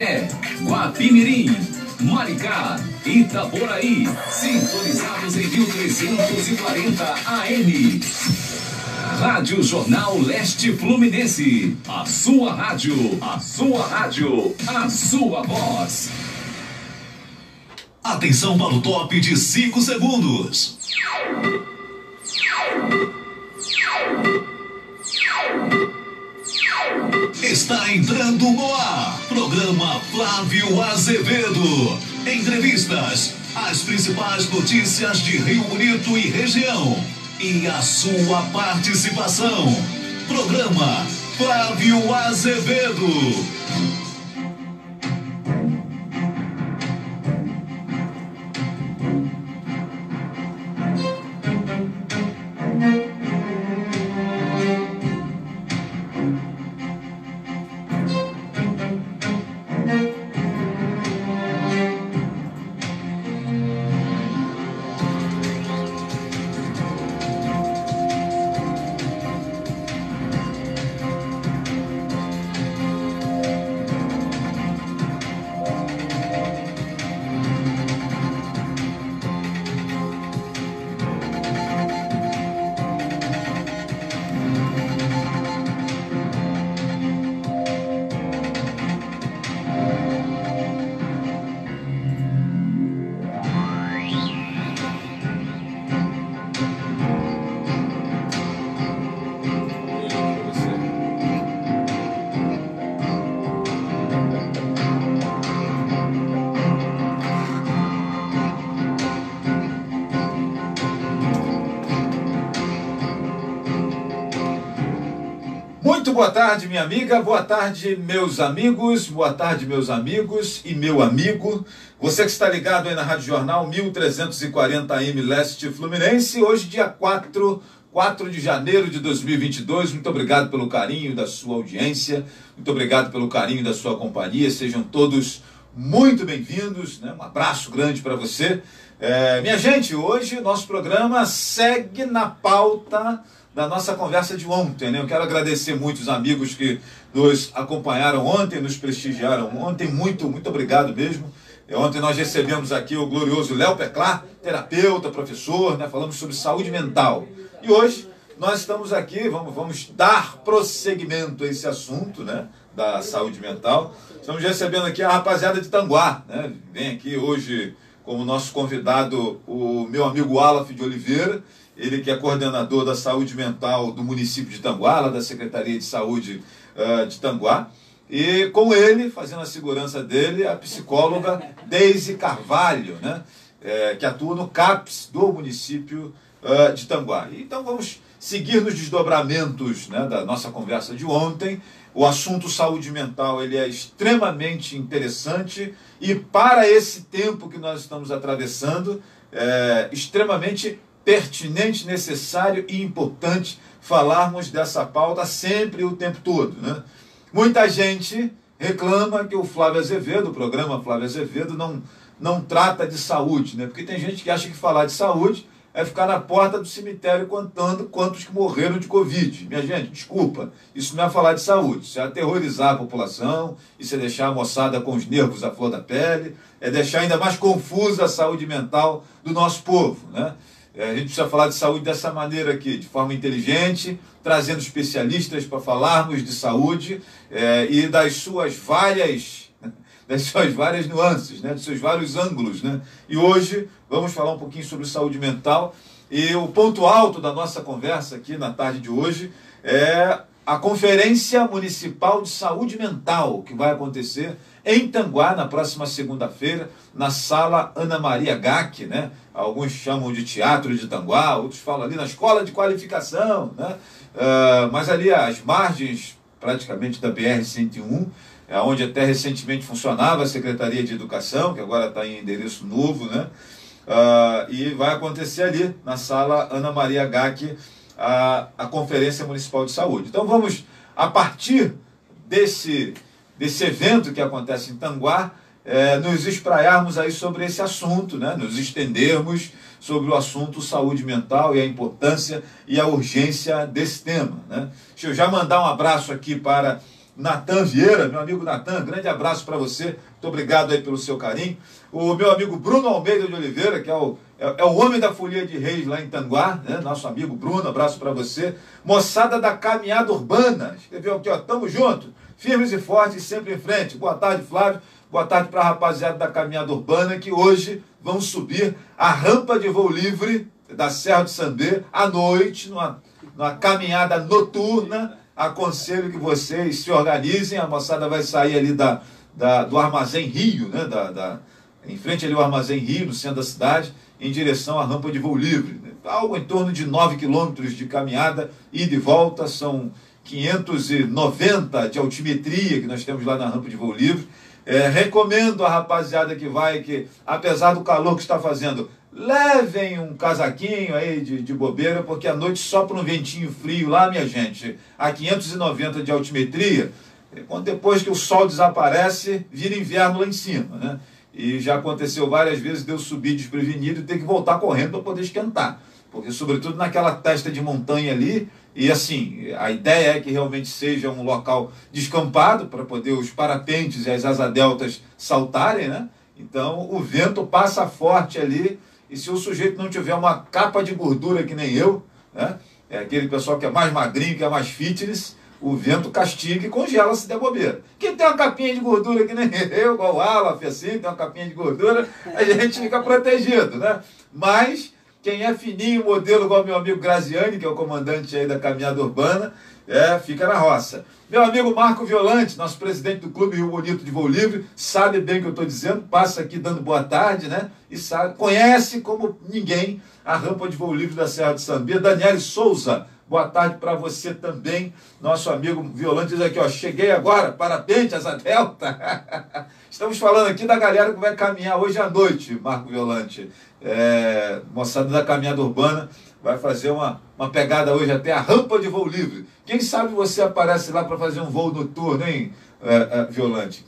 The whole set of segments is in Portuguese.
É, Guapimirim, Maricá, Itaboraí, sintonizados em 1340 AM. Rádio Jornal Leste Fluminense, a sua rádio, a sua rádio, a sua voz. Atenção para o top de 5 segundos. Está entrando no ar. Programa Flávio Azevedo. Entrevistas. As principais notícias de Rio Bonito e região. E a sua participação. Programa Flávio Azevedo. Boa tarde, minha amiga. Boa tarde, meus amigos. Boa tarde, meus amigos e meu amigo. Você que está ligado aí na Rádio Jornal 1340 AM Leste Fluminense. Hoje, dia 4, 4 de janeiro de 2022. Muito obrigado pelo carinho da sua audiência. Muito obrigado pelo carinho da sua companhia. Sejam todos muito bem-vindos. Né? Um abraço grande para você. É, minha gente, hoje nosso programa segue na pauta da nossa conversa de ontem. Né? Eu quero agradecer muito os amigos que nos acompanharam ontem, nos prestigiaram ontem. Muito, muito obrigado mesmo. E ontem nós recebemos aqui o glorioso Léo Peclar, terapeuta, professor, né? falamos sobre saúde mental. E hoje nós estamos aqui, vamos, vamos dar prosseguimento a esse assunto né? da saúde mental. Estamos recebendo aqui a rapaziada de Tanguá. Né? Vem aqui hoje como nosso convidado o meu amigo Alaf de Oliveira ele que é coordenador da saúde mental do município de Tanguá, lá da Secretaria de Saúde uh, de Tanguá. E com ele, fazendo a segurança dele, a psicóloga Deise Carvalho, né? É, que atua no CAPS do município uh, de Tanguá. Então vamos seguir nos desdobramentos né, da nossa conversa de ontem. O assunto saúde mental ele é extremamente interessante e para esse tempo que nós estamos atravessando, é extremamente pertinente, necessário e importante falarmos dessa pauta sempre o tempo todo. Né? Muita gente reclama que o Flávio Azevedo, o programa Flávio Azevedo, não, não trata de saúde, né? porque tem gente que acha que falar de saúde é ficar na porta do cemitério contando quantos que morreram de Covid. Minha gente, desculpa, isso não é falar de saúde, isso é aterrorizar a população, isso é deixar a moçada com os nervos à flor da pele, é deixar ainda mais confusa a saúde mental do nosso povo. Né? É, a gente precisa falar de saúde dessa maneira aqui, de forma inteligente, trazendo especialistas para falarmos de saúde é, e das suas várias das suas várias nuances, né, dos seus vários ângulos. Né? E hoje vamos falar um pouquinho sobre saúde mental. E o ponto alto da nossa conversa aqui na tarde de hoje é a Conferência Municipal de Saúde Mental, que vai acontecer em Tanguá, na próxima segunda-feira, na sala Ana Maria Gac, né? Alguns chamam de Teatro de Tanguá, outros falam ali na Escola de Qualificação, né? Uh, mas ali às margens, praticamente, da BR-101, é onde até recentemente funcionava a Secretaria de Educação, que agora está em endereço novo, né? Uh, e vai acontecer ali, na sala Ana Maria Gac, a, a Conferência Municipal de Saúde. Então vamos, a partir desse, desse evento que acontece em Tanguá, é, nos espraiarmos aí sobre esse assunto, né? nos estendermos sobre o assunto saúde mental e a importância e a urgência desse tema. Né? Deixa eu já mandar um abraço aqui para Natan Vieira, meu amigo Natan, grande abraço para você, muito obrigado aí pelo seu carinho. O meu amigo Bruno Almeida de Oliveira, que é o, é, é o homem da Folia de Reis lá em Tanguá, né? nosso amigo Bruno, abraço para você. Moçada da Caminhada Urbana, escreveu aqui, ó, tamo junto, firmes e fortes, sempre em frente. Boa tarde, Flávio. Boa tarde para a rapaziada da Caminhada Urbana, que hoje vão subir a rampa de voo livre da Serra de Sambê à noite, numa, numa caminhada noturna aconselho que vocês se organizem. A moçada vai sair ali da, da do Armazém Rio, né? Da, da, em frente ali ao Armazém Rio, no centro da cidade, em direção à rampa de voo livre. Algo em torno de 9 quilômetros de caminhada, ida e volta, são 590 de altimetria que nós temos lá na rampa de voo livre. É, recomendo a rapaziada que vai, que apesar do calor que está fazendo, Levem um casaquinho aí de, de bobeira, porque à noite sopra um ventinho frio lá, minha gente, a 590 de altimetria. Quando depois que o sol desaparece, vira inverno lá em cima, né? E já aconteceu várias vezes de eu subir desprevenido e ter que voltar correndo para poder esquentar. Porque, sobretudo naquela testa de montanha ali, e assim, a ideia é que realmente seja um local descampado para poder os parapentes e as asa deltas saltarem, né? Então o vento passa forte ali e se o sujeito não tiver uma capa de gordura que nem eu, né? é aquele pessoal que é mais magrinho, que é mais fitness, o vento castiga e congela se der bobeira. Quem tem uma capinha de gordura que nem eu, igual o Alaf, assim, tem uma capinha de gordura, a gente fica protegido, né? Mas quem é fininho, modelo igual meu amigo Graziani, que é o comandante aí da caminhada urbana, é, fica na roça. Meu amigo Marco Violante, nosso presidente do Clube Rio Bonito de Voo Livre, sabe bem o que eu estou dizendo, passa aqui dando boa tarde, né? E sabe, conhece como ninguém a rampa de voo livre da Serra de Sambia. Daniele Souza, boa tarde para você também. Nosso amigo Violante diz aqui, ó, cheguei agora, parabéns, asa delta. Estamos falando aqui da galera que vai caminhar hoje à noite, Marco Violante. É, moçada da caminhada urbana vai fazer uma, uma pegada hoje até a rampa de voo livre. Quem sabe você aparece lá para fazer um voo noturno, hein, é, é, Violante?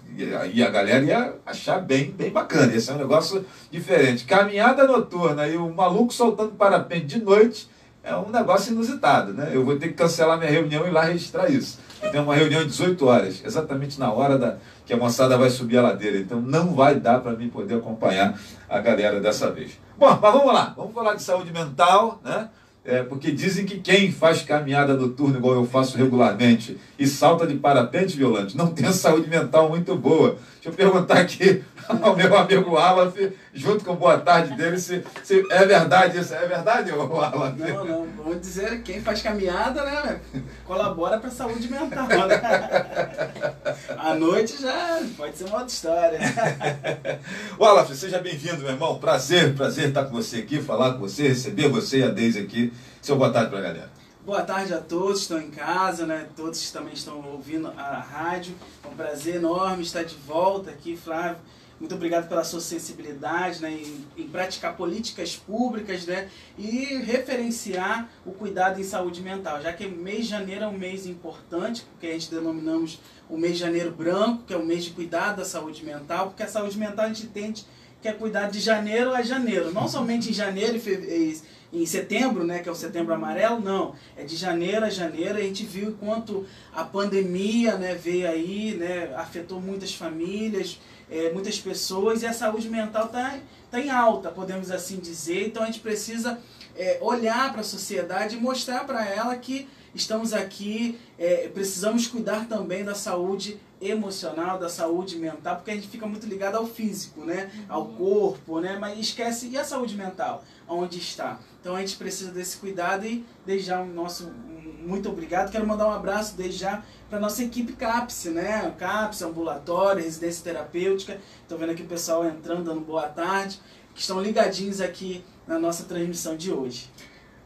E a galera ia achar bem, bem bacana. Esse é um negócio diferente. Caminhada noturna e o maluco soltando parapente de noite é um negócio inusitado, né? Eu vou ter que cancelar minha reunião e ir lá registrar isso. Tem uma reunião de 18 horas, exatamente na hora da, que a moçada vai subir a ladeira. Então não vai dar para mim poder acompanhar a galera dessa vez. Bom, mas vamos lá, vamos falar de saúde mental, né? É, porque dizem que quem faz caminhada noturna, igual eu faço regularmente, e salta de parapente violante, não tem saúde mental muito boa. Deixa eu perguntar aqui ao meu amigo Alan, junto com boa tarde dele, se, se é verdade isso. É verdade, Alan? Não, não. Vamos dizer, quem faz caminhada, né, colabora para a saúde mental. Né? À noite já pode ser uma outra história. Wallace, seja bem-vindo, meu irmão. Prazer, prazer estar com você aqui, falar com você, receber você e a Deise aqui. Seu boa tarde para a galera. Boa tarde a todos estão em casa, né? Todos também estão ouvindo a rádio. É um prazer enorme estar de volta aqui, Flávio. Muito obrigado pela sua sensibilidade né, em, em, praticar políticas públicas né, e referenciar o cuidado em saúde mental, já que mês de janeiro é um mês importante, porque a gente denominamos o mês de janeiro branco, que é o mês de cuidado da saúde mental, porque a saúde mental a gente entende que é cuidar de janeiro a janeiro, não somente em janeiro e fevereiro em setembro, né, que é o setembro amarelo, não. É de janeiro a janeiro. A gente viu quanto a pandemia né, veio aí, né, afetou muitas famílias, é, muitas pessoas, e a saúde mental está tá em alta, podemos assim dizer. Então a gente precisa é, olhar para a sociedade e mostrar para ela que estamos aqui, é, precisamos cuidar também da saúde emocional, da saúde mental, porque a gente fica muito ligado ao físico, né? Ao corpo, né? Mas esquece, e a saúde mental? Onde está? Então a gente precisa desse cuidado e desde já o nosso muito obrigado. Quero mandar um abraço desde já para nossa equipe CAPS, né? CAPS, ambulatório, residência terapêutica. Estou vendo aqui o pessoal entrando, dando boa tarde, que estão ligadinhos aqui na nossa transmissão de hoje.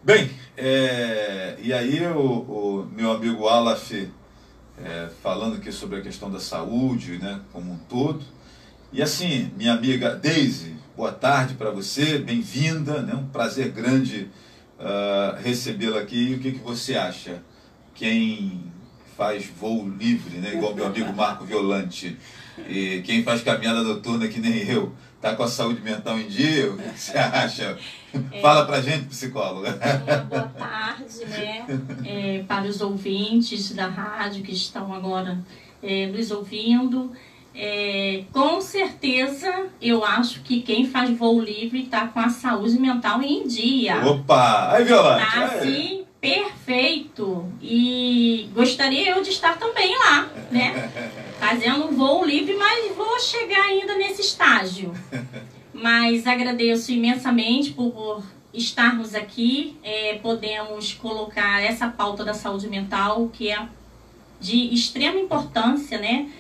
Bem, é, e aí o, o, meu amigo Alaf é, falando aqui sobre a questão da saúde, né, como um todo. E assim, minha amiga Daisy, boa tarde para você, bem-vinda, né, um prazer grande uh, recebê-la aqui. E o que, que você acha? Quem faz voo livre, né, igual meu amigo Marco Violante, e quem faz caminhada noturna que nem eu, tá com a saúde mental em dia? O que você acha? É, Fala pra gente, psicóloga. É, boa tarde, né? É, para os ouvintes da rádio que estão agora é, nos ouvindo. É, com certeza, eu acho que quem faz voo livre está com a saúde mental em dia. Opa! Aí, Violante! Tá assim, perfeito. E gostaria eu de estar também lá, né? Fazendo um voo livre, mas vou chegar ainda nesse estágio. Mas agradeço imensamente por estarmos aqui. É, podemos colocar essa pauta da saúde mental, que é de extrema importância, né?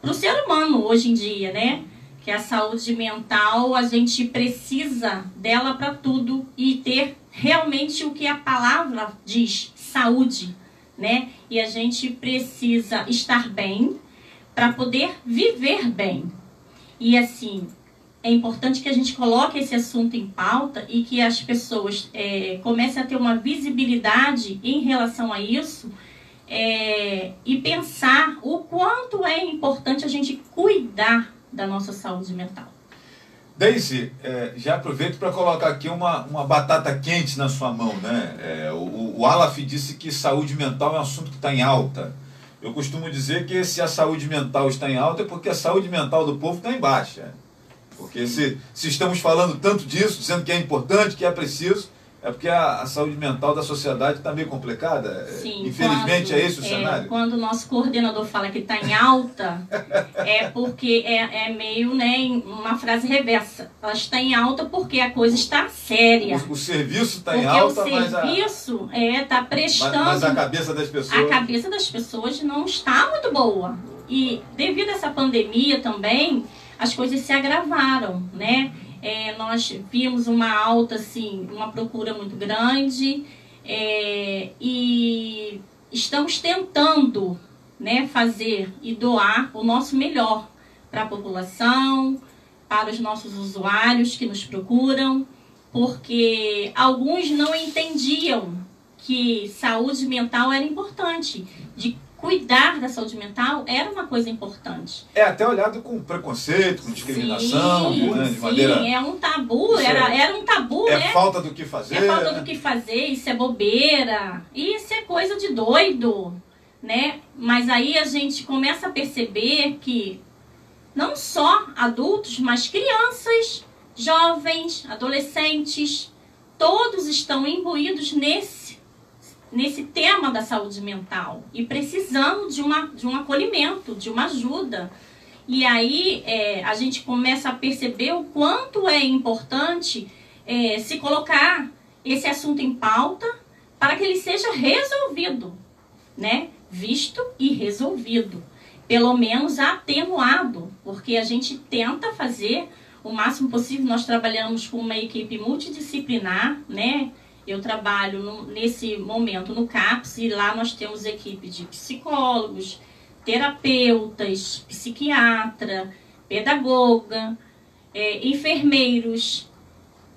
para o ser humano hoje em dia, né? Que a saúde mental, a gente precisa dela para tudo e ter realmente o que a palavra diz, saúde, né? E a gente precisa estar bem para poder viver bem. E assim, é importante que a gente coloque esse assunto em pauta e que as pessoas é, comecem a ter uma visibilidade em relação a isso é, e pensar o quanto é importante a gente cuidar da nossa saúde mental. Daisy, é, já aproveito para colocar aqui uma, uma batata quente na sua mão. Né? É, o, o Alaf disse que saúde mental é um assunto que está em alta. Eu costumo dizer que se a saúde mental está em alta é porque a saúde mental do povo está em baixa. Porque se, se estamos falando tanto disso, dizendo que é importante, que é preciso, é porque a, a, saúde mental da sociedade está meio complicada. Sim, Infelizmente quando, é esse o é, cenário. Quando o nosso coordenador fala que está em alta, é porque é, é meio né, uma frase reversa. Ela está em alta porque a coisa está séria. O, o serviço está em alta, mas. O serviço está é, tá prestando. Mas, mas a cabeça das pessoas. A cabeça das pessoas não está muito boa. E devido a essa pandemia também, as coisas se agravaram, né? É, nós vimos uma alta, assim, uma procura muito grande é, e estamos tentando né, fazer e doar o nosso melhor para a população, para os nossos usuários que nos procuram, porque alguns não entendiam que saúde mental era importante, de cuidar da saúde mental era uma coisa importante. É até olhado com preconceito, com discriminação, sim, né, de sim, maneira... é um tabu, era, é, era um tabu, é né? É falta do que fazer. É falta do que fazer, isso é bobeira, isso é coisa de doido, né? Mas aí a gente começa a perceber que não só adultos, mas crianças, jovens, adolescentes, todos estão imbuídos nesse nesse tema da saúde mental e precisando de, uma, de um acolhimento, de uma ajuda. E aí é, a gente começa a perceber o quanto é importante é, se colocar esse assunto em pauta para que ele seja resolvido, né? Visto e resolvido. Pelo menos atenuado, porque a gente tenta fazer o máximo possível. Nós trabalhamos com uma equipe multidisciplinar, né? Eu trabalho no, nesse momento no CAPS e lá nós temos equipe de psicólogos, terapeutas, psiquiatra, pedagoga, é, enfermeiros.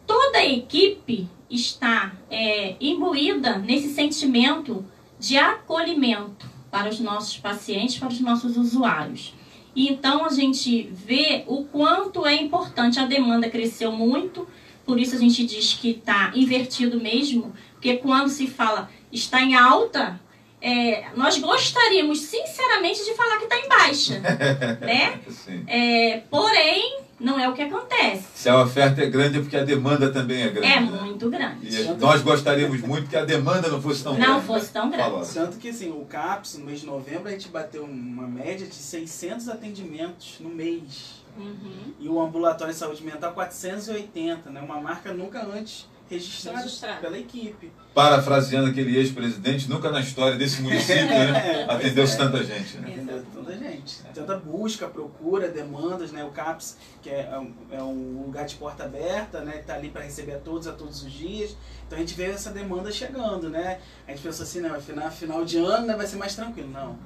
Toda a equipe está é, imbuída nesse sentimento de acolhimento para os nossos pacientes, para os nossos usuários. E então a gente vê o quanto é importante. A demanda cresceu muito por isso a gente diz que está invertido mesmo, porque quando se fala está em alta, é, nós gostaríamos sinceramente de falar que está em baixa, né? É, porém, não é o que acontece. Se a oferta é grande é porque a demanda também é grande. É né? muito grande. E nós gostaríamos muito que a demanda não fosse tão não grande. Não fosse tão grande. Tanto que assim, o CAPS, no mês de novembro, a gente bateu uma média de 600 atendimentos no mês. Uhum. E o ambulatório de saúde mental 480, né? Uma marca nunca antes registrada, registrada. pela equipe. Parafraseando aquele ex-presidente, nunca na história desse município, né? É, Atendeu-se é. tanta gente. Né? Atendeu tanta gente. Tanta busca, procura, demandas, né? O CAPS, que é um, é um lugar de porta aberta, né? Está ali para receber a todos a todos os dias. Então a gente vê essa demanda chegando, né? A gente pensou assim, né? Final, final de ano né? vai ser mais tranquilo. Não.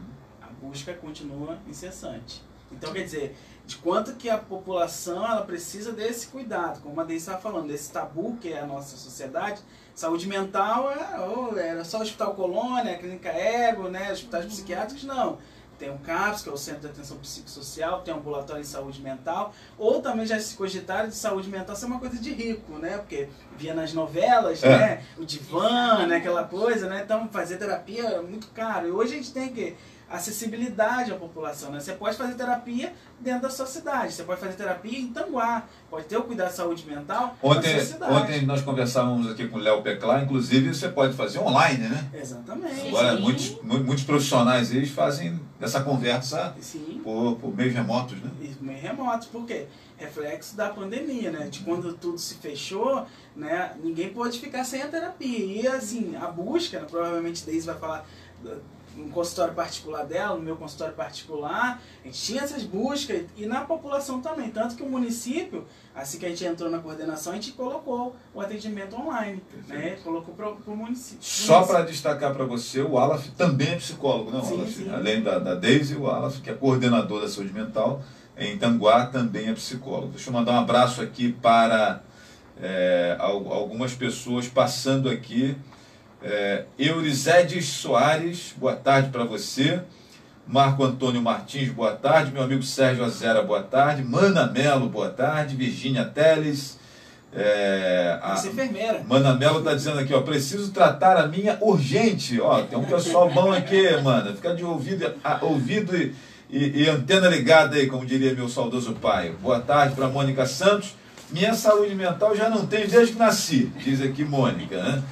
A busca continua incessante. Então, quer dizer, de quanto que a população ela precisa desse cuidado, como a Deise estava falando, desse tabu que é a nossa sociedade. Saúde mental é, oh, era só o Hospital Colônia, a Clínica Ego, né, hospitais psiquiátricos, não. Tem o CAPS, que é o Centro de Atenção Psicossocial, tem o Ambulatório de Saúde Mental, ou também já se cogitaram de saúde mental ser uma coisa de rico, né? Porque via nas novelas, É. né? O divã, né? Aquela coisa, né? Então fazer terapia é muito caro. E hoje a gente tem que acessibilidade à população. Né? Você pode fazer terapia dentro da sua cidade, você pode fazer terapia em Tanguá, pode ter o cuidado de saúde mental Ontem, na sua cidade. ontem nós conversávamos aqui com o Léo Peclar, inclusive você pode fazer online, né? Exatamente. Agora, Sim. muitos, mu- muitos profissionais eles fazem essa conversa Sim. por, por meios remotos, né? e meio remotos, por quê? Reflexo da pandemia, né? De quando tudo se fechou, né? Ninguém pôde ficar sem a terapia. E assim, a busca, né? provavelmente Deise vai falar no consultório particular dela, no meu consultório particular, a gente tinha essas buscas e na população também. Tanto que o município, assim que a gente entrou na coordenação, a gente colocou o atendimento online, né? Colocou para o município. Só para destacar para você, o Alaf também é psicólogo, não, Sim, Alaf? sim. Além da, da Daisy, o Alaf, que é coordenador da saúde mental em Tanguá, também é psicólogo. Deixa eu mandar um abraço aqui para é, al- algumas pessoas passando aqui. É, Eurizedes Soares, boa tarde para você. Marco Antônio Martins, boa tarde. Meu amigo Sérgio Azera, boa tarde. Mana Melo, boa tarde. Virgínia Teles. É, a- Você é enfermeira. Mana Melo tá dizendo aqui, ó, preciso tratar a minha urgente. Ó, tem um pessoal bom aqui, mano. Fica de ouvido, a- ouvido e, e- e antena ligada aí, como diria meu saudoso pai. Boa tarde para Mônica Santos. Minha saúde mental já não tem desde que nasci, diz aqui Mônica, né?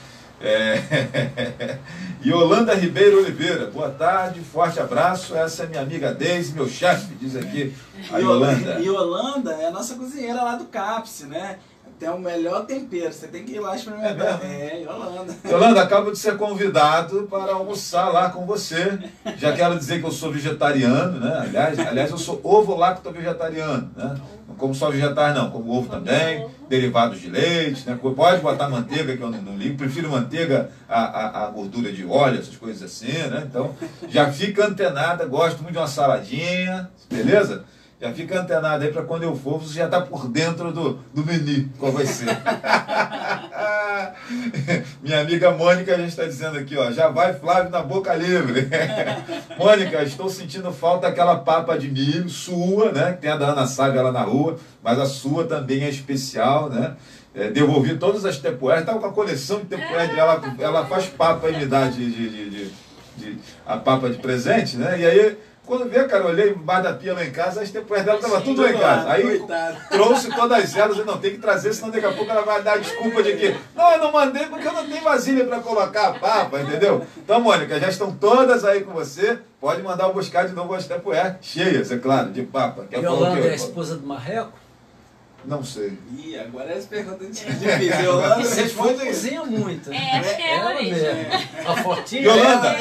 É... Yolanda Ribeiro Oliveira, boa tarde, forte abraço. Essa é minha amiga Deise, meu chefe, diz aqui a Yolanda. E Yolanda é a nossa cozinheira lá do CAPS, né? Tem o melhor tempero, você tem que ir lá experimentar. É? É, Yolanda. Yolanda, acabo de ser convidado para almoçar lá com você. Já quero dizer que eu sou vegetariano, né? Aliás, aliás eu sou ovo lacto vegetariano, né? Não como só vegetais, não, como ovo também, derivados de leite, né? Pode botar manteiga, que eu não, não ligo, prefiro manteiga a, a, a gordura de óleo, essas coisas assim, né? Então, já fica antenada, gosto muito de uma saladinha, beleza? Já fica antenado aí para quando eu for, você já está por dentro do, do menu, qual vai ser. Minha amiga Mônica já está dizendo aqui, ó, já vai Flávio na boca livre. Mônica, estou sentindo falta daquela papa de milho sua, né? Tem a da Ana Sávia lá na rua, mas a sua também é especial, né? É, devolvi todas as tepoeiras, estava com a coleção de tepoeiras, ela, ela faz papa e me dá de, de, de, de- de- a papa de presente, né? E aí, quando vê, cara, eu olhei embaixo da pia lá em casa, as tepoeiras dela estavam tudo lá em casa. Aí Coitado. trouxe todas elas e não tem que trazer, senão daqui a pouco ela vai dar desculpa de que não, eu não mandei porque eu não tenho vasilha para colocar a papa, entendeu? Então, Mônica, já estão todas aí com você. Pode mandar eu buscar de novo as tepoeiras cheias, é claro, de papa. Quer falar o Yolanda quê? é a esposa do Marreco? Não sei. Ih, agora essa pergunta é difícil. Yolanda, responde cozinha muito. É, acho que é ela origem. mesmo. A fotinha Yolanda.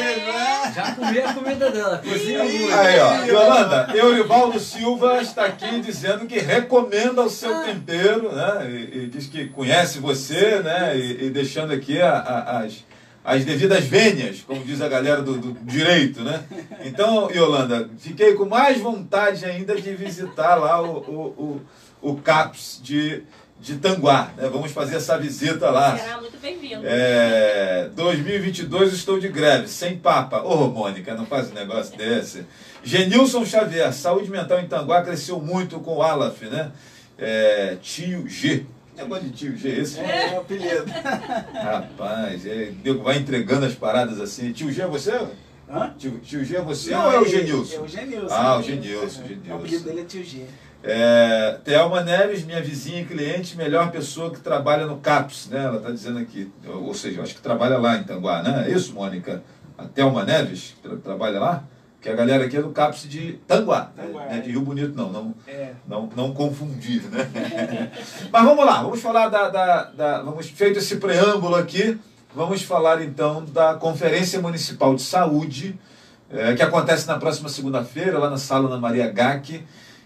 já comi a comida dela, cozinha muito. Aí, ó, Yolanda, Eurivaldo Silva está aqui dizendo que recomenda o seu Ah. tempero, né? E, e diz que conhece você, né? E, e deixando aqui a- a- as, as devidas vênias, como diz a galera do, do direito, né? Então, Yolanda, fiquei com mais vontade ainda de visitar lá o, o, o, o CAPS de, de Tanguá, né? Vamos fazer essa visita lá. Será muito bem-vindo. É, 2022 estou de greve, sem papa. Ô, Mônica, não faz um negócio desse. Genilson Xavier, saúde mental em Tanguá cresceu muito com o Alaf, né? É, tio G. Negócio de tio G, esse? É, é o apelido. Rapaz, é, vai entregando as paradas assim. Tio G é você? Hã? Tio, tio G é você Não, ou é o Genilson? É o Genilson. Ah, o Genilson, O Genilson. apelido dele é Tio G. É, Thelma Neves, minha vizinha e cliente, melhor pessoa que trabalha no CAPS, né? Ela está dizendo aqui. Ou ou seja, acho que trabalha lá em Tanguá, né? É isso, Mônica? A Thelma Neves tra- trabalha lá? Que a galera aqui é do CAPS de Tanguá, né? Tanguá, Não é de Rio Bonito, não. Não, É. não, não confundir, né? Mas vamos lá, vamos falar da, da, da- Vamos, feito esse preâmbulo aqui, vamos falar então da Conferência Municipal de Saúde, eh, que acontece na próxima segunda-feira, lá na sala Ana Maria Gac.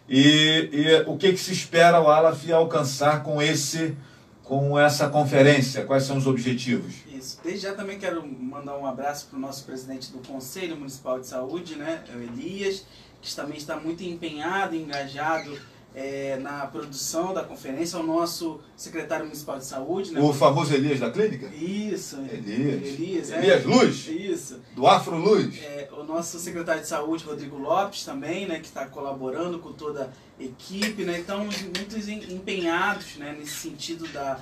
E, e o que, que se espera o Alaf alcançar com esse com essa conferência? Quais são os objetivos? Isso. Desde já também quero mandar um abraço para o nosso presidente do Conselho Municipal de Saúde, né, Elias, que também está muito empenhado, engajado eh, na produção da conferência, o nosso secretário municipal de saúde, né? O famoso Elias da clínica? Isso. Elias. Elias, é. Elias Luz? Isso. Do Afro Luz? É, o nosso secretário de saúde, Rodrigo Lopes, também, né, que está colaborando com toda a equipe, né, estamos muito em- empenhados né, nesse sentido da,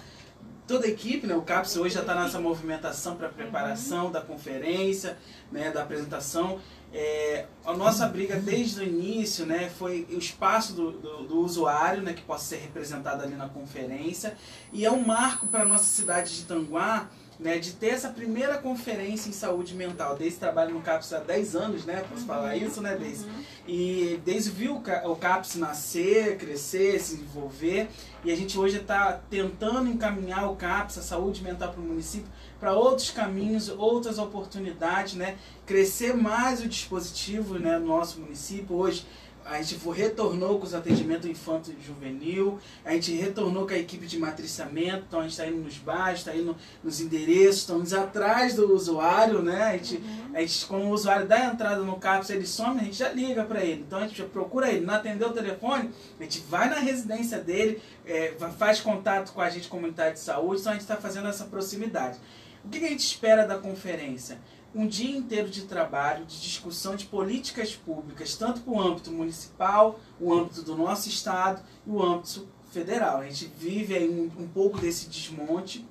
toda a equipe, né? O CAPS hoje já está nessa movimentação para preparação da conferência, né? Da apresentação. É, a nossa briga desde o início né, foi o espaço do, do, do, usuário né, que possa ser representado ali na conferência. E é um marco para a nossa cidade de Tanguá né, de ter essa primeira conferência em saúde mental. Desde trabalho no CAPS há 10 anos, né? Posso falar isso, né, Deise? E desde viu o CAPS nascer, crescer, se desenvolver, e a gente hoje está tentando encaminhar o CAPS, a saúde mental para o município, para outros caminhos, outras oportunidades, né? Crescer mais o dispositivo né, no nosso município. Hoje a gente retornou com os atendimentos infanto e juvenil, a gente retornou com a equipe de matriciamento, então a gente está indo nos bairros, está indo nos endereços, estamos atrás do usuário, né? A gente, uhum. a gente, como o usuário dá entrada no CAPS, ele some, a gente já liga para ele. Então a gente já procura ele, não atendeu o telefone, a gente vai na residência dele, é, faz contato com a gente, comunidade de saúde, então a gente está fazendo essa proximidade. O que a gente espera da conferência? Um dia inteiro de trabalho, de discussão de políticas públicas, tanto para o âmbito municipal, o âmbito do nosso estado e o âmbito federal. A gente vive aí um, um pouco desse desmonte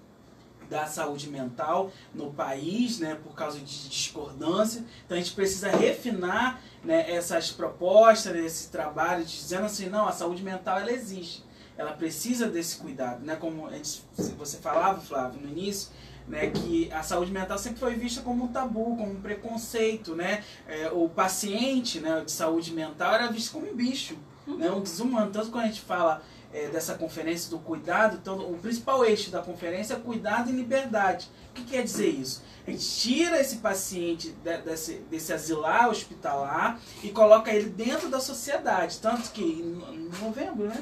da saúde mental no país, né, por causa de discordância. Então a gente precisa refinar né, essas propostas, esse trabalho, dizendo assim, não, a saúde mental ela existe, ela precisa desse cuidado, né, como gente, você falava, Flávio, no início, né, que a saúde mental sempre foi vista como um tabu, como um preconceito, né? É, o paciente né, de saúde mental era visto como um bicho, né, um desumano. Tanto quando a gente fala é, dessa conferência do cuidado, então o principal eixo da conferência é cuidado e liberdade. O que quer dizer isso? A gente tira esse paciente de, desse, desse asilar hospitalar e coloca ele dentro da sociedade. Tanto que em novembro, né?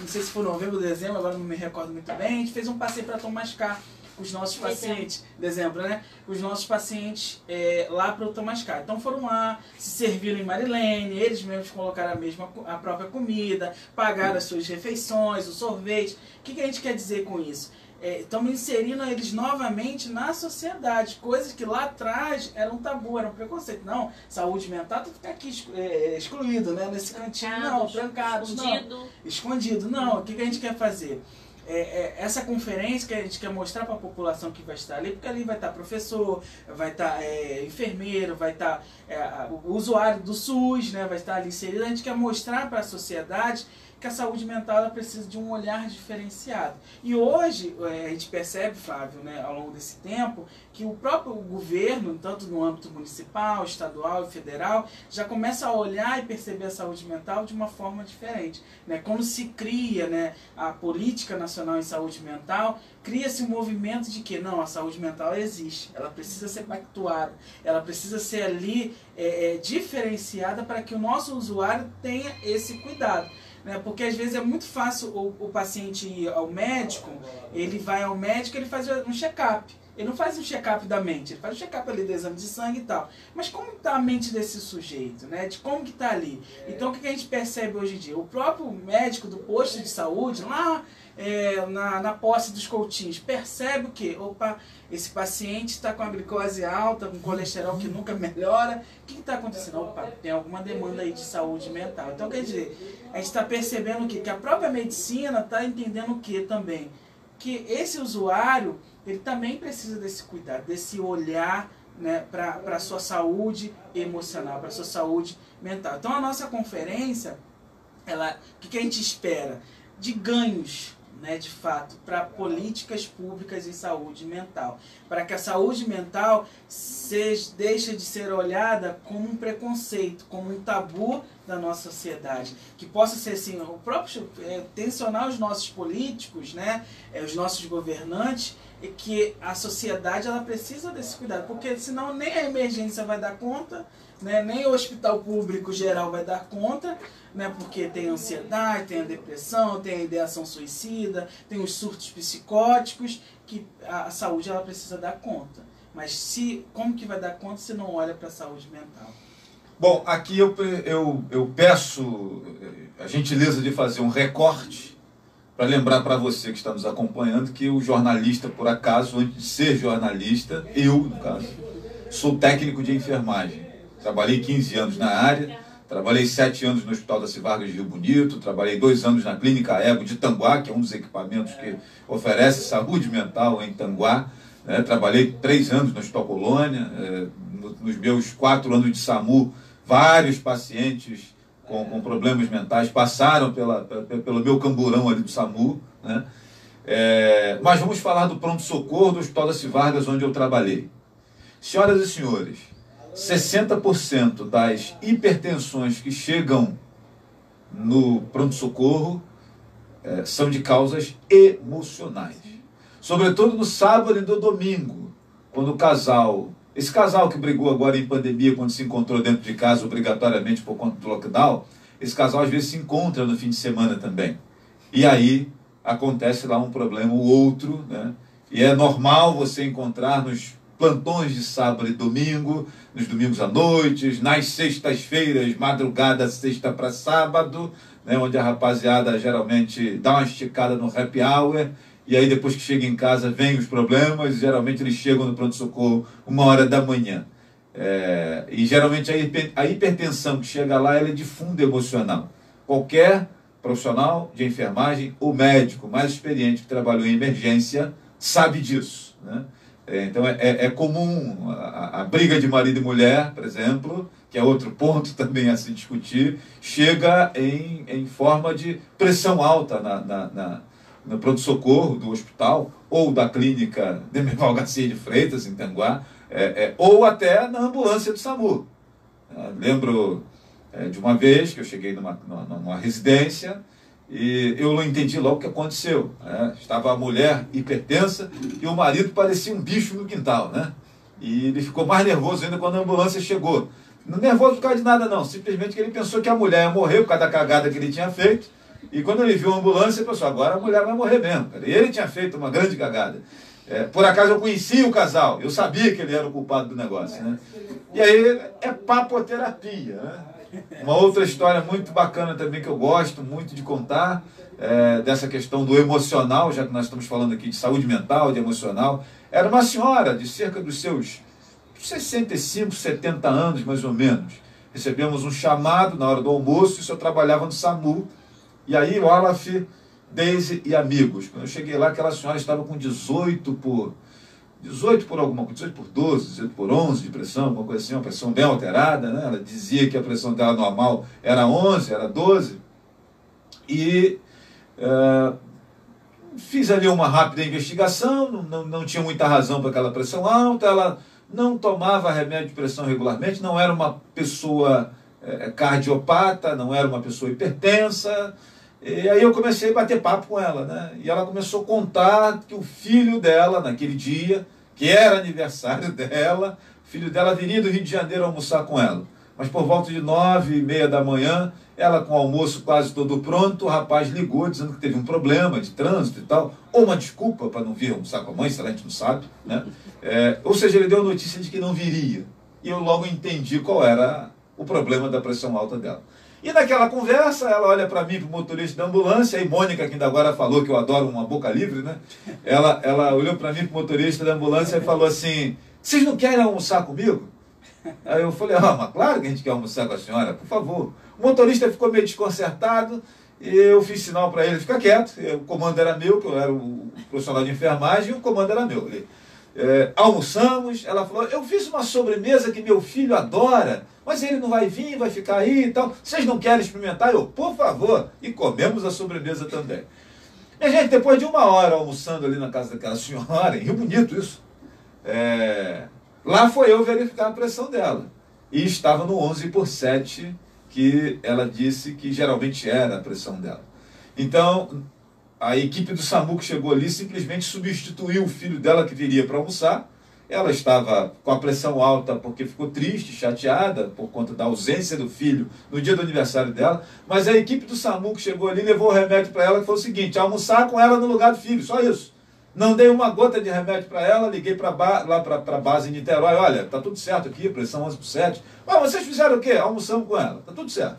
Não sei se foi novembro ou dezembro, agora não me recordo muito bem, a gente fez um passeio para Tomascar os nossos pacientes, dezembro, né? Os nossos pacientes é, lá para o Tomascar. Então foram lá, se serviram em Marilene, eles mesmos colocaram a mesma a própria comida, pagaram as suas refeições, o sorvete. O que, que a gente quer dizer com isso? É, estamos inserindo eles novamente na sociedade, coisas que lá atrás eram tabu, eram preconceito. Não, saúde mental tem que ficar aqui é, excluído, né? Nesse cantinho, não, trancado, escondido. não. Escondido, não. O que, que a gente quer fazer? É, é, essa conferência que a gente quer mostrar para a população que vai estar ali, porque ali vai estar professor, vai estar é, enfermeiro, vai estar é, o usuário do SUS, né, vai estar ali inserido. A gente quer mostrar para a sociedade que a saúde mental precisa de um olhar diferenciado. E hoje é, a gente percebe, Flávio, né, ao longo desse tempo, que o próprio governo, tanto no âmbito municipal, estadual e federal, já começa a olhar e perceber a saúde mental de uma forma diferente. Né? Quando se cria né, a Política Nacional em Saúde Mental, cria-se um movimento de que não, a saúde mental existe, ela precisa ser pactuada, ela precisa ser ali é, é, diferenciada para que o nosso usuário tenha esse cuidado. Né? Porque às vezes é muito fácil o, o paciente ir ao médico, ele vai ao médico, ele faz um check-up. Ele não faz um check-up da mente, ele faz um check-up ali do exame de sangue e tal. Mas como está a mente desse sujeito, né? De como que está ali. Então o que a gente percebe hoje em dia? O próprio médico do posto de saúde, lá é, na, na posse dos coutinhos, percebe o que? Opa, esse paciente está com a glicose alta, com colesterol que nunca melhora. O que está acontecendo? Opa, tem alguma demanda aí de saúde mental. Então, quer dizer, a gente está percebendo o quê? Que a própria medicina está entendendo o que também? Que esse usuário, ele também precisa desse cuidado, desse olhar né, para a sua saúde emocional, para a sua saúde mental. Então, a nossa conferência, ela, o que, que a gente espera? De ganhos né, de fato, para políticas públicas em saúde mental. Para que a saúde mental seja, deixe de ser olhada como um preconceito, como um tabu da nossa sociedade. Que possa ser assim, o próprio é, tensionar os nossos políticos, né, é, os nossos governantes, e que a sociedade ela precisa desse cuidado, porque senão nem a emergência vai dar conta, né, nem o hospital público geral vai dar conta, né? Porque tem ansiedade, tem a depressão, tem a ideação suicida, tem os surtos psicóticos que a saúde ela precisa dar conta. Mas se como que vai dar conta se não olha para a saúde mental? Bom, aqui eu, eu, eu peço eh, a gentileza de fazer um recorte para lembrar para você que está nos acompanhando que o jornalista, por acaso, antes de ser jornalista, eu, no caso, sou técnico de enfermagem. Trabalhei 15 anos na área, Trabalhei sete anos no Hospital da Civargas de Rio Bonito, trabalhei dois anos na Clínica Ego de Tanguá, que é um dos equipamentos que oferece saúde mental em Tanguá. né? trabalhei três anos no Hospital Colônia, no- nos meus quatro anos de SAMU, vários pacientes com, com problemas mentais passaram pela, pe- pelo meu camburão ali do SAMU. Né? É, mas vamos falar do pronto-socorro do Hospital da Civargas, onde eu trabalhei. Senhoras e senhores, 60% das hipertensões que chegam no pronto-socorro eh, são de causas emocionais. Sobretudo no sábado e no domingo, quando o casal, esse casal que brigou agora em pandemia, quando se encontrou dentro de casa obrigatoriamente por conta do lockdown, esse casal às vezes se encontra no fim de semana também. E aí acontece lá um problema ou outro, né? E é normal você encontrar nos plantões de sábado e domingo, nos domingos à noite, nas sextas-feiras, madrugada sexta para sábado, né, onde a rapaziada geralmente dá uma esticada no happy hour, e aí depois que chega em casa vem os problemas, geralmente eles chegam no pronto-socorro uma hora da manhã. É, e geralmente a, hiper- a hipertensão que chega lá é de fundo emocional. Qualquer profissional de enfermagem ou médico mais experiente que trabalhou em emergência sabe disso. Né? É, então é, é- é comum a, a- briga de marido e mulher, por exemplo, que é outro ponto também a se discutir, chega em, em forma de pressão alta na, na, na- no pronto-socorro do hospital ou da clínica Demerval Garcia de Freitas, em Tanguá, é, é, ou até na ambulância do SAMU. Eu lembro é, de uma vez que eu cheguei numa, numa, numa residência e eu não entendi logo o que aconteceu. né? Estava a mulher hipertensa e o marido parecia um bicho no quintal, né? E ele ficou mais nervoso ainda quando a ambulância chegou. Não nervoso por causa de nada, não. Simplesmente que ele pensou que a mulher ia morrer por causa da cagada que ele tinha feito. E quando ele viu a ambulância, ele pensou, agora a mulher vai morrer mesmo. E ele tinha feito uma grande cagada. É, por acaso eu conhecia o casal, eu sabia que ele era o culpado do negócio, né? E aí é papoterapia, né? Uma outra história muito bacana também que eu gosto muito de contar, é, dessa questão do emocional, já que nós estamos falando aqui de saúde mental, de emocional, era uma senhora de cerca dos seus 65, 70 anos, mais ou menos. Recebemos um chamado na hora do almoço, isso eu trabalhava no SAMU, e aí o Olaf, Daisy e amigos. Quando eu cheguei lá, aquela senhora estava com 18 por 18 por alguma coisa, 18 por 12, 18 por 11 de pressão, alguma coisa assim, uma pressão bem alterada, né? Ela dizia que a pressão dela normal era 11, era 12. E eh, fiz ali uma rápida investigação, não, não, não tinha muita razão para aquela pressão alta, ela não tomava remédio de pressão regularmente, não era uma pessoa eh, cardiopata, não era uma pessoa hipertensa. E aí eu comecei a bater papo com ela, né? E ela começou a contar que o filho dela, naquele dia, que era aniversário dela, o filho dela viria do Rio de Janeiro almoçar com ela. Mas por volta de nove e meia da manhã, ela com o almoço quase todo pronto, o rapaz ligou dizendo que teve um problema de trânsito e tal, ou uma desculpa para não vir almoçar com a mãe, se a gente não sabe, né? É, ou seja, ele deu a notícia de que não viria. E eu logo entendi qual era o problema da pressão alta dela. E naquela conversa, ela olha para mim, para o motorista da ambulância, e Mônica, que ainda agora falou que eu adoro uma boca livre, né? Ela, ela olhou para mim, para o motorista da ambulância, e falou assim: Vocês não querem almoçar comigo? Aí eu falei: Ah, mas claro que a gente quer almoçar com a senhora, por favor. O motorista ficou meio desconcertado, e eu fiz sinal para ele: Fica quieto. O comando era meu, que eu era o profissional de enfermagem, e o comando era meu. Ele, é, almoçamos, ela falou, eu fiz uma sobremesa que meu filho adora, mas ele não vai vir, vai ficar aí e tal. Vocês não querem experimentar? Eu, por favor. E comemos a sobremesa também. Minha gente, depois de uma hora almoçando ali na casa daquela senhora, Rio Bonito isso, é, lá foi eu verificar a pressão dela. E estava no 11 por 7, que ela disse que geralmente era a pressão dela. Então, a equipe do SAMU que chegou ali simplesmente substituiu o filho dela que viria para almoçar. Ela estava com a pressão alta porque ficou triste, chateada por conta da ausência do filho no dia do aniversário dela. Mas a equipe do SAMU que chegou ali levou o remédio para ela que foi o seguinte: almoçar com ela no lugar do filho, só isso. Não dei uma gota de remédio para ela, liguei pra ba lá para a base em Niterói: olha, tá tudo certo aqui, pressão 11 por 7. Ah, vocês fizeram o quê? Almoçamos com ela, tá tudo certo.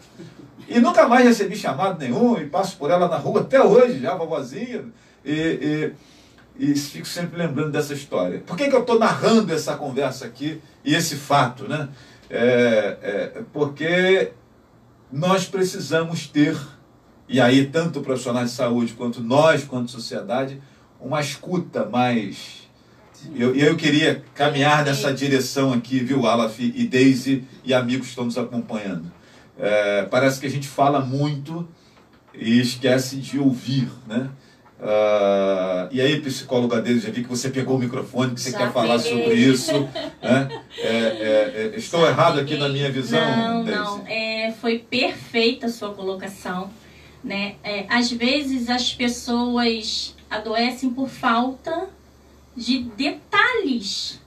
E nunca mais recebi chamado nenhum, e passo por ela na rua até hoje, já vovozinha, e, e, e fico sempre lembrando dessa história. Por que, que eu estou narrando essa conversa aqui e esse fato? Né? É, é, porque nós precisamos ter, e aí tanto profissionais de saúde quanto nós, quanto sociedade, uma escuta mais. Eu, eu queria caminhar nessa direção aqui, viu, Alaf e Daisy e amigos que estão nos acompanhando. É, parece que a gente fala muito e esquece de ouvir, né? Uh, e aí, psicóloga dele, já vi que você pegou o microfone, que você Já quer falar peguei. sobre isso. Né? É, é, é, estou Já errado aqui peguei. na minha visão, Não, Daisy? não. É, foi perfeita a sua colocação. Né? É, às vezes as pessoas adoecem por falta de detalhes.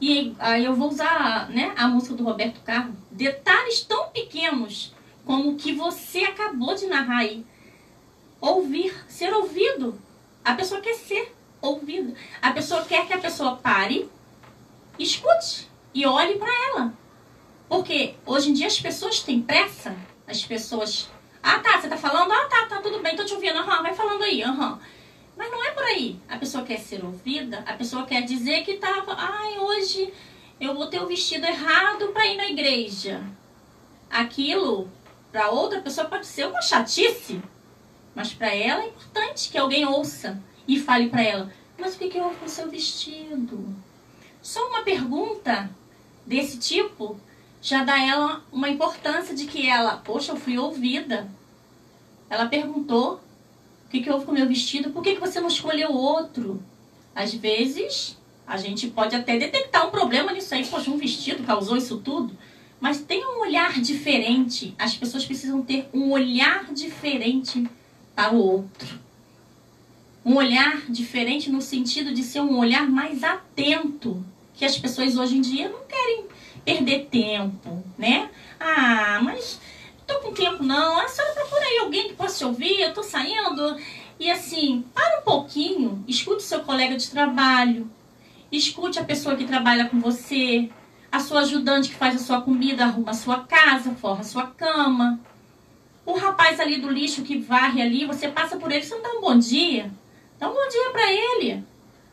E aí eu vou usar né, a música do Roberto Carlos. Detalhes tão pequenos como o que você acabou de narrar aí. Ouvir, ser ouvido. A pessoa quer ser ouvida. A pessoa quer que a pessoa pare, escute e olhe para ela. Porque hoje em dia as pessoas têm pressa. As pessoas. Ah, tá, você tá falando? Ah, tá, tá, tudo bem, tô te ouvindo. Aham, vai falando aí, aham. Mas não é por aí. A pessoa quer ser ouvida, a pessoa quer dizer que tava. Ai, hoje eu botei o vestido errado para ir na igreja. Aquilo, para outra pessoa, pode ser uma chatice. Mas para ela é importante que alguém ouça e fale para ela: Mas o que, que houve com o seu vestido? Só uma pergunta desse tipo já dá ela uma importância de que ela, poxa, eu fui ouvida. Ela perguntou o que, que houve com o meu vestido, por que, que você não escolheu outro? Às vezes, a gente pode até detectar um problema nisso aí, poxa, um vestido causou isso tudo. Mas tem um olhar diferente. As pessoas precisam ter um olhar diferente para o outro. Um olhar diferente no sentido de ser um olhar mais atento, que as pessoas hoje em dia não querem perder tempo, né? Ah, mas tô com tempo não. A senhora procura aí alguém que possa te ouvir, eu tô saindo. E assim, para um pouquinho, escute seu colega de trabalho, escute a pessoa que trabalha com você, a sua ajudante que faz a sua comida, arruma a sua casa, forra a sua cama. O rapaz ali do lixo que varre ali, você passa por ele, você não dá um bom dia. Dá um bom dia para ele.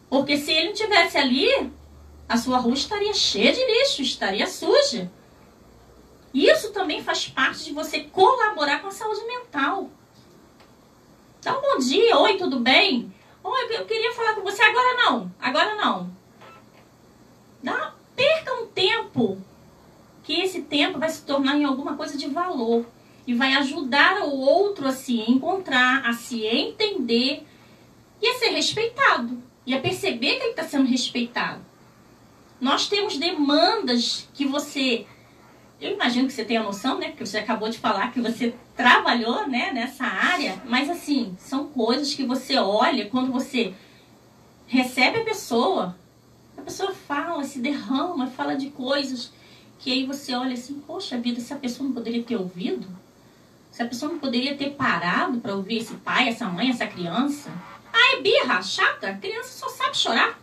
Porque se ele não tivesse ali, a sua rua estaria cheia de lixo, estaria suja. Isso também faz parte de você colaborar com a saúde mental. Dá um bom dia, oi, tudo bem? Oi, eu queria falar com você agora não, agora não. Dá, perca um tempo, que esse tempo vai se tornar em alguma coisa de valor e vai ajudar o outro a se encontrar, a se entender e a ser respeitado e a perceber que ele está sendo respeitado. Nós temos demandas que você. Eu imagino que você tenha noção, né? Porque você acabou de falar que você trabalhou né, nessa área, mas assim, são coisas que você olha quando você recebe a pessoa, a pessoa fala, se derrama, fala de coisas que aí você olha assim, poxa vida, essa pessoa não poderia ter ouvido? Se a pessoa não poderia ter parado para ouvir esse pai, essa mãe, essa criança? Ah, é birra, chata, a criança só sabe chorar.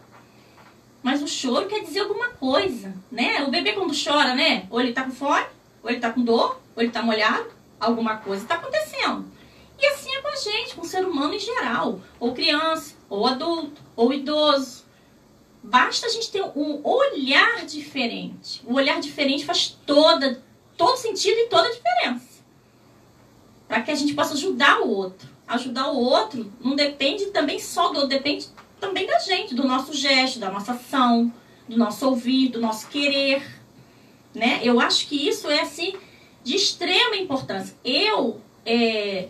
Mas o choro quer dizer alguma coisa, né? O bebê quando chora, né? Ou ele tá com fome, ou ele tá com dor, ou ele tá molhado, alguma coisa tá acontecendo. E assim é com a gente, com o ser humano em geral. Ou criança, ou adulto, ou idoso. Basta a gente ter um olhar diferente. O olhar diferente faz toda, todo sentido e toda a diferença. Para que a gente possa ajudar o outro. Ajudar o outro não depende também só do outro, depende também da gente, do nosso gesto, da nossa ação, do nosso ouvir, do nosso querer, né? Eu acho que isso é assim de extrema importância. Eu, é,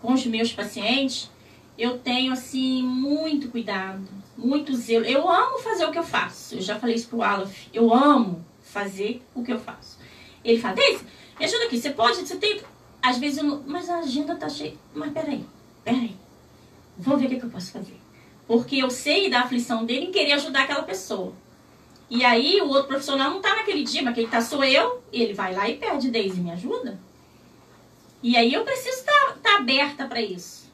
com os meus pacientes, eu tenho assim muito cuidado, muito zelo. Eu amo fazer o que eu faço. Eu já falei isso pro Alaf. Eu amo fazer o que eu faço. Ele fala, Deise, me ajuda aqui. Você pode, você tem. Às vezes eu não. Mas a agenda tá cheia. Mas peraí, peraí. Vou ver o que, que eu posso fazer. Porque eu sei da aflição dele em querer ajudar aquela pessoa. E aí o outro profissional não tá naquele dia, mas quem tá sou eu, ele vai lá e pede, Deise, me ajuda. E aí eu preciso estar tá, aberta para isso.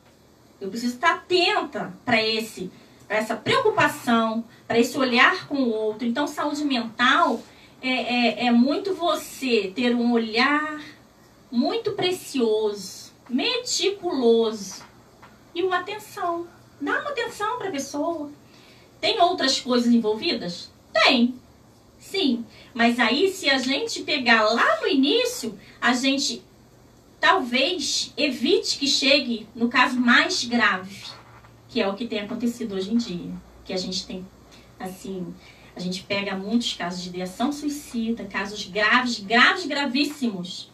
Eu preciso estar atenta para esse, para essa preocupação, para esse olhar com o outro. Então, saúde mental é, é, é muito você ter um olhar muito precioso, meticuloso e uma atenção. Dá uma atenção para a pessoa. Tem outras coisas envolvidas? Tem. Sim, mas aí se a gente pegar lá no início, a gente talvez evite que chegue no caso mais grave, que é o que tem acontecido hoje em dia, que a gente tem assim, a gente pega muitos casos de ideação suicida, casos graves, graves, gravíssimos.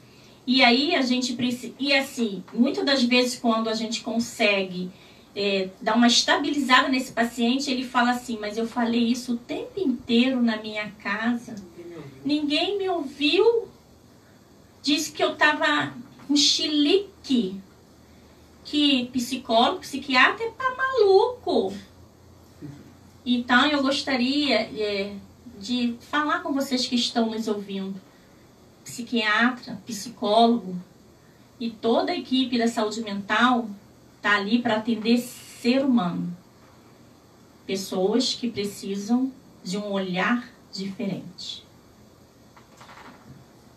E aí a gente precisa. E assim, muitas das vezes quando a gente consegue é, dar uma estabilizada nesse paciente, ele fala assim, mas eu falei isso o tempo inteiro na minha casa. Ninguém me ouviu. Disse que eu estava com chilique. Que psicólogo, psiquiatra é pra maluco. Então eu gostaria é, de falar com vocês que estão nos ouvindo, psiquiatra, psicólogo e toda a equipe da saúde mental está ali para atender ser humano. Pessoas que precisam de um olhar diferente.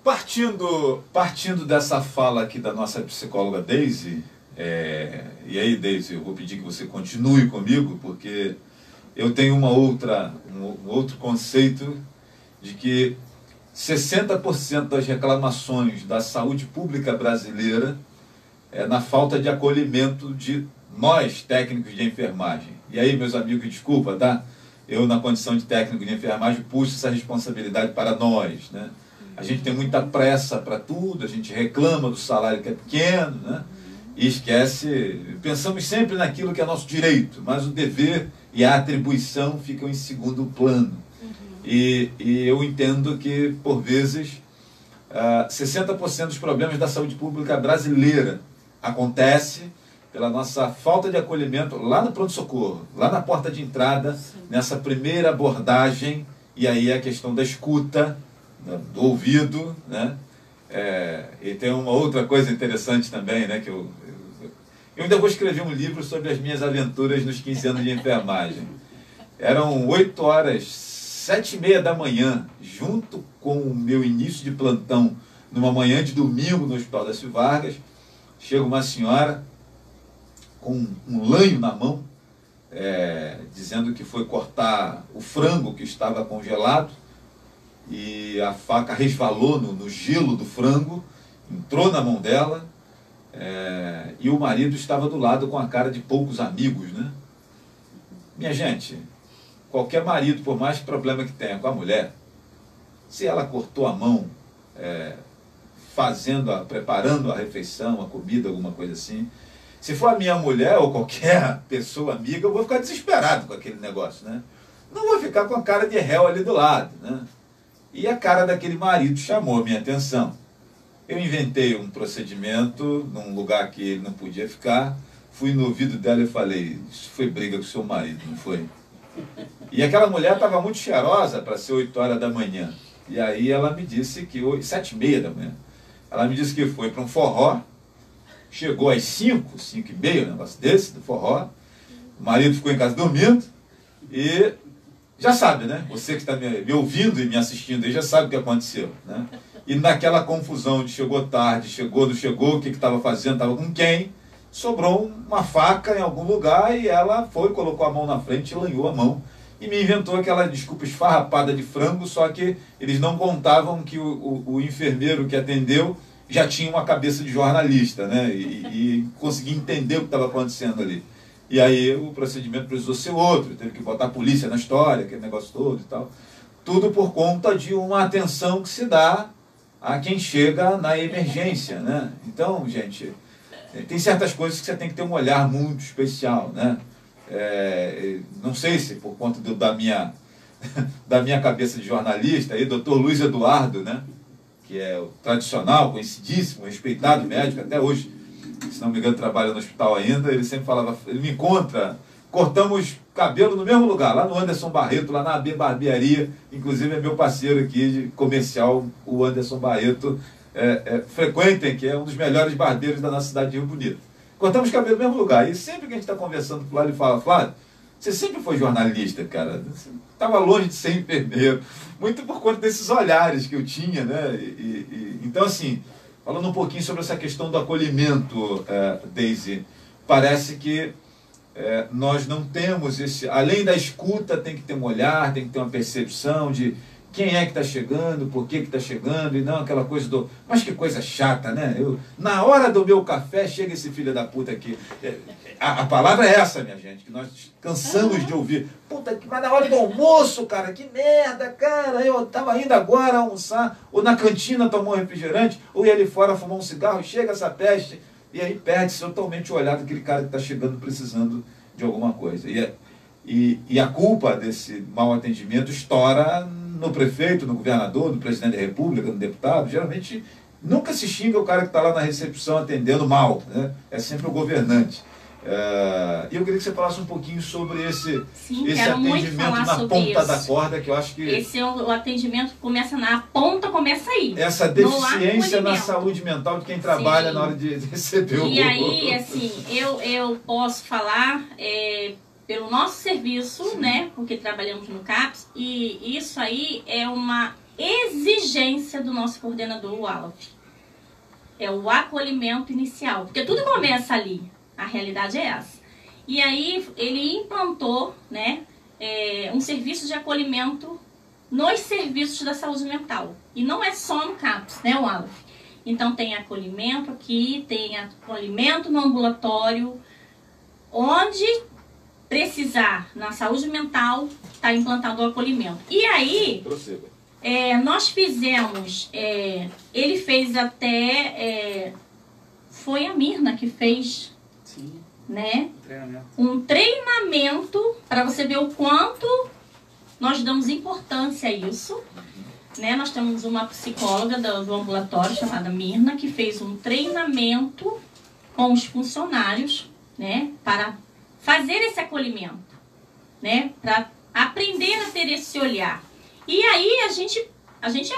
Partindo, partindo dessa fala aqui da nossa psicóloga Daisy, é, e aí Daisy, eu vou pedir que você continue comigo, porque eu tenho uma outra, um, um outro conceito de que 60% das reclamações da saúde pública brasileira é na falta de acolhimento de nós, técnicos de enfermagem. E aí, meus amigos, desculpa, tá? Eu, na condição de técnico de enfermagem, puxo essa responsabilidade para nós, né? A gente tem muita pressa para tudo, a gente reclama do salário que é pequeno, né? E esquece, pensamos sempre naquilo que é nosso direito, mas o dever e a atribuição ficam em segundo plano. E, e, eu entendo que, por vezes, uh, ah, 60% dos problemas da saúde pública brasileira acontece pela nossa falta de acolhimento lá no pronto-socorro, lá na porta de entrada, Sim. nessa primeira abordagem, e aí a questão da escuta, né, do ouvido, né? É, e tem uma outra coisa interessante também, né, que eu, eu ainda vou escrever um livro sobre as minhas aventuras nos 15 anos de enfermagem. Eram 8 horas, 7 e meia da manhã, junto com o meu início de plantão, numa manhã de domingo no Hospital da Vargas, chega uma senhora com um lanho na mão, é, dizendo que foi cortar o frango que estava congelado e a faca resvalou no, no gelo do frango, entrou na mão dela é, e o marido estava do lado com a cara de poucos amigos, né? Minha gente, qualquer marido, por mais problema que tenha com a mulher, se ela cortou a mão é, fazendo, a, preparando a refeição, a comida, alguma coisa assim, se for a minha mulher ou qualquer pessoa amiga, eu vou ficar desesperado com aquele negócio, né? Não vou ficar com a cara de réu ali do lado, né? E a cara daquele marido chamou a minha atenção. Eu inventei um procedimento num lugar que ele não podia ficar, fui no ouvido dela e falei: Isso foi briga com seu marido, não foi? E aquela mulher estava muito cheirosa para ser 8 horas da manhã. E aí ela me disse que, sete e meia da manhã, ela me disse que foi para um forró, chegou às 5, 5 e meia, um negócio desse, do forró, o marido ficou em casa dormindo, e já sabe, né? Você que está me, me, ouvindo e me assistindo aí já sabe o que aconteceu, né? E naquela confusão de chegou tarde, chegou, não chegou, o que estava fazendo, estava com quem, sobrou uma faca em algum lugar e ela foi, colocou a mão na frente e lanhou a mão. E me inventou aquela desculpa esfarrapada de frango, só que eles não contavam que o, o, o enfermeiro que atendeu já tinha uma cabeça de jornalista, né? E, e conseguia entender o que estava acontecendo ali. E aí o procedimento precisou ser outro, teve que botar a polícia na história, aquele negócio todo e tal. Tudo por conta de uma atenção que se dá a quem chega na emergência, né? Então, gente, tem certas coisas que você tem que ter um olhar muito especial, né? É, não sei se por conta do, da minha da minha cabeça de jornalista, aí, doutor Luiz Eduardo, né? Que é o tradicional, conhecidíssimo, respeitado médico até hoje se não me engano, trabalha no hospital ainda, ele sempre falava, ele me encontra, cortamos cabelo no mesmo lugar, lá no Anderson Barreto, lá na AB Barbearia, inclusive é meu parceiro aqui de comercial, o Anderson Barreto, é, é, frequentem, que é um dos melhores barbeiros da nossa cidade de Rio Bonito. Cortamos cabelo no mesmo lugar, e sempre que a gente está conversando com o Flávio, ele fala, Flávio, você sempre foi jornalista, cara. Estava longe de ser enfermeiro. Muito por conta desses olhares que eu tinha, né? E, e, então, assim, Falando um pouquinho sobre essa questão do acolhimento, é, Daisy, parece que é, nós não temos esse. Além da escuta, tem que ter um olhar, tem que ter uma percepção de quem é que está chegando, por que está chegando, e não aquela coisa do. Mas que coisa chata, né? Eu, na hora do meu café, chega esse filho da puta aqui. É, A, a palavra é essa, minha gente, que nós cansamos de ouvir. Puta que mas na hora do almoço, cara, que merda, cara. Eu tava indo agora almoçar, ou na cantina tomar um refrigerante, ou ia ali fora fumar um cigarro, chega essa peste, e aí perde-se totalmente o olhar daquele cara que está chegando precisando de alguma coisa. E, é- e, e a culpa desse mau atendimento estoura no prefeito, no governador, no presidente da república, no deputado. Geralmente nunca se xinga o cara que está lá na recepção atendendo mal. Né? É sempre o governante. É, E eu queria que você falasse um pouquinho sobre esse, Sim, esse atendimento na ponta isso. da corda, que eu acho que Esse é o, o atendimento que começa na ponta, começa aí. essa deficiência na saúde mental de quem trabalha Sim. na hora de receber o E aí, assim, eu, eu posso falar é, pelo nosso serviço, né? Porque trabalhamos no CAPS, e isso aí é uma exigência do nosso coordenador, o Alaf. É o acolhimento inicial. Porque tudo começa ali. A realidade é essa. E aí ele implantou, né? é, um serviço de acolhimento nos serviços da saúde mental. E não é só no CAPS, né, Wallace? Então tem acolhimento aqui, tem acolhimento no ambulatório, onde precisar na saúde mental está implantado o acolhimento. E aí é, nós fizemos, é, ele fez até, é, foi a Mirna que fez, Sim, né? treinamento. um treinamento para você ver o quanto nós damos importância a isso. Né? Nós temos uma psicóloga do, do ambulatório chamada Mirna que fez um treinamento com os funcionários né? para fazer esse acolhimento, né? para aprender a ter esse olhar. E aí a gente, a gente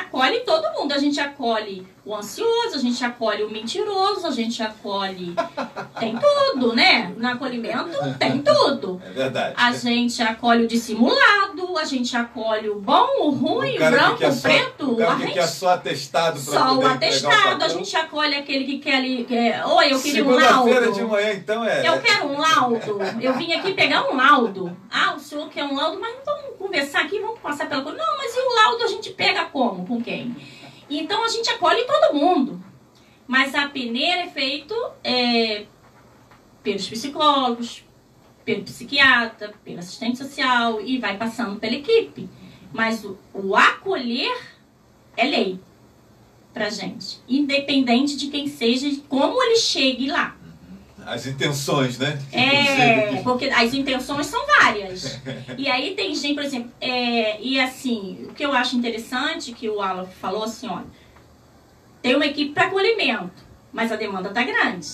acolhe todo mundo. A gente acolhe o ansioso, a gente acolhe o mentiroso, a gente acolhe. Tem tudo, né? No acolhimento tem tudo. É verdade. A gente acolhe o dissimulado, a gente acolhe o bom, o ruim, o, que branco, o só- preto, o cara a que gente- quer só atestado para só o atestado. A papel. gente acolhe aquele que quer ali. Quer, Oi, eu queria um laudo. de manhã, então, é. Eu quero um laudo. Eu vim aqui pegar um laudo. Ah, o senhor quer um laudo, mas conversar aqui, vamos passar pela coisa. Não, mas e o laudo a gente pega como? Com quem? Então a gente acolhe todo mundo. Mas a peneira é feito é, pelos psicólogos, pelo psiquiatra, pelo assistente social e vai passando pela equipe. Mas o, o acolher é lei pra gente. Independente de quem seja e como ele chegue lá. As intenções, né? É, porque as intenções são várias. E aí tem gente, por exemplo, é, e assim, o que eu acho interessante que o Alan falou assim, olha, tem uma equipe para acolhimento, mas a demanda tá grande.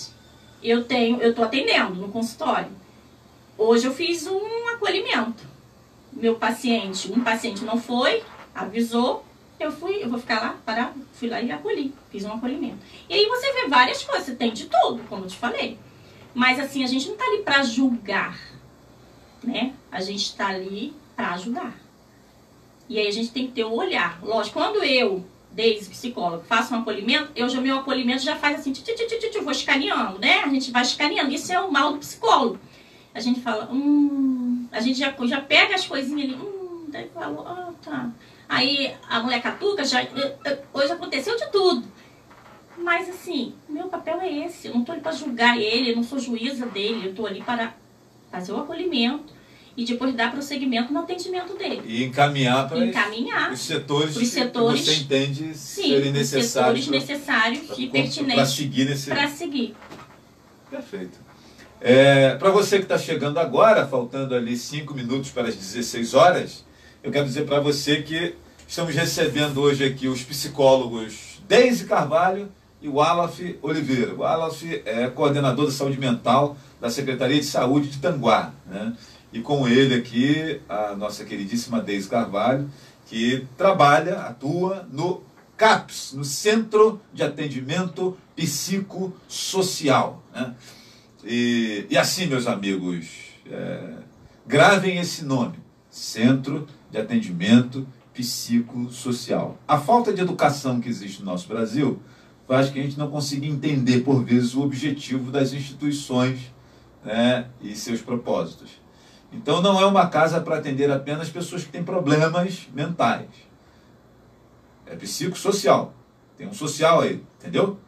Eu tenho, eu tô atendendo no consultório. Hoje eu fiz um acolhimento. Meu paciente, um paciente não foi, avisou, eu fui, eu vou ficar lá, parar, fui lá e acolhi, fiz um acolhimento. E aí você vê várias coisas, você tem de tudo, como eu te falei. Mas assim, a gente não tá ali para julgar, né? A gente está ali para ajudar. E aí a gente tem que ter o olhar. Lógico, quando eu, desde psicólogo, faço um acolhimento, eu já meu acolhimento já faz assim, tchu, tchu, tchu, vou escaneando, né? A gente vai escaneando. Isso é o mal do psicólogo. A gente fala, hum, a gente já, já pega as coisinhas ali, hum, daí falou, ah, tá. Aí a mulher catuca, já, eh, eh, hoje aconteceu de tudo. Mas assim, meu papel é esse. Eu não tô ali para julgar ele, eu não sou juíza dele, eu tô ali para fazer o acolhimento e depois dar prosseguimento no atendimento dele. E encaminhar para Encaminhar, os setores, que- setores, que você entende sim, serem os necessários setores necessários e para pertinentes seguir nesse. para seguir. Perfeito. É, para você que está chegando agora, faltando ali 5 minutos para as 16 horas, eu quero dizer para você que estamos recebendo hoje aqui os psicólogos Deise Carvalho e o Alaf Oliveira. O Alaf é coordenador da saúde mental da Secretaria de Saúde de Tanguá. Né? E com ele aqui, a nossa queridíssima Deise Carvalho, que trabalha, atua no CAPS, no Centro de Atendimento Psicossocial. Né? E, e assim, meus amigos, é, gravem esse nome: Centro de Atendimento Psicossocial. A falta de educação que existe no nosso Brasil faz que a gente não consiga entender, por vezes, o objetivo das instituições né, e seus propósitos. Então não é uma casa para atender apenas pessoas que têm problemas mentais. É psicossocial. Tem um social aí, entendeu?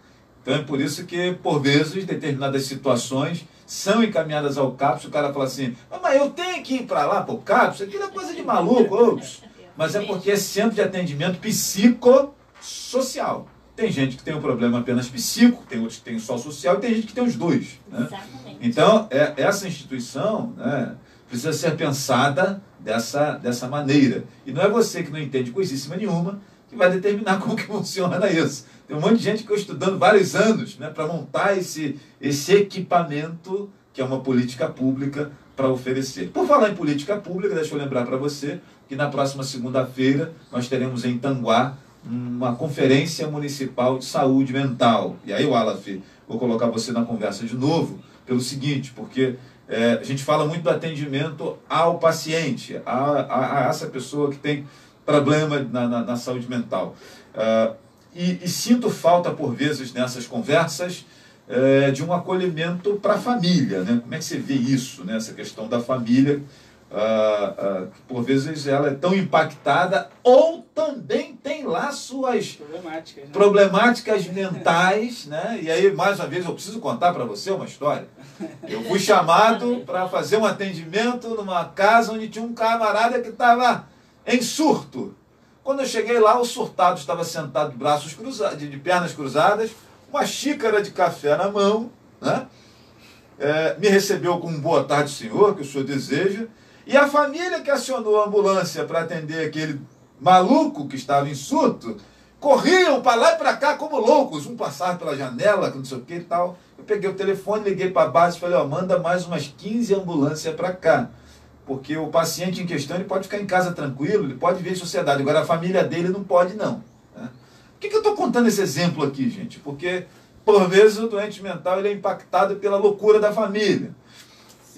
Então é por isso que, por vezes, determinadas situações são encaminhadas ao CAPS, o cara fala assim, "Ah, mas eu tenho que ir para lá, pro CAPS, aquilo é coisa de maluco, ops. Mas é porque é centro de atendimento psicossocial. Tem gente que tem um problema apenas psíquico, tem outros que tem só social e tem gente que tem os dois. Né? Exatamente. Então, é, essa instituição né, precisa ser pensada dessa, dessa maneira. E não é você que não entende coisíssima nenhuma que vai determinar como que funciona isso. Tem um monte de gente que ficou estudando vários anos né, para montar esse, esse equipamento que é uma política pública para oferecer. Por falar em política pública, deixa eu lembrar para você que na próxima segunda-feira nós teremos em Tanguá uma conferência municipal de saúde mental. E aí, Walaf, vou colocar você na conversa de novo, pelo seguinte, porque é, a gente fala muito do atendimento ao paciente, a, a, a essa pessoa que tem problema na, na, na saúde mental. Ah, e, e sinto falta, por vezes, nessas conversas, é, de um acolhimento para a família. Né? Como é que você vê isso, né? essa questão da família? Ah, ah, por vezes ela é tão impactada ou também tem lá suas Problemáticas, né? problemáticas mentais, né? E aí, mais uma vez, eu preciso contar para você uma história. Eu fui chamado para fazer um atendimento numa casa onde tinha um camarada que estava em surto. Quando eu cheguei lá, o surtado estava sentado de braços cruzados, de pernas cruzadas, uma xícara de café na mão, né? É, me recebeu com um boa tarde, senhor, que o senhor deseja. E a família que acionou a ambulância para atender aquele maluco que estava em surto, corriam para lá e para cá como loucos. Um passava pela janela, não sei o que e tal. Eu peguei o telefone, liguei para a base e falei, ó, manda mais umas 15 ambulâncias para cá. Porque o paciente em questão ele pode ficar em casa tranquilo, ele pode vir em sociedade. Agora a família dele não pode, não. né? Por que, que eu estou contando esse exemplo aqui, gente? Porque, por vezes, o doente mental ele é impactado pela loucura da família.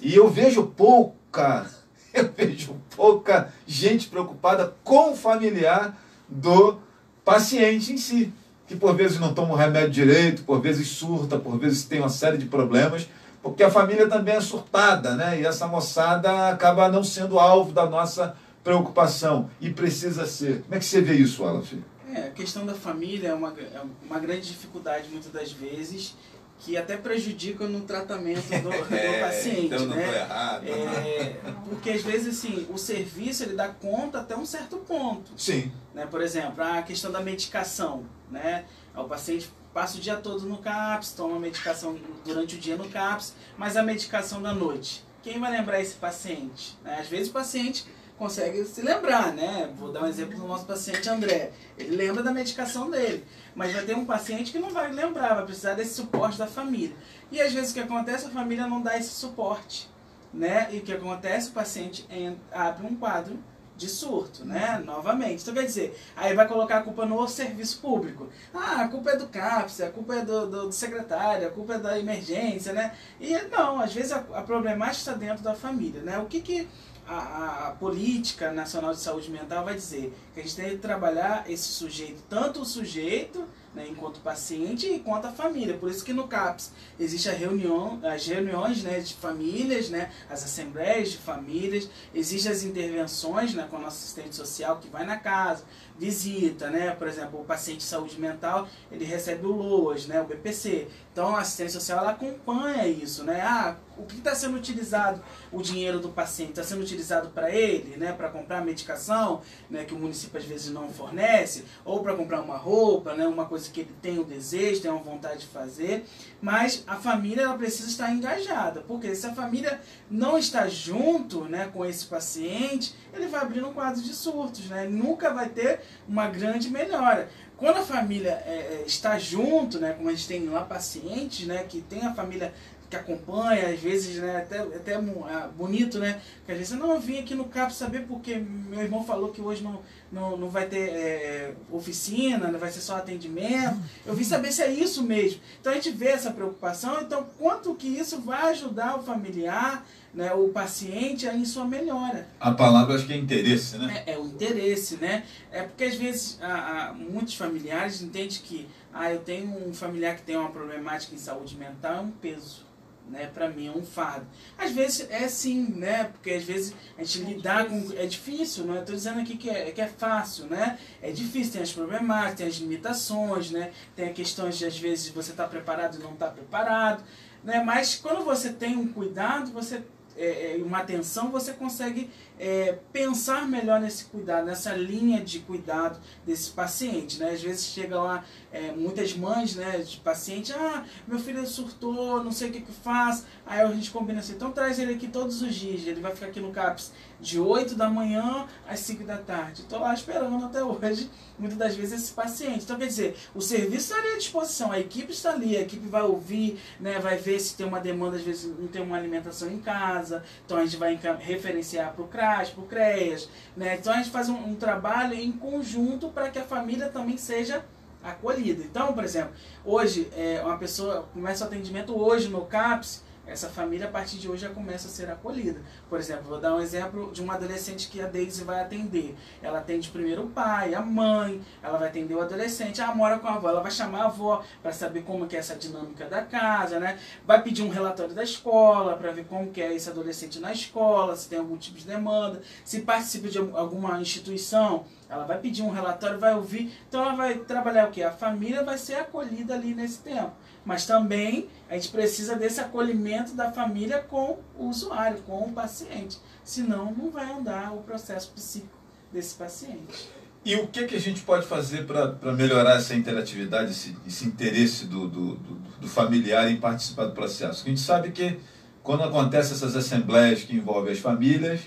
E eu vejo pouca, eu vejo pouca gente preocupada com o familiar do paciente em si. Que por vezes não toma o remédio direito, por vezes surta, por vezes tem uma série de problemas, porque a família também é surtada, né? E essa moçada acaba não sendo alvo da nossa preocupação. E precisa ser. Como é que você vê isso, Alaf? É, a questão da família é uma, é uma grande dificuldade muitas das vezes que até prejudica no tratamento do, do paciente, então não né? errado. É, porque às vezes assim, o serviço ele dá conta até um certo ponto. Sim. Né? Por exemplo, a questão da medicação. Né? O paciente passa o dia todo no CAPS, toma a medicação durante o dia no CAPS, mas a medicação da noite. Quem vai lembrar esse paciente? Né? Às vezes o paciente consegue se lembrar, né? Vou dar um exemplo do nosso paciente André. Ele lembra da medicação dele, mas vai ter um paciente que não vai lembrar, vai precisar desse suporte da família. E às vezes o que acontece, a família não dá esse suporte, né? E o que acontece, o paciente en- abre um quadro de surto, né? Novamente. Então quer dizer, aí vai colocar a culpa no serviço público. Ah, a culpa é do CAPS, a culpa é do, do, do secretário, a culpa é da emergência, né? E não, às vezes a, a problemática está dentro da família, né? O que que a, a- política nacional de saúde mental vai dizer? Que a gente tem que trabalhar esse sujeito, tanto o sujeito, né, enquanto paciente, quanto a família. Por isso que no CAPS existe a reunião, as reuniões né, de famílias, né, as assembleias de famílias, existem as intervenções né, com o nosso assistente social que vai na casa, visita, né, por exemplo, o paciente de saúde mental, ele recebe o LOAS, né, o BPC. Então a assistência social ela acompanha isso, né? Ah, o que está sendo utilizado, o dinheiro do paciente? Está sendo utilizado para ele, né, para comprar medicação, né, que o município às vezes não fornece, ou para comprar uma roupa, né, uma coisa que ele tem o desejo, tem uma vontade de fazer, mas a família ela precisa estar engajada, porque se a família não está junto, né, com esse paciente, ele vai abrir um quadro de surtos, né, nunca vai ter uma grande melhora. Quando a família é, é, está junto, né, como a gente tem lá pacientes, né, que tem a família que acompanha, às vezes, né, até, até ah, bonito, né, que às vezes, não, eu vim aqui no CAP saber porque meu irmão falou que hoje não, não, não vai ter é, oficina, não vai ser só atendimento, eu vim saber se é isso mesmo. Então a gente vê essa preocupação, então quanto que isso vai ajudar o familiar, né, o paciente a em sua melhora. A palavra acho que é interesse, né? É, é o interesse, né? É porque às vezes a, a- muitos familiares entendem que ah, eu tenho um familiar que tem uma problemática em saúde mental, é um peso. né? Para mim é um fardo. Às vezes é sim, né? Porque às vezes a gente É lidar difícil. com é difícil, não estou dizendo aqui que é, que é fácil, né? É difícil, tem as problemáticas, tem as limitações, né? Tem a questões de às vezes você está preparado e não está preparado, né? Mas quando você tem um cuidado, você é, é, uma atenção, você consegue é, pensar melhor nesse cuidado, nessa linha de cuidado desse paciente, né? Às vezes chega lá é, muitas mães, né, de paciente, ah, meu filho surtou, não sei o que que faz, aí a gente combina assim, então traz ele aqui todos os dias, ele vai ficar aqui no CAPS de 8 da manhã às 5 da tarde. Estou lá esperando até hoje, muitas das vezes, esse paciente. Então, quer dizer, o serviço está ali à disposição, a equipe está ali, a equipe vai ouvir, né, vai ver se tem uma demanda, às vezes não tem uma alimentação em casa, então a gente vai referenciar para o CRAS, para o CREAS, né? Então a gente faz um, um trabalho em conjunto para que a família também seja acolhida. Então, por exemplo, hoje é, uma pessoa começa o atendimento hoje no CAPS, essa família a partir de hoje já começa a ser acolhida. Por exemplo, vou dar um exemplo de uma adolescente que a Daisy vai atender. Ela atende primeiro o pai, a mãe, ela vai atender o adolescente, ah, mora com a avó, ela vai chamar a avó para saber como que é essa dinâmica da casa, né? Vai pedir um relatório da escola para ver como que é esse adolescente na escola, se tem algum tipo de demanda, se participa de alguma instituição, ela vai pedir um relatório, vai ouvir, então ela vai trabalhar o que? A família vai ser acolhida ali nesse tempo. Mas também a gente precisa desse acolhimento da família com o usuário, com o paciente. Senão não vai andar o processo psíquico desse paciente. E o que, que a gente pode fazer para melhorar essa interatividade, esse, esse interesse do, do, do, do familiar em participar do processo? A gente sabe que quando acontecem essas assembleias que envolvem as famílias,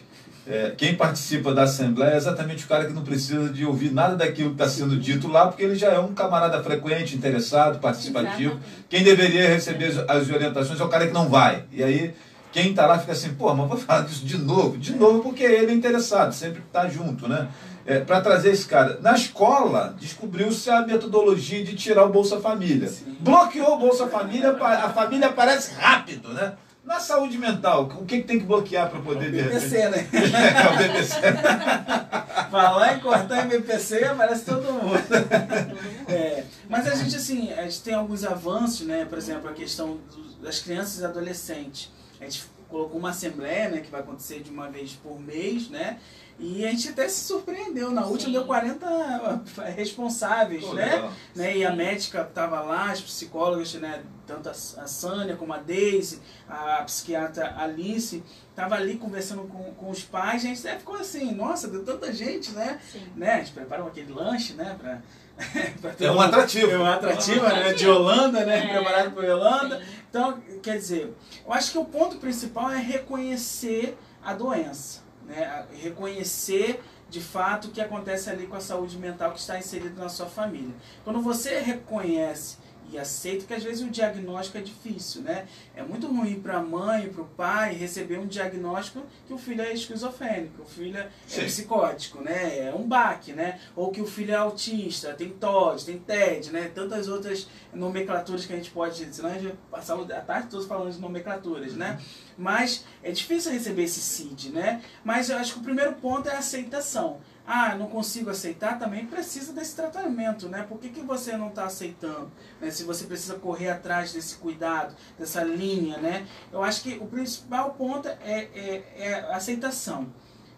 é, quem participa da assembleia é exatamente o cara que não precisa de ouvir nada daquilo que está sendo dito lá, porque ele já é um camarada frequente, interessado, participativo. Exatamente. Quem deveria receber as- orientações é o cara que não vai. E aí, quem está lá fica assim, pô, mas vou falar disso de novo. De novo, porque ele é interessado, sempre está junto, né? É, Para trazer esse cara. Na escola, descobriu-se a metodologia de tirar o Bolsa Família. Sim. Bloqueou o Bolsa Família, a família aparece rápido, né? Na saúde mental, o que, que tem que bloquear para poder... de repente- BPC, né? É, o BPC. Falar em cortar em BPC aparece todo mundo. É, mas a gente, assim, a gente tem alguns avanços, né? Por exemplo, a questão das crianças e adolescentes. A gente colocou uma assembleia, né? Que vai acontecer de uma vez por mês, né? E a gente até se surpreendeu. Na última Sim. deu 40 responsáveis, Pô, né? legal. né? E a médica estava lá, as psicólogas, né? tanto a, a Sânia como a Daisy, a psiquiatra Alice, estava ali conversando com, com os pais. A gente até ficou assim, nossa, deu tanta gente, né? Sim. né? A gente preparou aquele lanche, né? Pra, ter É um atrativo. É um atrativo, É um né? De. Holanda, né? É. Preparado por Holanda. Sim. Então, quer dizer, eu acho que o ponto principal é reconhecer a doença, né? Reconhecer de fato o que acontece ali com a saúde mental que está inserido na sua família. Quando você reconhece e aceita, que às vezes o diagnóstico é difícil, né? É muito ruim para a mãe, para o pai receber um diagnóstico que o filho é esquizofrênico, o filho é Sim. psicótico, né? É um baque, né? Ou que o filho é autista, tem TOD, tem TED, né? Tantas outras nomenclaturas que a gente pode, senão a gente vai passar a tarde toda falando de nomenclaturas, né? Mas é difícil receber esse CID, né? Mas eu acho que o primeiro ponto é a aceitação. Ah, não consigo aceitar, também precisa desse tratamento, né? Por que, que você não está aceitando? Né? Se você precisa correr atrás desse cuidado, dessa linha, né? Eu acho que o principal ponto é, é, é aceitação.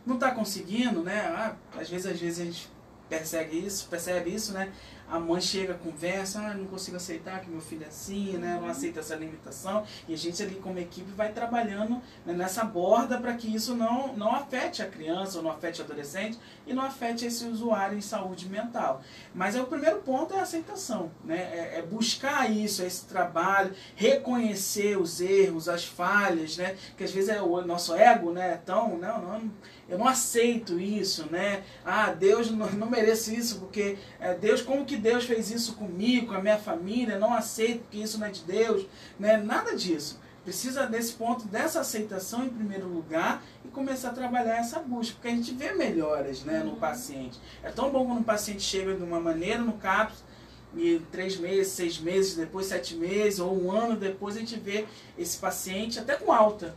Não está conseguindo, né? Ah, às vezes, às vezes a gente persegue isso, percebe isso, né? A mãe chega, conversa, ah, não consigo aceitar que meu filho é assim, né? Não aceita essa limitação. E a gente ali como equipe vai trabalhando né, nessa borda para que isso não, não afete a criança ou não afete o adolescente e não afete esse usuário em saúde mental. Mas é o primeiro ponto é a aceitação, né? É, é buscar isso, é esse trabalho, reconhecer os erros, as falhas, né? Que às vezes é o nosso ego, né? Tão, não, não, eu não aceito isso, né? Ah, Deus não, não merece isso porque é, Deus, como que Deus fez isso comigo, com a minha família? Não aceito porque isso não é de Deus, né? Nada disso. Precisa desse ponto, dessa aceitação em primeiro lugar e começar a trabalhar essa busca, porque a gente vê melhoras né, no paciente. É tão bom quando o paciente chega de uma maneira no CAPS e três meses, seis meses depois, sete meses ou um ano depois a gente vê esse paciente até com alta.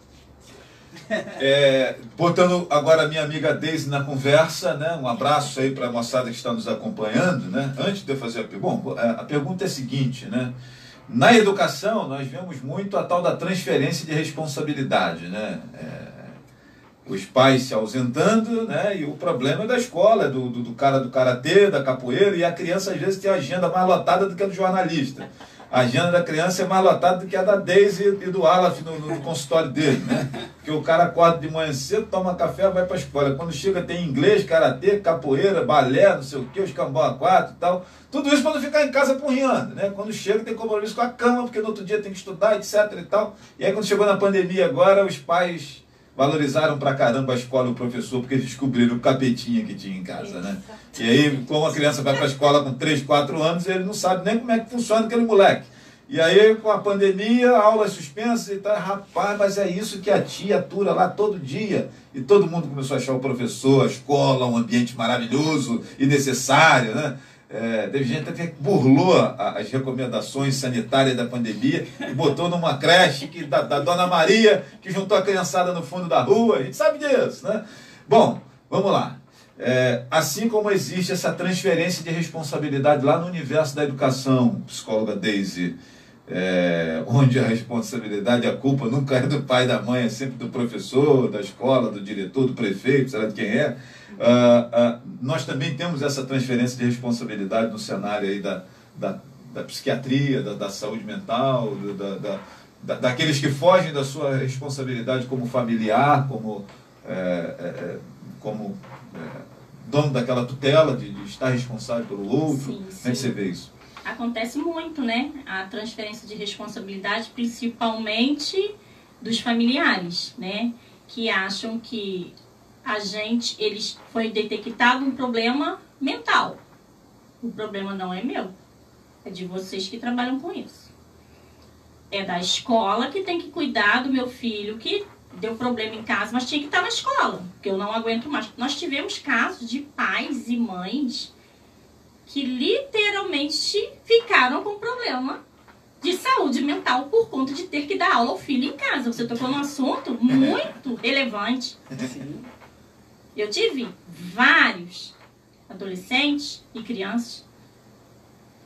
É, botando agora a minha amiga Deise na conversa, né? Um abraço aí para a moçada que está nos acompanhando, né? Antes de eu fazer a pergunta, bom, a pergunta é a seguinte, né? Na educação, nós vemos muito a tal da transferência de responsabilidade, né? É, os pais se ausentando, né? E o problema é da escola, é do, do, do cara do karatê, da capoeira, e a criança às vezes tem a agenda mais lotada do que a do jornalista. A agenda da criança é mais lotada do que a da Daisy e do Alaf no, no consultório dele, né? Porque o cara acorda de manhã cedo, toma café, vai para a escola. Quando chega tem inglês, karatê, capoeira, balé, não sei o que, os a quatro e tal. Tudo isso para não ficar em casa porriando, né? Quando chega tem compromisso com a cama, porque no outro dia tem que estudar, etc e tal. E aí quando chegou na pandemia agora, os pais valorizaram pra caramba a escola e o professor, porque descobriram o capetinha que tinha em casa, né? E aí, como a criança vai para a escola com 3, 4 anos, ele não sabe nem como é que funciona aquele moleque. E aí, com a pandemia, aulas suspensas e tal, rapaz, mas é isso que a tia atura lá todo dia. E todo mundo começou a achar o professor, a escola, um ambiente maravilhoso e necessário, né? É, teve gente até que burlou a- as recomendações sanitárias da pandemia e botou numa creche que, da, da Dona Maria, que juntou a criançada no fundo da rua. A gente sabe disso, né? Bom, vamos lá. É, assim como existe essa transferência de responsabilidade lá no universo da educação, psicóloga Daisy, é, onde a responsabilidade, a culpa nunca é do pai da mãe, é sempre do professor, da escola, do diretor, do prefeito, sei lá de quem é. Ah, nós também temos essa transferência de responsabilidade no cenário aí da, da, da psiquiatria, da, da saúde mental, da, da, da- daqueles que fogem da sua responsabilidade como familiar, como, é, é, é, como é, dono daquela tutela, de, de estar responsável pelo outro. Sim, Como é que você vê isso? Acontece muito, né? A transferência de responsabilidade, principalmente dos familiares, né? Que acham que a gente, eles foi detectado um problema mental. O problema não é meu, é de vocês que trabalham com isso. É da escola que tem que cuidar do meu filho que deu problema em casa, mas tinha que estar na escola, porque eu não aguento mais. Nós tivemos casos de pais e mães que literalmente ficaram com problema de saúde mental por conta de ter que dar aula ao filho em casa. Você tocou num assunto muito relevante. Sim. Eu tive vários adolescentes e crianças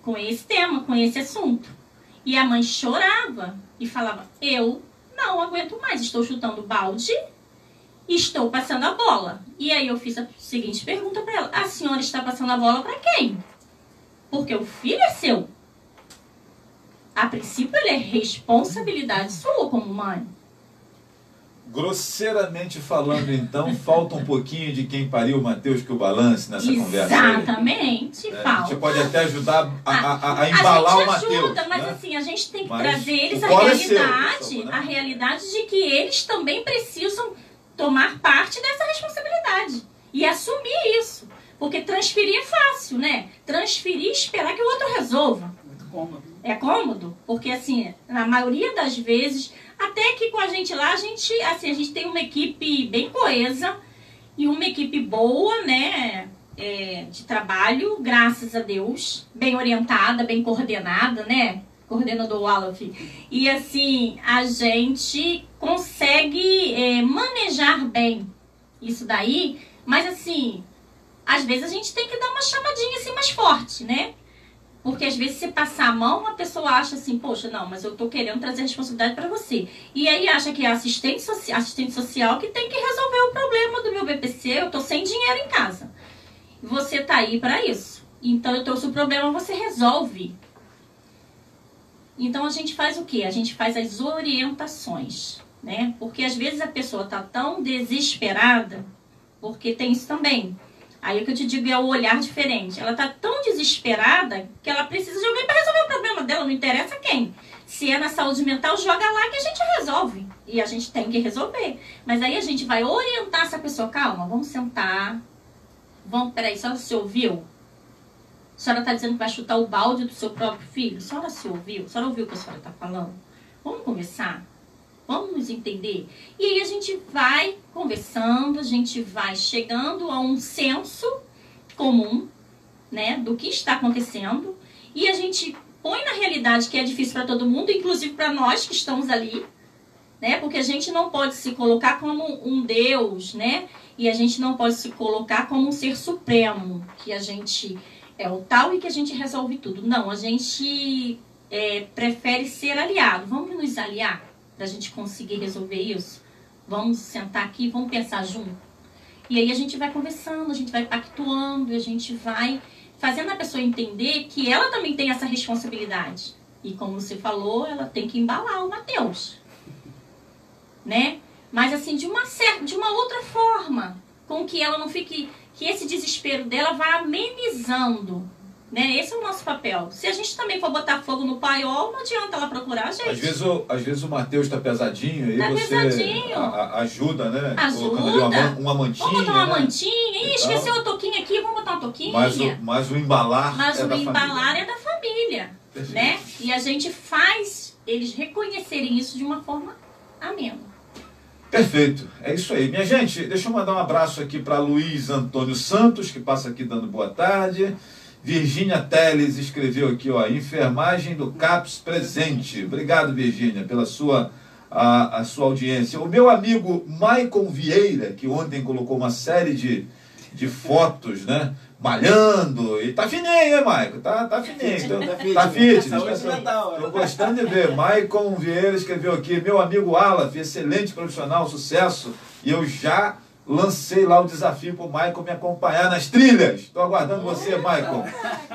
com esse tema, com esse assunto. E a mãe chorava e falava: Eu não aguento mais, estou chutando balde e estou passando a bola. E aí eu fiz a seguinte pergunta para ela: A senhora está passando a bola para quem? Porque o filho é seu. A princípio, ele é responsabilidade sua como mãe. Grosseiramente falando, então, falta um pouquinho de quem pariu o Mateus que o balance nessa conversa. aí. Exatamente, É, a falta. gente pode até ajudar a, a- a- a A embalar gente o Mateus. ajuda, mas né? assim, a gente tem que Mas trazer eles a é seu, realidade, pessoal, né? a realidade de que eles também precisam tomar parte dessa responsabilidade e assumir isso. Porque transferir é fácil, né? Transferir e esperar que o outro resolva. Muito cômodo. É cômodo, porque assim, na maioria das vezes, até que com a gente lá, a gente, assim, a gente tem uma equipe bem coesa e uma equipe boa, né, é, de trabalho, graças a Deus, bem orientada, bem coordenada, né, coordenador Wallaf. E assim, a gente consegue é, manejar bem isso daí, mas assim, às vezes a gente tem que dar uma chamadinha assim mais forte, né? Porque às vezes você passar a mão, a pessoa acha assim, poxa, não, mas eu tô querendo trazer responsabilidade para você. E aí acha que é assistente, soci... assistente social que tem que resolver o problema do meu BPC, eu tô sem dinheiro em casa. Você tá aí para isso. Então eu trouxe o problema, você resolve. Então a gente faz o quê? A gente faz as orientações, né? Porque às vezes a pessoa tá tão desesperada, porque tem isso também. Aí o que eu te digo é o olhar diferente. Ela tá tão desesperada que ela precisa de alguém para resolver o problema dela, não interessa quem. Se é na saúde mental, joga lá que a gente resolve. E a gente tem que resolver. Mas aí a gente vai orientar essa pessoa, calma, vamos sentar. Vamos, peraí, senhora se ouviu? A senhora está dizendo que vai chutar o balde do seu próprio filho? A senhora se ouviu? A senhora ouviu o que a senhora está falando? Vamos conversar? Vamos entender? E aí a gente vai conversando, a gente vai chegando a um senso comum, né, do que está acontecendo, e a gente põe na realidade que é difícil para todo mundo, inclusive para nós que estamos ali, né? Porque a gente não pode se colocar como um Deus, né? E a gente não pode se colocar como um ser supremo, que a gente é o tal e que a gente resolve tudo. Não, a gente é, prefere ser aliado. Vamos nos aliar para a gente conseguir resolver isso? Vamos sentar aqui, vamos pensar junto. E aí a gente vai conversando, a gente vai pactuando, a gente vai fazendo a pessoa entender que ela também tem essa responsabilidade. E como você falou, ela tem que embalar o Mateus. Né? Mas assim, de uma certa, de uma outra forma, com que ela não fique que esse desespero dela vá amenizando. Né? Esse é o nosso papel. Se a gente também for botar fogo no paiol, não adianta ela procurar a gente. Às vezes o, às vezes o Mateus está pesadinho e Tá você pesadinho. a- a- ajuda, né? Ajuda. Uma, uma mantinha. Vamos botar uma né? mantinha. Ih, E esqueceu a touquinha aqui, vamos botar uma touquinha. Mas o, mas o embalar Mas é o da embalar família. é da família, Perfeito. né? E a gente faz eles reconhecerem isso de uma forma amena. Perfeito, é isso aí. Minha gente, deixa eu mandar um abraço aqui para Luiz Antônio Santos, que passa aqui dando boa tarde. Virgínia Teles escreveu aqui, ó, enfermagem do CAPS presente. Obrigado, Virgínia, pela sua, a, a sua audiência. O meu amigo Maicon Vieira, que ontem colocou uma série de, de fotos, né? Malhando, e tá fininho, hein, Maicon? Tá, tá fininho. Então, Tá fitness. tá fitness. Tá- mental, Tô é. gostando de ver. Maicon Vieira escreveu aqui, meu amigo Alaf, excelente profissional, sucesso. E eu já lancei lá o desafio para o Maicon me acompanhar nas trilhas. Estou aguardando você, Maicon.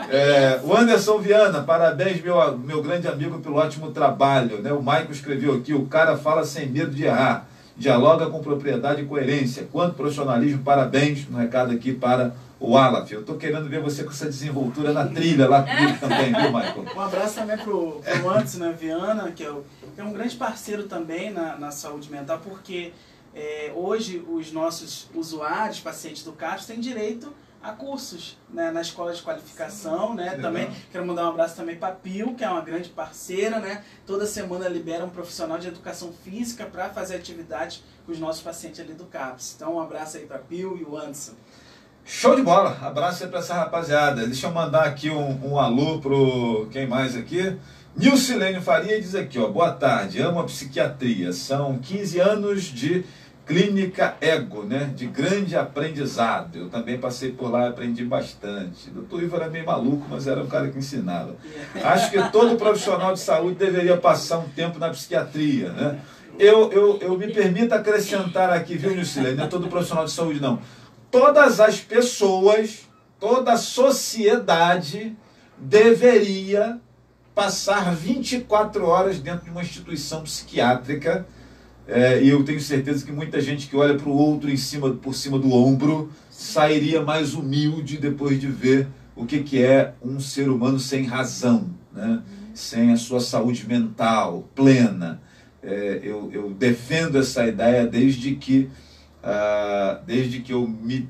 É, o Anderson Viana, parabéns, meu, meu grande amigo, pelo ótimo trabalho. Né? O Maicon escreveu aqui, o cara fala sem medo de errar. Dialoga com propriedade e coerência. Quanto profissionalismo, parabéns. Um recado aqui para o Alaf. Eu estou querendo ver você com essa desenvoltura na trilha lá comigo também, viu, Maicon? Um abraço também pro, pro Anderson né, Viana, que é, o- é um grande parceiro também na, na saúde mental, porque é, hoje os nossos usuários, pacientes do CAPS, têm direito a cursos né, na escola de qualificação, né? Legal. Também quero mandar um abraço também para a Pio, que é uma grande parceira, né? Toda semana libera um profissional de educação física para fazer atividades com os nossos pacientes ali do CAPS. Então um abraço aí para a Pio e o Anderson. Show de bola! Abraço aí pra essa rapaziada. Deixa eu mandar aqui um, um alô pro. Quem mais aqui? Nilcilene Faria diz aqui, ó. Boa tarde, amo a psiquiatria. São 15 anos de clínica ego, né? De grande aprendizado. Eu também passei por lá e aprendi bastante. O doutor Ivo era meio maluco, mas era um cara que ensinava. Acho que todo profissional de saúde deveria passar um tempo na psiquiatria, né? Eu, eu, eu me permito acrescentar aqui, viu, Nilcilene? Não é todo profissional de saúde, não todas as pessoas, toda a sociedade deveria passar 24 horas dentro de uma instituição psiquiátrica. É, e eu tenho certeza que muita gente que olha para o outro em cima, por cima do ombro sairia mais humilde depois de ver o que, que é um ser humano sem razão, né? sem a sua saúde mental plena. É, eu, eu defendo essa ideia desde que ah, desde que eu me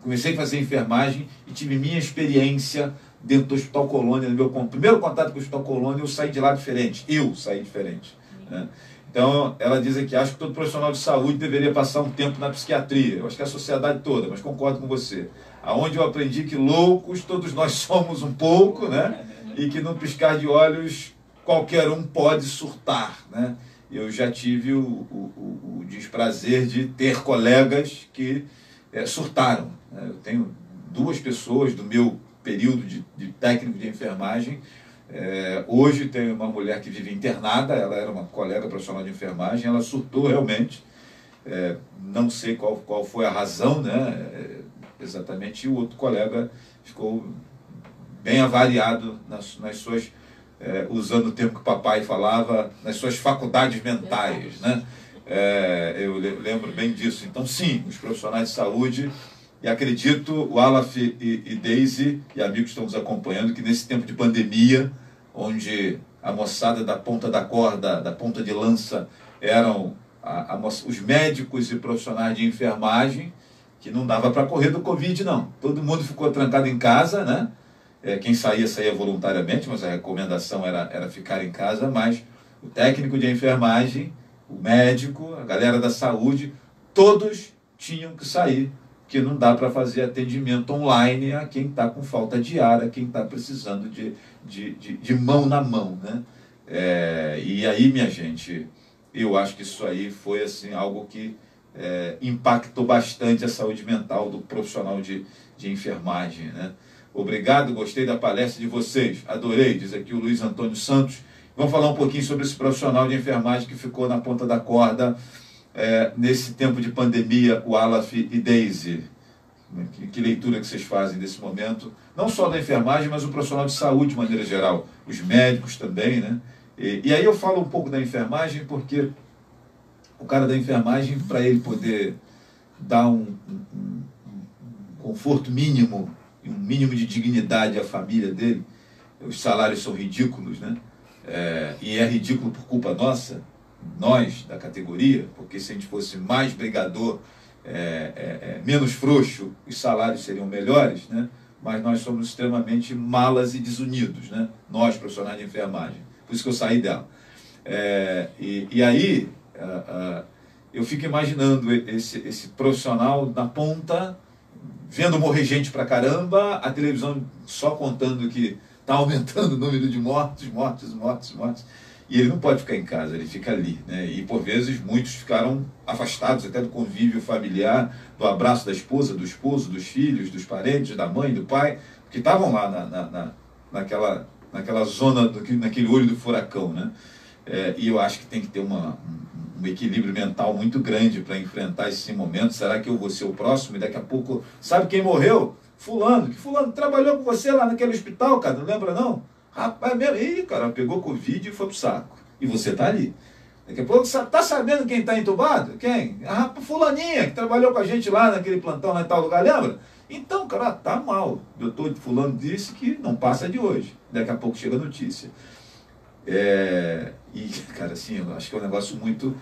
comecei a fazer enfermagem e tive minha experiência dentro do Hospital Colônia, no meu primeiro contato com o Hospital Colônia, eu saí de lá diferente, eu saí diferente. né? Então, ela diz aqui, acho que todo profissional de saúde deveria passar um tempo na psiquiatria, eu acho que a sociedade toda, mas concordo com você. Aonde eu aprendi que loucos todos nós somos um pouco, né? E que num piscar de olhos qualquer um pode surtar, né? Eu já tive o, o, o- desprazer de ter colegas que eh, surtaram. né? Eu tenho duas pessoas do meu período de, de técnico de enfermagem. Eh, hoje tenho uma mulher que vive internada, ela era uma colega profissional de enfermagem, ela surtou realmente. Eh, não sei qual, qual foi a razão, né? eh, exatamente, e o outro colega ficou bem avariado nas, nas suas, eh, usando o termo que o papai falava, nas suas faculdades mentais, né? Eh, eu le- lembro bem disso. Então, sim, os profissionais de saúde, e acredito, o Alaf e, e Daisy e amigos que estão nos acompanhando, que nesse tempo de pandemia, onde a moçada da ponta da corda, da ponta de lança, eram a- a os médicos e profissionais de enfermagem, que não dava para correr do Covid, não. Todo mundo ficou trancado em casa, né? É, quem saía, saía voluntariamente, mas a recomendação era, era ficar em casa. Mas o técnico de enfermagem, o médico, a galera da saúde, todos tinham que sair, porque não dá para fazer atendimento online a quem está com falta de ar, a quem está precisando de, de, de, de mão na mão, né? É, e aí, minha gente, eu acho que isso aí foi assim algo que é, impactou bastante a saúde mental do profissional de, de enfermagem, né? Obrigado, gostei da palestra de vocês. Adorei, diz aqui o Luiz Antônio Santos. Vamos falar um pouquinho sobre esse profissional de enfermagem que ficou na ponta da corda é, nesse tempo de pandemia, o Alaf e Daisy. Que, que, leitura que vocês fazem desse momento? Não só da enfermagem, mas o profissional de saúde de maneira geral. Os médicos também, né? E, e aí eu falo um pouco da enfermagem porque o cara da enfermagem, para ele poder dar um, um, um, conforto mínimo, um mínimo de dignidade à família dele, os salários são ridículos, né? É, e é ridículo por culpa nossa, nós da categoria, porque se a gente fosse mais brigador, é, é, é, menos frouxo, os salários seriam melhores, né? mas nós somos extremamente malas e desunidos, né? nós, profissionais de enfermagem. Por isso que eu saí dela. É, e, e aí, eu fico imaginando esse, esse profissional na ponta, vendo morrer gente pra caramba, a televisão só contando que está aumentando o número de mortos, mortos, mortos, mortos. E ele não pode ficar em casa, ele fica ali. Né? E por vezes muitos ficaram afastados até do convívio familiar, do abraço da esposa, do esposo, dos filhos, dos parentes, da mãe, do pai, que estavam lá na, na, na, naquela, naquela zona, do, naquele olho do furacão. Né? É, e eu acho que tem que ter uma, um, um equilíbrio mental muito grande para enfrentar esse momento. Será que eu vou ser o próximo? E daqui a pouco, sabe quem morreu? Fulano, que fulano trabalhou com você lá naquele hospital, cara, não lembra não? Rapaz, mesmo, ih, cara, pegou Covid e foi pro saco. E você tá ali. Daqui a pouco, tá sabendo quem tá entubado? Quem? A fulaninha, que trabalhou com a gente lá naquele plantão lá em tal lugar, lembra? Então, cara, tá mal. Doutor fulano disse que não passa de hoje. Daqui a pouco chega a notícia. É, e, cara, assim, eu acho que é um negócio muito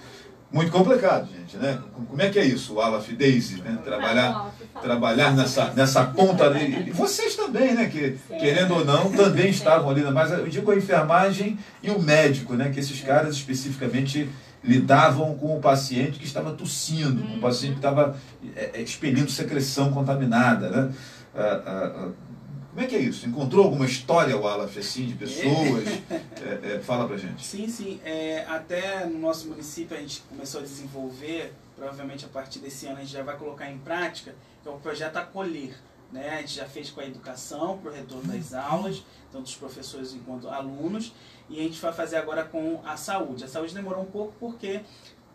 muito complicado, gente, né? Como é que é isso, o Alaf Daisy, né? Trabalhar, trabalhar nessa, nessa ponta ali. E vocês também, né? Que, querendo ou não, também estavam ali. Mas eu digo a enfermagem e o médico, né? Que esses caras especificamente lidavam com o paciente que estava tossindo, com o paciente que estava é, é, expelindo secreção contaminada, né? Ah, ah, ah como é que é isso? Encontrou alguma história, Wallace, assim, de pessoas? é, é, fala pra gente. Sim, sim. É, até no nosso município a gente começou a desenvolver, provavelmente a partir desse ano a gente já vai colocar em prática, que é o projeto Acolher. Né? A gente já fez com a educação, para o retorno das aulas, tanto os professores quanto alunos, e a gente vai fazer agora com a saúde. A saúde demorou um pouco porque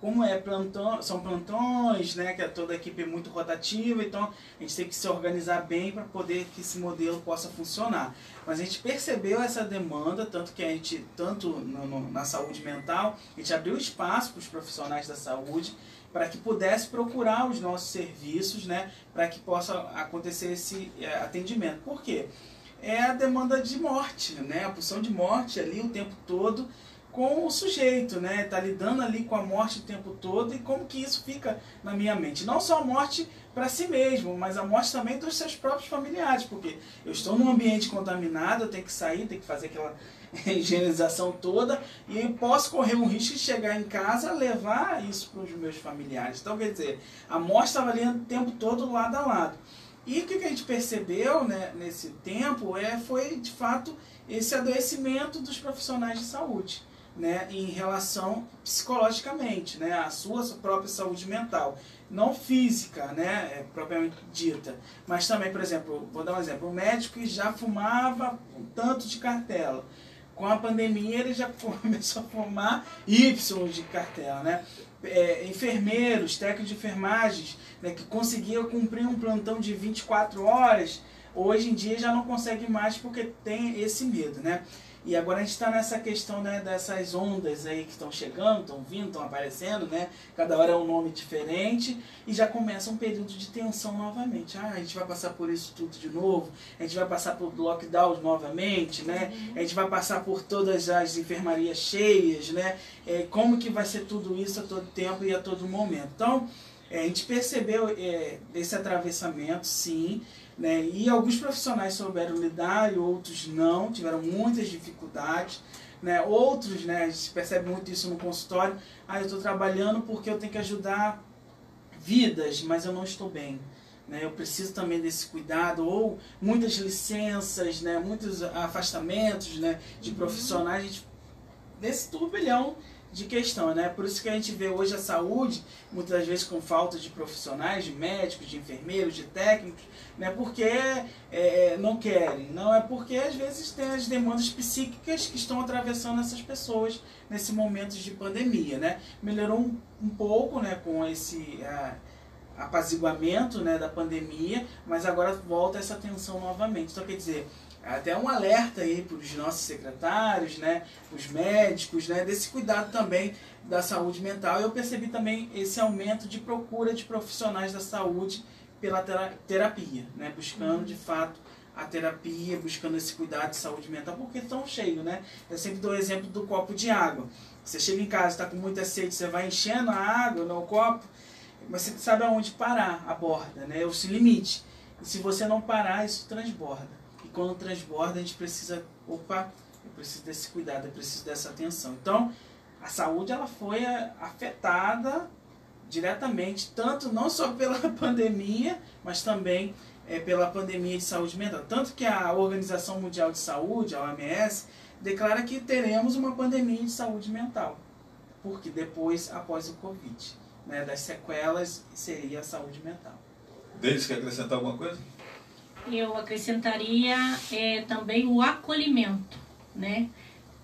como é plantão, são plantões, né, que é toda a equipe é muito rotativa, então a gente tem que se organizar bem para poder que esse modelo possa funcionar. Mas a gente percebeu essa demanda, tanto que a gente, tanto no, no, na saúde mental, a gente abriu espaço para os profissionais da saúde para que pudesse procurar os nossos serviços, né, para que possa acontecer esse é, atendimento. Por quê? É a demanda de morte, né, a pulsão de morte ali o tempo todo, com o sujeito, né? Tá lidando ali com a morte o tempo todo e como que isso fica na minha mente. Não só a morte para si mesmo, mas a morte também dos seus próprios familiares, porque eu estou num ambiente contaminado, eu tenho que sair, tenho que fazer aquela higienização toda e posso correr um risco de chegar em casa levar isso para os meus familiares. Então, quer dizer, a morte estava ali o tempo todo lado a lado. E o que a gente percebeu né, nesse tempo é, foi, de fato, esse adoecimento dos profissionais de saúde né, em relação psicologicamente, né, à sua própria saúde mental. Não física, né, é, propriamente dita, mas também, por exemplo, vou dar um exemplo, o médico que já fumava um tanto de cartela. Com a pandemia ele já começou a fumar Y de cartela, né? É, enfermeiros, técnicos de enfermagem, né, que conseguiam cumprir um plantão de 24 horas, hoje em dia já não consegue mais porque tem esse medo, né? E agora a gente está nessa questão né, dessas ondas aí que estão chegando, estão vindo, estão aparecendo, né? Cada hora é um nome diferente e já começa um período de tensão novamente. Ah, a gente vai passar por isso tudo de novo, a gente vai passar por lockdown novamente, né? A gente vai passar por todas as enfermarias cheias, né? É, como que vai ser tudo isso a todo tempo e a todo momento. Então, é, a gente percebeu é, esse atravessamento, sim, né? E alguns profissionais souberam lidar e outros não, tiveram muitas dificuldades. Né? Outros, né, a gente percebe muito isso no consultório, ah, eu estou trabalhando porque eu tenho que ajudar vidas, mas eu não estou bem. Né? Eu preciso também desse cuidado, ou muitas licenças, né? muitos afastamentos né? de uhum. profissionais, gente, desse turbilhão de questão, né? Por isso que a gente vê hoje a saúde, muitas vezes com falta de profissionais, de médicos, de enfermeiros, de técnicos, não é porque é, não querem, não é porque às vezes tem as demandas psíquicas que estão atravessando essas pessoas nesse momento de pandemia, né? Melhorou um, um pouco, né, com esse a, apaziguamento, né, da pandemia, mas agora volta essa tensão novamente. Então, quer dizer, até um alerta aí para os nossos secretários, né, os médicos, né, desse cuidado também da saúde mental. Eu percebi também esse aumento de procura de profissionais da saúde pela terapia, né, buscando de fato a terapia, buscando esse cuidado de saúde mental, porque estão cheios, né? Eu sempre dou o exemplo do copo de água. Você chega em casa, está com muita sede, você vai enchendo a água no copo, mas você sabe aonde parar a borda, né? O limite. E se você não parar, isso transborda quando transborda, a gente precisa, opa, eu preciso desse cuidado, eu preciso dessa atenção. Então, a saúde ela foi afetada diretamente, tanto não só pela pandemia, mas também é, pela pandemia de saúde mental. Tanto que a Organização Mundial de Saúde, a OMS, declara que teremos uma pandemia de saúde mental. Porque depois, após o Covid, né, das sequelas, seria a saúde mental. Denis, quer acrescentar alguma coisa? eu acrescentaria é, também o acolhimento, né,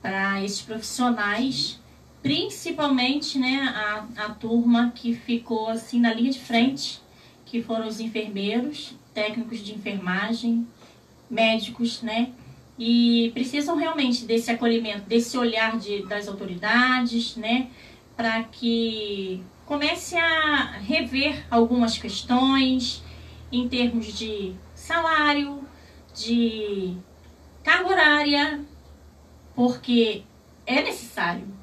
para esses profissionais, principalmente, né, a, a turma que ficou assim na linha de frente, que foram os enfermeiros, técnicos de enfermagem, médicos, né, e precisam realmente desse acolhimento, desse olhar de, das autoridades, né, para que comece a rever algumas questões em termos de salário, de carga horária, porque é necessário.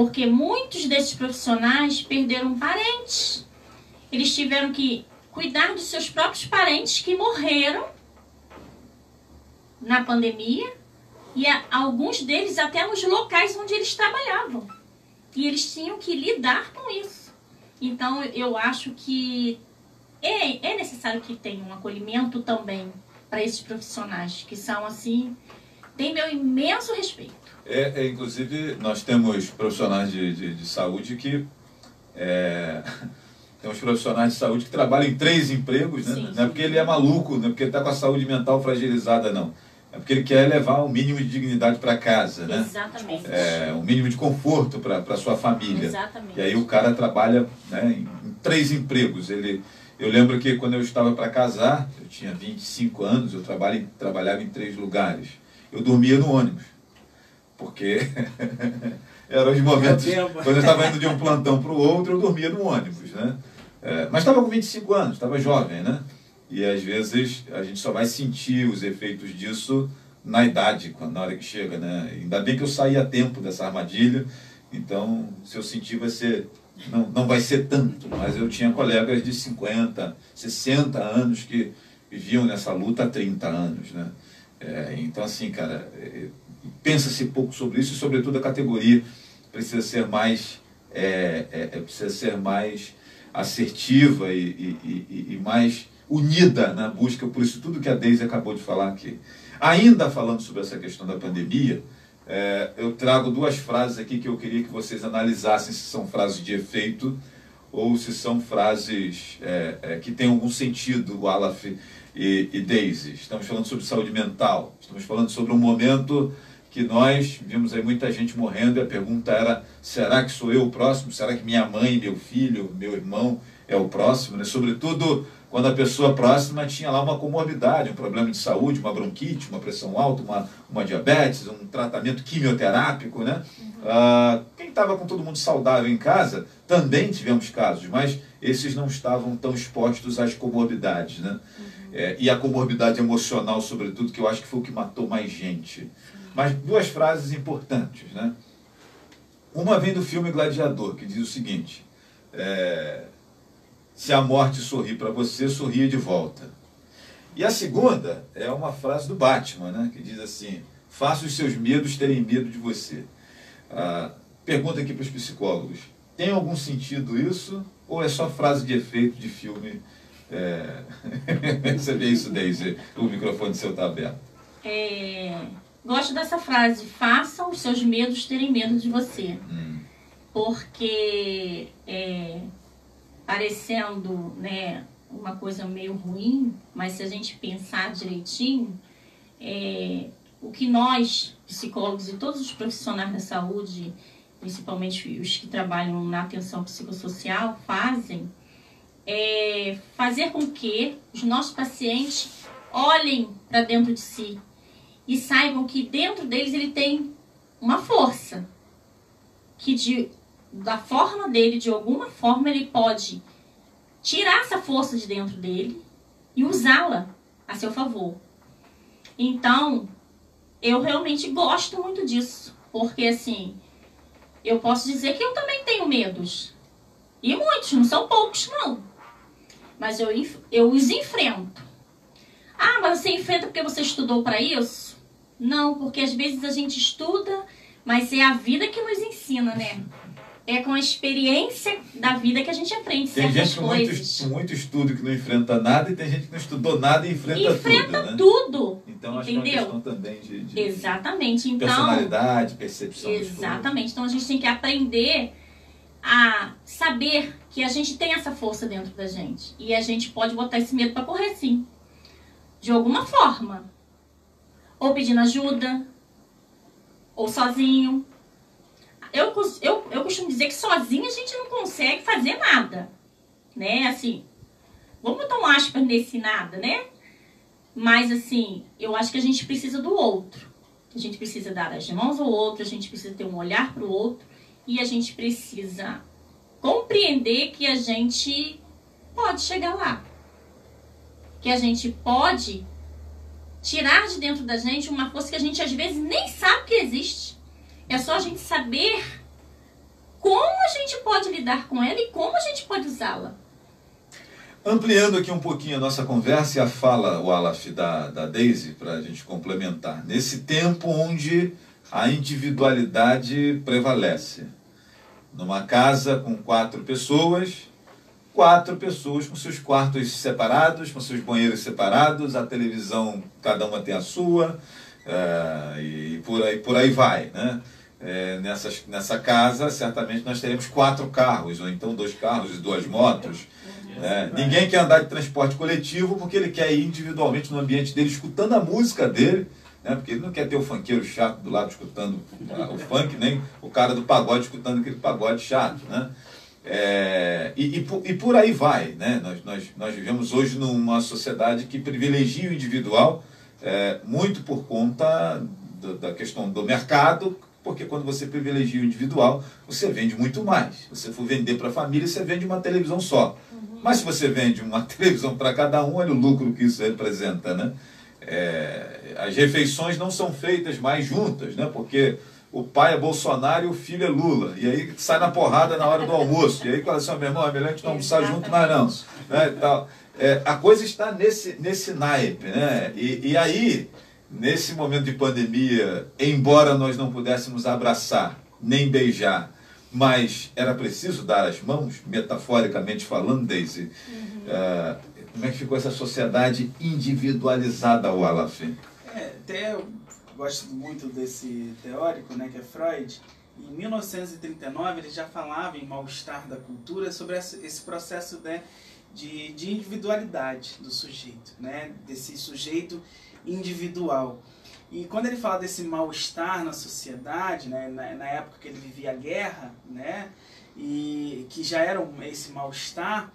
Porque muitos desses profissionais perderam parentes. Eles tiveram que cuidar dos seus próprios parentes que morreram na pandemia e alguns deles até nos locais onde eles trabalhavam. E eles tinham que lidar com isso. Então eu acho que é, é necessário que tenha um acolhimento também para esses profissionais, que são assim, tem meu imenso respeito. É, é inclusive, nós temos profissionais de, de, de saúde que. É, temos profissionais de saúde que trabalham em três empregos, né? Sim, não é porque ele é maluco, não é porque ele está com a saúde mental fragilizada, não. É porque ele quer levar um mínimo de dignidade para casa, né? Exatamente. É, um mínimo de conforto para a sua família. Exatamente. E aí o cara trabalha né, em, em três empregos. Ele, eu lembro que quando eu estava para casar, eu tinha 25 anos, eu trabalhei, trabalhava em três lugares. Eu dormia no ônibus, porque eram os momentos. Quando eu estava indo de um plantão para o outro, eu dormia no ônibus, né? É, mas estava com 25 anos, estava jovem, né? E às vezes a gente só vai sentir os efeitos disso na idade, na hora que chega, né? Ainda bem que eu saí a tempo dessa armadilha, então se eu sentir vai ser não, não vai ser tanto, mas eu tinha colegas de 50, 60 anos que viviam nessa luta há 30 anos, né? É, então, assim, cara, é, pensa-se pouco sobre isso e, sobretudo, a categoria precisa ser mais, é, é, é precisa ser mais assertiva e, e, e, e, mais unida na busca, por isso tudo que a Deise acabou de falar aqui. Ainda falando sobre essa questão da pandemia, é, eu trago duas frases aqui que eu queria que vocês analisassem se são frases de efeito ou se são frases é, é, que têm algum sentido, Walaf e, e Daisy. Estamos falando sobre saúde mental, estamos falando sobre um momento que nós vimos aí muita gente morrendo e a pergunta era: será que sou eu o próximo? Será que minha mãe, meu filho, meu irmão é o próximo? Né? Sobretudo quando a pessoa próxima tinha lá uma comorbidade, um problema de saúde, uma bronquite, uma pressão alta, uma, uma diabetes, um tratamento quimioterápico, né? Uhum. Ah, quem estava com todo mundo saudável em casa, também tivemos casos, mas esses não estavam tão expostos às comorbidades, né? Uhum. É, e a comorbidade emocional, sobretudo, que eu acho que foi o que matou mais gente. Mas duas frases importantes, né? Uma vem do filme Gladiador, que diz o seguinte: é, se a morte sorrir para você, sorria de volta. E a segunda é uma frase do Batman, né, que diz assim: faça os seus medos terem medo de você. Ah, pergunta aqui para os psicólogos: tem algum sentido isso? Ou é só frase de efeito de filme? É... você vê isso, Daisy? O microfone seu está aberto. É... Gosto dessa frase: faça os seus medos terem medo de você. Hum. porque é, parecendo né, uma coisa meio ruim, mas se a gente pensar direitinho, é, o que nós, psicólogos e todos os profissionais da saúde, principalmente os que trabalham na atenção psicossocial, fazem é fazer com que os nossos pacientes olhem para dentro de si e saibam que dentro deles ele tem uma força que de da forma dele, de alguma forma ele pode tirar essa força de dentro dele e usá-la a seu favor. Então, eu realmente gosto muito disso, porque assim, eu posso dizer que eu também tenho medos. E muitos, não são poucos não. Mas eu, eu os enfrento. Ah, mas você enfrenta porque você estudou para isso? Não, porque às vezes a gente estuda, mas é a vida que nos ensina, né? É com a experiência da vida que a gente aprende tem certas gente com coisas. muito, muito estudo que não enfrenta nada e tem gente que não estudou nada e enfrenta, enfrenta tudo, né? tudo. Então acho que é uma entendeu? questão também de, de Exatamente. Então, personalidade, percepção. Exatamente. Então a gente tem que aprender a saber que a gente tem essa força dentro da gente. E a gente pode botar esse medo para correr sim. De alguma forma. Ou pedindo ajuda, ou sozinho. Eu, eu, eu costumo dizer que sozinho a gente não consegue fazer nada. Né? Assim, vamos botar um aspas nesse nada, né? Mas assim, eu acho que a gente precisa do outro. A gente precisa dar as mãos ao outro, a gente precisa ter um olhar para o outro e a gente precisa compreender que a gente pode chegar lá. Que a gente pode tirar de dentro da gente uma força que a gente às vezes nem sabe que existe. É só a gente saber como a gente pode lidar com ela e como a gente pode usá-la. Ampliando aqui um pouquinho a nossa conversa e a fala, o da, da Daisy, para a gente complementar. Nesse tempo onde a individualidade prevalece. Numa casa com quatro pessoas, quatro pessoas com seus quartos separados, com seus banheiros separados, a televisão, cada uma tem a sua, eh, e por aí, por aí vai. Né? Eh, nessas, nessa casa, certamente nós teremos quatro carros, ou então dois carros e duas motos. né? Ninguém quer andar de transporte coletivo porque ele quer ir individualmente no ambiente dele, escutando a música dele, né? porque ele não quer ter o funkeiro chato do lado escutando o funk, nem o cara do pagode escutando aquele pagode chato. Né? É, e, e, por- e por aí vai. Né? Nós, nós, nós vivemos hoje numa sociedade que privilegia o individual é, muito por conta do- da questão do mercado, porque quando você privilegia o individual, você vende muito mais. Se você for vender para a família, você vende uma televisão só. Mas se você vende uma televisão para cada um, olha o lucro que isso representa, né? É, as refeições não são feitas mais juntas, né? Porque o pai é Bolsonaro e o filho é Lula. E aí sai na porrada na hora do almoço. E aí fala assim, "Ó, meu irmão, é melhor a gente não almoçar junto, mas não. Né? Tal. É, a coisa está nesse, nesse naipe, né? E, e aí, nesse momento de pandemia, embora nós não pudéssemos abraçar, nem beijar, mas era preciso dar as mãos, metaforicamente falando, Daisy. É, como é que ficou essa sociedade individualizada, Wallaf? É, até eu gosto muito desse teórico, né, que é Freud. Em 1939 ele já falava em mal-estar da cultura sobre esse processo né, de, de individualidade do sujeito, né, desse sujeito individual. E quando ele fala desse mal-estar na sociedade, né, na, na época que ele vivia a guerra, né, e que já era um, esse mal-estar,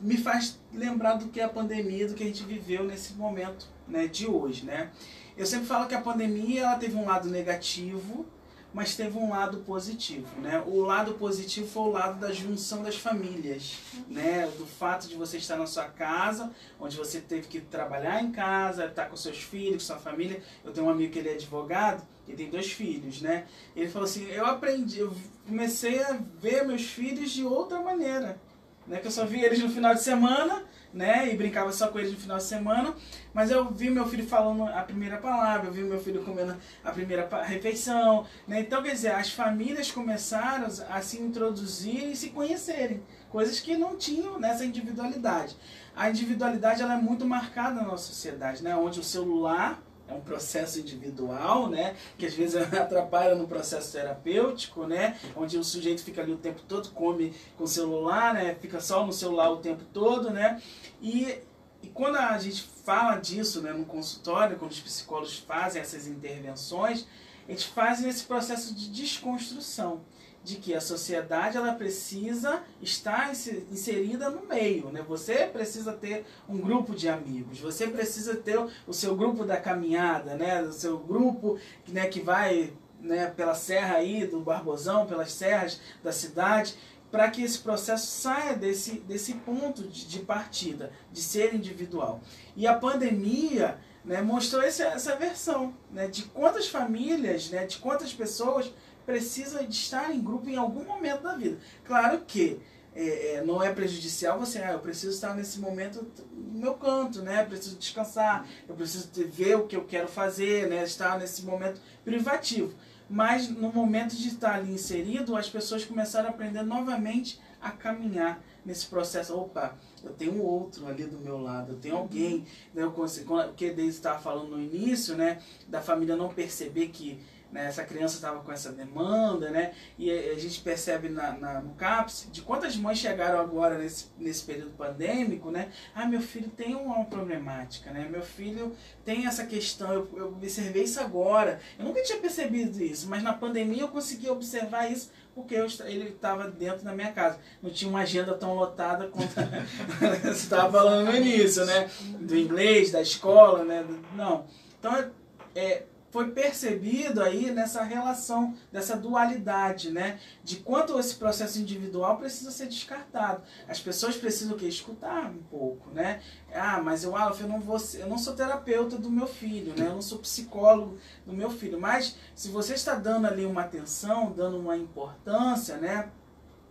me faz lembrar do que é a pandemia, do que a gente viveu nesse momento né, de hoje. Né? Eu sempre falo que a pandemia ela teve um lado negativo, mas teve um lado positivo. Né? O lado positivo foi o lado da junção das famílias, né? do fato de você estar na sua casa, onde você teve que trabalhar em casa, estar com seus filhos, com sua família. Eu tenho um amigo que ele é advogado e tem dois filhos, né? Ele falou assim, eu aprendi, eu comecei a ver meus filhos de outra maneira né? Que eu só via eles no final de semana, né? E brincava só com eles no final de semana. Mas eu vi meu filho falando a primeira palavra, eu vi meu filho comendo a primeira refeição, né? Então, quer dizer, as famílias começaram a se introduzir e se conhecerem. Coisas que não tinham nessa individualidade. A individualidade ela é muito marcada na nossa sociedade, né? Onde o celular é um processo individual, né? Que às vezes atrapalha no processo terapêutico, né? Onde o sujeito fica ali o tempo todo, come com o celular, né? Fica só no celular o tempo todo, né? E, e quando a gente fala disso né, no consultório, quando os psicólogos fazem essas intervenções, eles fazem esse processo de desconstrução de que a sociedade ela precisa estar inserida no meio, né? Você precisa ter um grupo de amigos, você precisa ter o seu grupo da caminhada, né? O seu grupo, né, que vai, né, pela serra aí do Barbosão, pelas serras da cidade, para que esse processo saia desse desse ponto de, de partida, de ser individual. E a pandemia né, mostrou esse, essa versão né, de quantas famílias, né, de quantas pessoas precisa de estar em grupo em algum momento da vida. Claro que é, é, não é prejudicial você, ah, eu preciso estar nesse momento no meu canto, né? Eu preciso descansar, eu preciso ver o que eu quero fazer, né? Estar nesse momento privativo. Mas no momento de estar ali inserido, as pessoas começaram a aprender novamente a caminhar nesse processo. Opa, eu tenho outro ali do meu lado, eu tenho alguém. Né? Eu consigo, o que Deise estava falando no início, né? Da família não perceber que né? Essa criança estava com essa demanda, né? E a gente percebe na, na, no CAPS de quantas mães chegaram agora nesse, nesse período pandêmico, né? Ah, meu filho tem uma problemática, né? Meu filho tem essa questão, eu, eu observei isso agora. Eu nunca tinha percebido isso, mas na pandemia eu consegui observar isso porque eu, ele estava dentro da minha casa. Não tinha uma agenda tão lotada quanto você estava falando no início, né? Do inglês, da escola, né? Não. Então, é, foi percebido aí nessa relação, dessa dualidade, né? De quanto esse processo individual precisa ser descartado. As pessoas precisam que escutar um pouco, né? Ah, mas eu, Alf, eu não vou, eu não sou terapeuta do meu filho, né? Eu não sou psicólogo do meu filho. Mas se você está dando ali uma atenção, dando uma importância, né?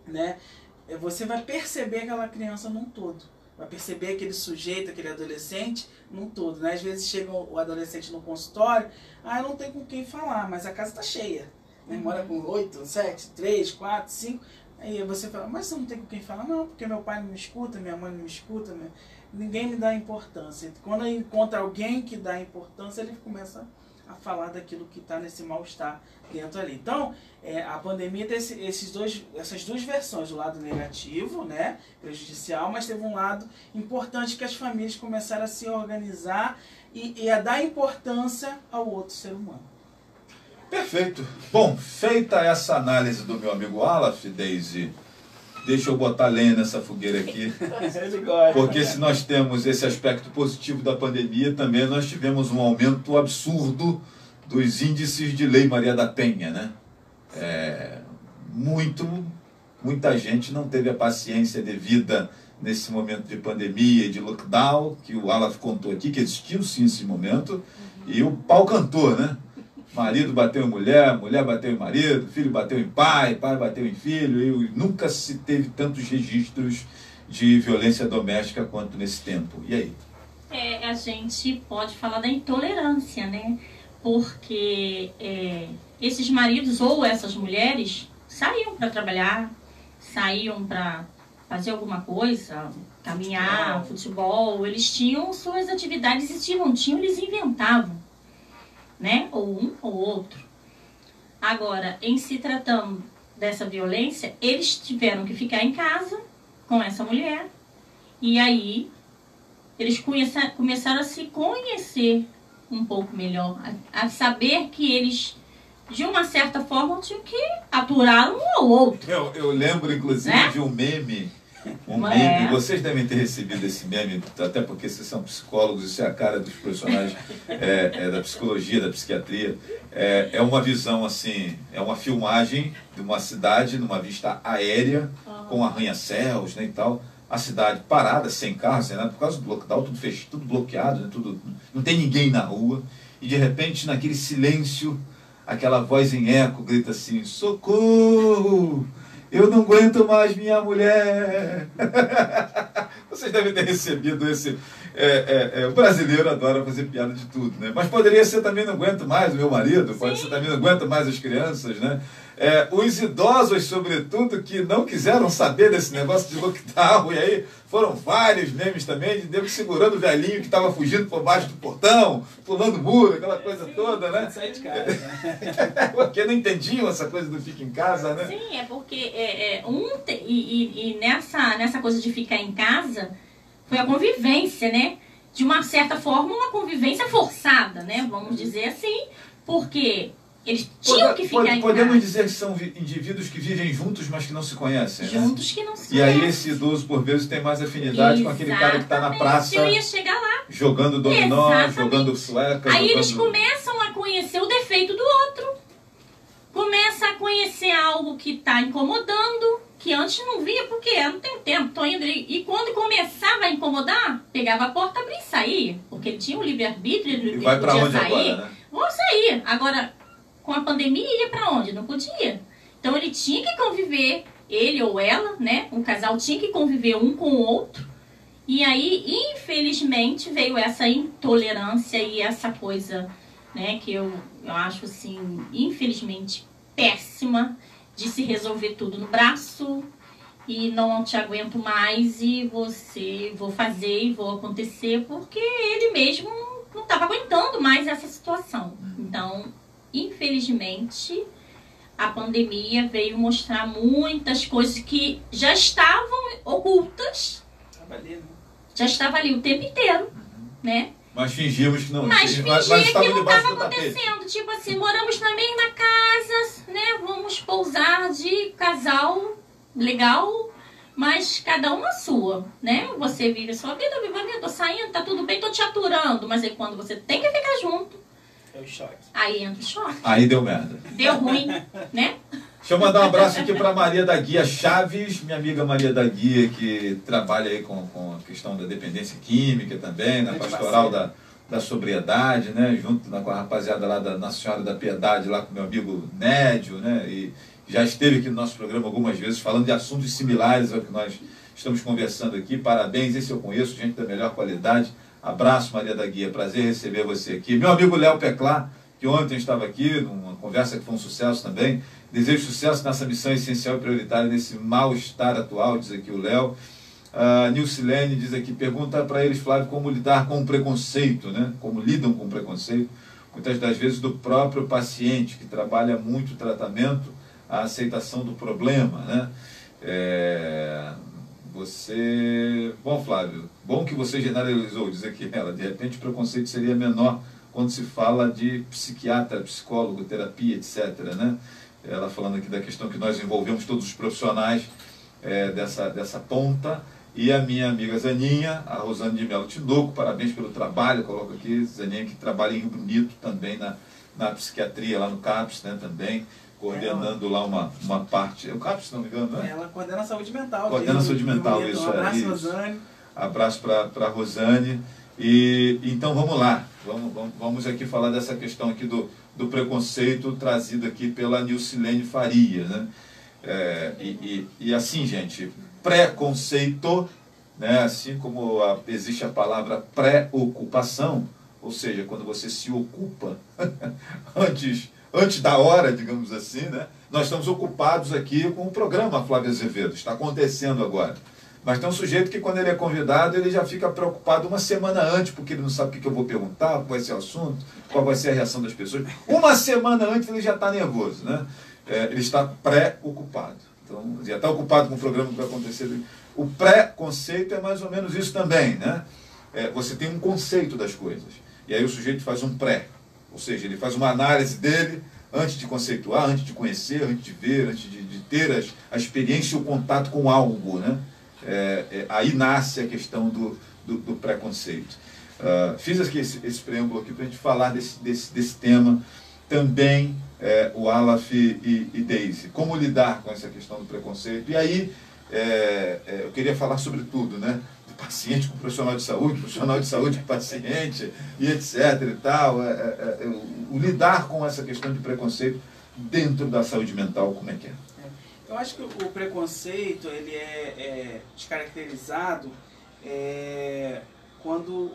né? Você vai perceber aquela criança num todo vai perceber aquele sujeito, aquele adolescente num todo. Né? Às vezes chega o adolescente no consultório, ah, eu não tenho com quem falar, mas a casa está cheia. Né? Mora com oito, sete, três, quatro, cinco. Aí você fala, mas você não tem com quem falar? Não, porque meu pai não me escuta, minha mãe não me escuta, ninguém me dá importância. Quando ele encontra alguém que dá importância, ele começa a falar daquilo que está nesse mal-estar dentro ali. Então, é, a pandemia tem esse, esses dois, essas duas versões, o lado negativo, né, prejudicial, mas teve um lado importante que as famílias começaram a se organizar e, e a dar importância ao outro ser humano. Perfeito. Bom, feita essa análise do meu amigo Alaf, Daisy, deixa eu botar lenha nessa fogueira aqui. Porque se nós temos esse aspecto positivo da pandemia, também nós tivemos um aumento absurdo dos índices de Lei Maria da Penha, né? É, muito, muita gente não teve a paciência devida nesse momento de pandemia e de lockdown, que o Alan contou aqui, que existiu sim esse momento, e o pau cantou, né? Marido bateu em mulher, mulher bateu em marido, filho bateu em pai, pai bateu em filho, e nunca se teve tantos registros de violência doméstica quanto nesse tempo. E aí? É, a gente pode falar da intolerância, né? Porque é, esses maridos ou essas mulheres saíam para trabalhar, saíam para fazer alguma coisa, caminhar, futebol, eles tinham suas atividades e não tinham, eles inventavam né? Ou um ou outro. Agora, em se tratando dessa violência, eles tiveram que ficar em casa com essa mulher. E aí, eles começaram a se conhecer um pouco melhor, a, a saber que eles de uma certa forma tinham que aturar um ao outro. Eu, eu lembro, inclusive, né? de um meme um meme, é. vocês devem ter recebido esse meme, até porque vocês são psicólogos, isso é a cara dos profissionais é, é, da psicologia, da psiquiatria. É, é uma visão assim, é uma filmagem de uma cidade numa vista aérea, com arranha-céus né, e tal. A cidade parada, sem carro, sem nada, por causa do lockdown, tudo fechado, tudo bloqueado, né, tudo, não tem ninguém na rua. E de repente, naquele silêncio, aquela voz em eco grita assim: socorro! Eu não aguento mais minha mulher. Vocês devem ter recebido esse, é, é, o brasileiro adora fazer piada de tudo, né? Mas poderia ser também não aguento mais o meu marido, pode ser também não aguento mais as crianças, né? É, os idosos, sobretudo, que não quiseram saber desse negócio de lockdown, e aí foram vários memes também, de Deus segurando o velhinho que estava fugindo por baixo do portão, pulando muro, aquela coisa toda, né? Sai de casa. Né? porque não entendiam essa coisa do fica em casa, né? Sim, é porque é, é um, e, e, e nessa, nessa coisa de ficar em casa, foi a convivência, né? De uma certa forma, uma convivência forçada, né? Vamos dizer assim, porque eles tinham Pode, que ficar pode, em Podemos dizer que são indivíduos que vivem juntos, mas que não se conhecem, né? Juntos que não se E aí conhecem. esse idoso, por vezes, tem mais afinidade com aquele cara que está na Exatamente, praça Eu ia chegar lá. jogando dominó, Exatamente. jogando sueca, Aí jogando... eles começam a conhecer o defeito do outro. Começa a conhecer algo que está incomodando, que antes não via, porque eu não tenho tempo, tô indo. E quando começava a incomodar, pegava a porta, abria e saía. Porque ele tinha o livre-arbítrio, ele E vai pra podia onde sair. agora, né? Vou sair. Agora, com a pandemia, ia pra onde? Não podia. Então ele tinha que conviver, ele ou ela, né? Um casal tinha que conviver um com o outro. E aí, infelizmente, veio essa intolerância e essa coisa, né, que eu, eu acho assim, infelizmente, péssima de se resolver tudo no braço e não te aguento mais e você vou fazer e vou acontecer porque ele mesmo não estava aguentando mais essa situação. Então, infelizmente, a pandemia veio mostrar muitas coisas que já estavam ocultas, Tava ali, né? já estava ali o tempo inteiro, né? Mas fingimos que não. Mas fingia mas, mas que estava não estava acontecendo. Tipo assim, moramos na mesma casa, né? Vamos pousar de casal legal, mas cada um a sua, né? Você vive a sua vida, eu vivo a minha, tô saindo, tá tudo bem, tô te aturando. Mas aí quando você tem que ficar junto, É o choque. aí entra o choque. Aí deu merda. Deu ruim, né? Deixa eu mandar um abraço aqui para Maria da Guia Chaves, minha amiga Maria da Guia, que trabalha aí com, com a questão da dependência química também, na pastoral da, da sobriedade, né? Junto na- com a rapaziada lá da Nossa Senhora da Piedade, lá com meu amigo Nédio, né? E já esteve aqui no nosso programa algumas vezes falando de assuntos similares ao que nós estamos conversando aqui. Parabéns, esse eu conheço, gente da melhor qualidade. Abraço, Maria da Guia, prazer receber você aqui. Meu amigo Léo Peclá, que ontem estava aqui, numa conversa que foi um sucesso também. Desejo sucesso nessa missão essencial e prioritária nesse mal-estar atual, diz aqui o Léo. A Nilcilene diz aqui, pergunta para eles, Flávio, como lidar com o preconceito, né? Como lidam com o preconceito, muitas das vezes do próprio paciente, que trabalha muito o tratamento, a aceitação do problema, né? É, Você... Bom, Flávio, bom que você generalizou, diz aqui ela, de repente o preconceito seria menor quando se fala de psiquiatra, psicólogo, terapia, etc. Né? Ela falando aqui da questão que nós envolvemos todos os profissionais é, dessa, dessa ponta. E a minha amiga Zaninha, a Rosane de Melo Tinoco, parabéns pelo trabalho, coloco aqui, Zaninha que trabalha em Rio Bonito também na, na psiquiatria, lá no CAPS, né, também, coordenando lá uma, uma parte, é o CAPS, se não me engano, não é? Ela coordena a saúde mental. Coordena a saúde mental, Bonito. isso, Um é, abraço, isso. Rosane. Abraço para a Rosane. E então vamos lá, vamos, vamos, vamos aqui falar dessa questão aqui do, do preconceito trazido aqui pela Nilcilene Faria. Né? É, e, e, e assim, gente, preconceito, né? assim como a- existe a palavra preocupação, ou seja, quando você se ocupa antes, antes da hora, digamos assim, né? nós estamos ocupados aqui com o programa Flávio Azevedo, está acontecendo agora. Mas tem um sujeito que, quando ele é convidado, ele já fica preocupado uma semana antes, porque ele não sabe o que eu vou perguntar, qual vai ser o assunto, qual vai ser a reação das pessoas. Uma semana antes ele já está nervoso, né? É, ele está pré-ocupado. Então, já está ocupado com o programa que vai acontecer. O pré-conceito é mais ou menos isso também, né? É, você tem um conceito das coisas. E aí o sujeito faz um pré. Ou seja, ele faz uma análise dele antes de conceituar, antes de conhecer, antes de ver, antes de, de ter as, a experiência e o contato com algo, né? É, é, aí nasce a questão do, do, do preconceito. Ah, fiz aqui esse, esse preâmbulo aqui para a gente falar desse, desse, desse tema. Também é, o Alaf e, e Daisy. Como lidar com essa questão do preconceito? E aí é, é, eu queria falar sobre tudo, né? Paciente com profissional de saúde, profissional de saúde com paciente e etc e tal. É, é, é, o, lidar com essa questão de preconceito dentro da saúde mental, como é que é? Eu acho que o preconceito ele é, é descaracterizado é, quando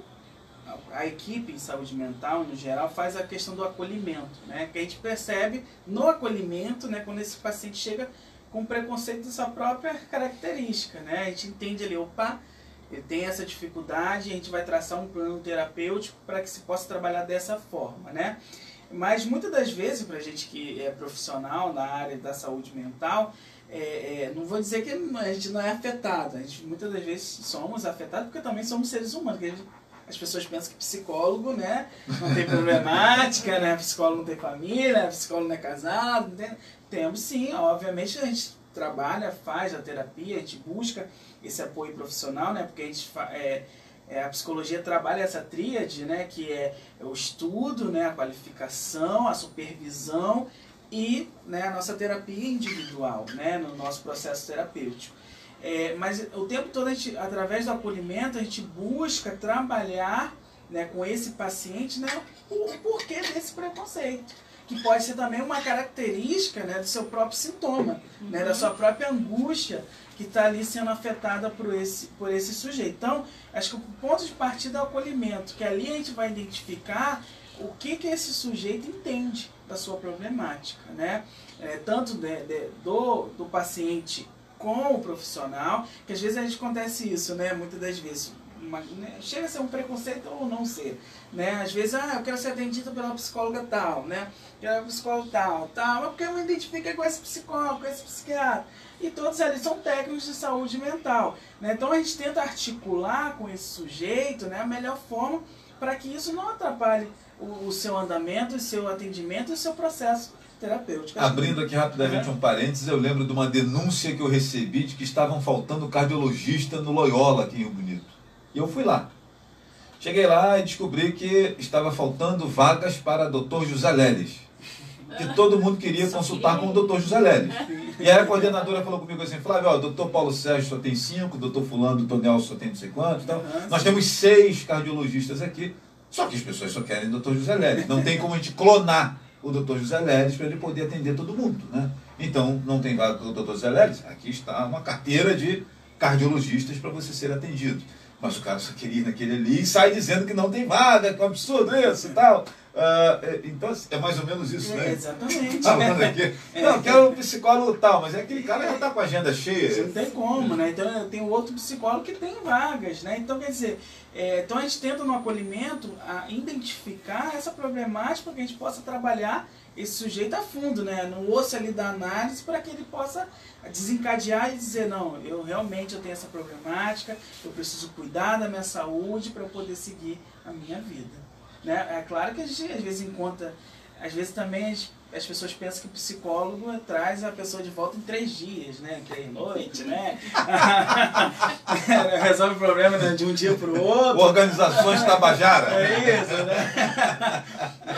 a equipe em saúde mental, no geral, faz a questão do acolhimento, né? Que a gente percebe no acolhimento, né, quando esse paciente chega com preconceito da sua própria característica, né? A gente entende ali, opa, ele tem essa dificuldade, a gente vai traçar um plano terapêutico para que se possa trabalhar dessa forma, né? Mas muitas das vezes, para a gente que é profissional na área da saúde mental, é, é, não vou dizer que a gente não é afetado, a gente muitas das vezes somos afetados porque também somos seres humanos. As pessoas pensam que psicólogo né, não tem problemática, né, psicólogo não tem família, psicólogo não é casado. Tem, temos sim, obviamente a gente trabalha, faz a terapia, a gente busca esse apoio profissional, né, porque a gente é, é, a psicologia trabalha essa tríade, né, que é o estudo, né, a qualificação, a supervisão e né, a nossa terapia individual, né, no nosso processo terapêutico. É, mas o tempo todo, a gente, através do acolhimento, a gente busca trabalhar né, com esse paciente né, o porquê desse preconceito. Que pode ser também uma característica né, do seu próprio sintoma, uhum. né, da sua própria angústia que está ali sendo afetada por esse, por esse sujeito. Então, acho que o ponto de partida é o acolhimento, que ali a gente vai identificar o que, que esse sujeito entende da sua problemática, né? É, tanto de, de, do, do paciente com o profissional, que às vezes a gente acontece isso, né? Muitas das vezes. Uma, né? Chega a ser um preconceito ou não ser, né? Às vezes, ah, eu quero ser atendida pela psicóloga tal, né? Pela psicóloga tal, tal, mas porque eu me identifico com esse psicólogo, com esse psiquiatra. E todos eles são técnicos de saúde mental, né? Então a gente tenta articular com esse sujeito, né, a melhor forma para que isso não atrapalhe o, o seu andamento, o seu atendimento e o seu processo terapêutico. Abrindo aqui rapidamente um parênteses, eu lembro de uma denúncia que eu recebi de que estavam faltando cardiologista no Loyola, aqui em Rio Bonito. E eu fui lá. Cheguei lá e descobri que estava faltando vagas para Dr. José Leles. Que todo mundo queria consultar com o Dr. José Leles. E aí a coordenadora falou comigo assim, Flávio, ó, doutor Paulo Sérgio só tem cinco, doutor fulano, doutor Nelson só tem não sei quanto. Então, nós temos seis cardiologistas aqui. Só que as pessoas só querem o Dr. José Leles. Não tem como a gente clonar o Dr. José Leles para ele poder atender todo mundo. Né? Então, não tem vaga para o Dr. José Leles? Aqui está uma carteira de cardiologistas para você ser atendido. Mas o cara só queria ir naquele ali e sai dizendo que não tem vaga, que é um absurdo isso e tal. Uh, então, é mais ou menos isso, né? É, exatamente. Tá aqui. Não, quero um psicólogo tal, mas é aquele cara já está com a agenda cheia. Não tem como, né? Então, tenho outro psicólogo que tem vagas, né? Então, quer dizer, é, então a gente tenta no acolhimento a identificar essa problemática para que a gente possa trabalhar esse sujeito a fundo, né? No osso ali da análise para que ele possa desencadear e dizer, não, eu realmente eu tenho essa problemática, eu preciso cuidar da minha saúde para eu poder seguir a minha vida. Né? É claro que a gente às vezes encontra, às vezes também as, as pessoas pensam que o psicólogo traz a pessoa de volta em três dias, né? Três noites, né? Resolve o problema né, de um dia para o outro. Organizações Tabajara. É isso, né?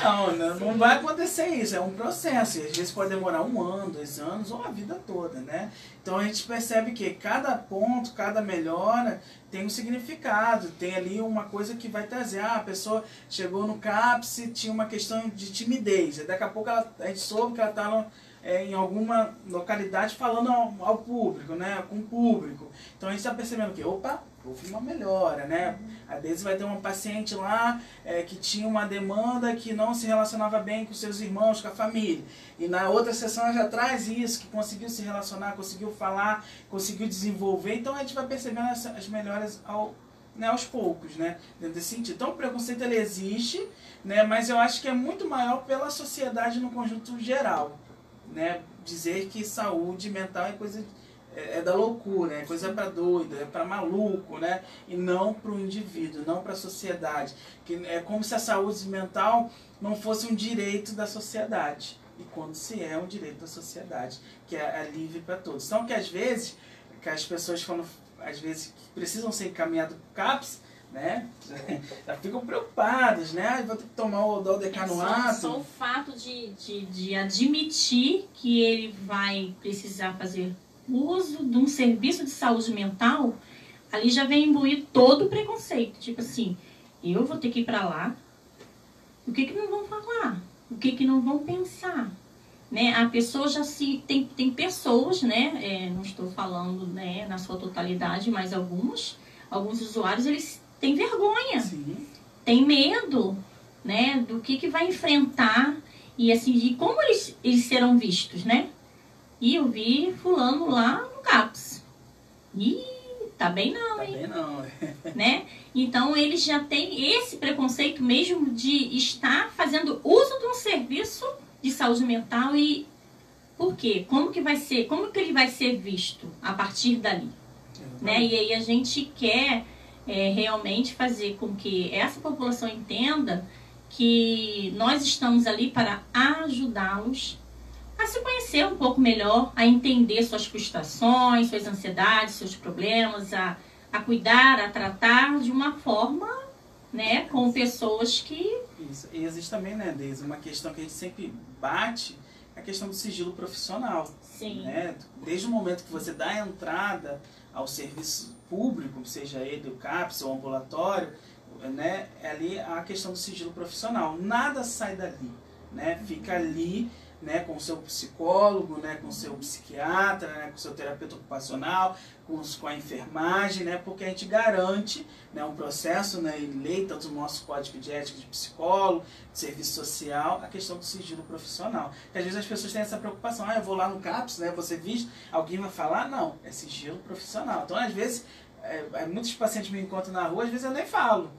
Não, não vai acontecer isso, é um processo. E às vezes pode demorar um ano, dois anos ou a vida toda, né? Então a gente percebe que cada ponto, cada melhora tem um significado, tem ali uma coisa que vai trazer. Ah, a pessoa chegou no CAPS, tinha uma questão de timidez. Daqui a pouco ela, a gente soube que ela está é, em alguma localidade falando ao, ao, público, né, com o público. Então a gente está percebendo que, opa, houve uma melhora, né? Às vezes vai ter uma paciente lá é, que tinha uma demanda que não se relacionava bem com seus irmãos, com a família. E na outra sessão ela já traz isso, que conseguiu se relacionar, conseguiu falar, conseguiu desenvolver. Então a gente vai percebendo as, as melhoras ao, né, aos poucos, né? Dentro desse sentido. Então o preconceito ele existe, né? Mas eu acho que é muito maior pela sociedade no conjunto geral, né? Dizer que saúde mental é coisa é, é da loucura, é coisa para doido, é para maluco, né? E não para o indivíduo, não para a sociedade. Que é como se a saúde mental não fosse um direito da sociedade. E quando se é um direito da sociedade, que é, é livre para todos. Então, que às vezes, que as pessoas quando às vezes precisam ser encaminhadas para o CAPS, né? Já ficam preocupadas, né? Vou ter que tomar o Dodecanoato. É só, só o fato de, de, de admitir que ele vai precisar fazer uso de um serviço de saúde mental, ali já vem imbuir todo o preconceito. Tipo assim, eu vou ter que ir para lá, o que que não vão falar? O que que não vão pensar? Né? A pessoa já se... Tem, tem pessoas, né? É, não estou falando né, na sua totalidade, mas alguns, alguns usuários, eles tem vergonha, Sim. tem medo, né, do que que vai enfrentar e assim, de como eles, eles serão vistos, né? E eu vi fulano lá no CAPS. Ih, tá bem não, Tá hein? bem não. né? Então eles já têm esse preconceito mesmo de estar fazendo uso de um serviço de saúde mental e por quê? Como que vai ser? Como que ele vai ser visto a partir dali? Né? E aí a gente quer é, realmente fazer com que essa população entenda que nós estamos ali para ajudá-los a se conhecer um pouco melhor, a entender suas frustrações, suas ansiedades, seus problemas, a, a cuidar, a tratar de uma forma, né, com pessoas que Isso. E existe também, né, Deise, uma questão que a gente sempre bate, a questão do sigilo profissional. sim, né? Desde o momento que você dá a entrada ao serviço público, seja ele o CAPS ou ambulatório, né? é ali a questão do sigilo profissional. Nada sai dali, né? Fica ali, né? Com o seu psicólogo, né? Com o seu psiquiatra, né? Com o seu terapeuta ocupacional, com, os, com a enfermagem, né? Porque a gente garante, né? Um processo, né? Em lei, tanto no nosso código de ética de psicólogo, de serviço social, a questão do sigilo profissional. Porque às vezes as pessoas têm essa preocupação, ah, eu vou lá no CAPS, né? Ser visto, alguém vai falar? Não, é sigilo profissional. Então, às vezes, é, é, muitos pacientes me encontram na rua, às vezes eu nem falo.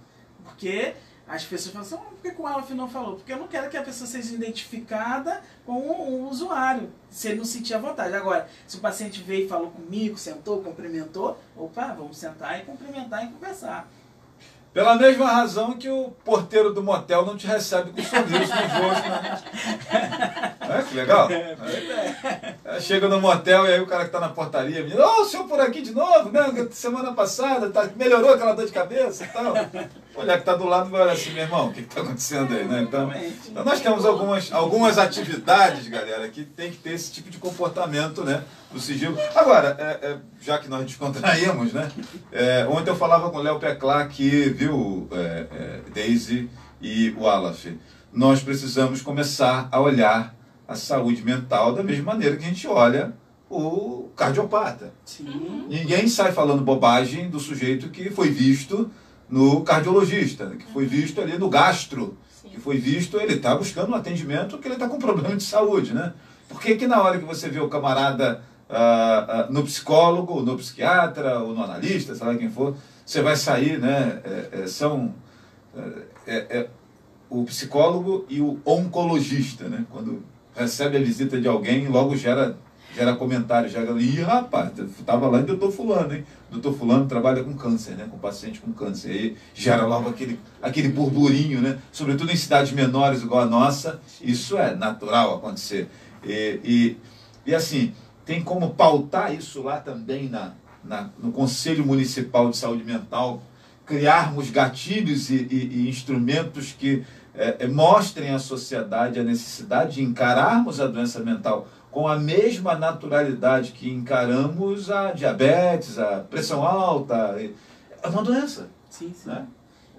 Porque as pessoas falam assim, "Ah, por que com ela não falou? Porque eu não quero que a pessoa seja identificada com o, o usuário, se ele não sentir à vontade. Agora, se o paciente veio e falou comigo, sentou, cumprimentou, opa, vamos sentar e cumprimentar e conversar. Pela mesma razão que o porteiro do motel não te recebe com sorriso no rosto. Né? É, que legal. Aí Chega no motel e aí o cara que tá na portaria me diz, ô, o senhor por aqui de novo, né? Semana passada, tá, melhorou aquela dor de cabeça e tal. Olhar que tá do lado vai olhar assim, meu irmão, o que, que tá acontecendo aí, né? Então, Exatamente. então nós temos algumas, algumas atividades, galera, que tem que ter esse tipo de comportamento, né? Do sigilo. Agora, é, é, já que nós descontraímos, né? É, ontem eu falava com o Léo Peclá aqui, viu, é, é, Daisy e o Alaf. Nós precisamos começar a olhar a saúde mental da mesma maneira que a gente olha o cardiopata. Sim. Ninguém sai falando bobagem do sujeito que foi visto no cardiologista, que foi visto ali no gastro, que foi visto, ele está buscando um atendimento que ele está com problema de saúde, né? Por que que na hora que você vê o camarada ah, ah, no psicólogo, no psiquiatra, ou no analista, sei lá quem for, você vai sair, né? É, é, são é, é, o psicólogo e o oncologista, né? Quando recebe a visita de alguém, logo gera gera comentário, gera, ih, rapaz, tava lá em doutor fulano, hein? Doutor fulano trabalha com câncer, né? Com paciente com câncer. Aí gera logo aquele, aquele burburinho, né? Sobretudo em cidades menores igual a nossa, isso é natural acontecer. E, e, e assim, tem como pautar isso lá também na, na, no Conselho Municipal de Saúde Mental, criarmos gatilhos e, e- e instrumentos que eh, eh, mostrem à sociedade a necessidade de encararmos a doença mental com a mesma naturalidade que encaramos a diabetes, a pressão alta. É uma doença. Sim, sim. Né?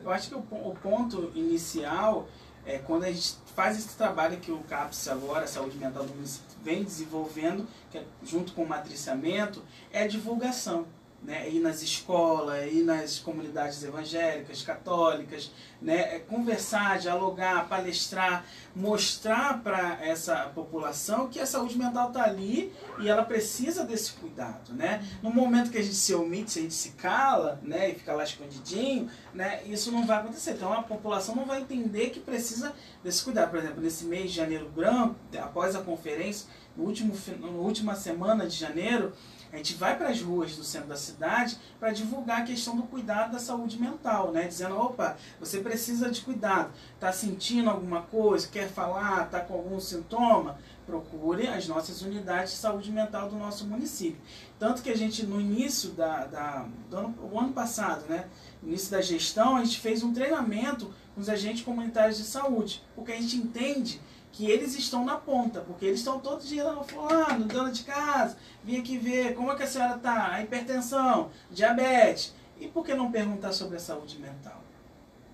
Eu acho que o, o ponto inicial é quando a gente faz esse trabalho que o CAPS agora, a Saúde Mental do Município, vem desenvolvendo, que é junto com o matriciamento, é a divulgação. Né? Ir nas escolas, ir nas comunidades evangélicas, católicas, né? É conversar, dialogar, palestrar, mostrar para essa população que a saúde mental está ali e ela precisa desse cuidado. Né? No momento que a gente se omite, se a gente se cala né? e fica lá escondidinho, né? isso não vai acontecer. Então a população não vai entender que precisa desse cuidado. Por exemplo, nesse mês de janeiro branco, após a conferência, no último, na última semana de janeiro, a gente vai para as ruas do centro da cidade para divulgar a questão do cuidado da saúde mental, né? Dizendo, opa, você precisa de cuidado. Está sentindo alguma coisa? Quer falar? Está com algum sintoma? Procure as nossas unidades de saúde mental do nosso município. Tanto que a gente, no início da, da, do ano, ano passado, né? No início da gestão, a gente fez um treinamento com os agentes comunitários de saúde, porque a gente entende que eles estão na ponta, porque eles estão todo dia lá, fulano, dona de casa, vim aqui ver como é que a senhora está, a hipertensão, diabetes. E por que não perguntar sobre a saúde mental?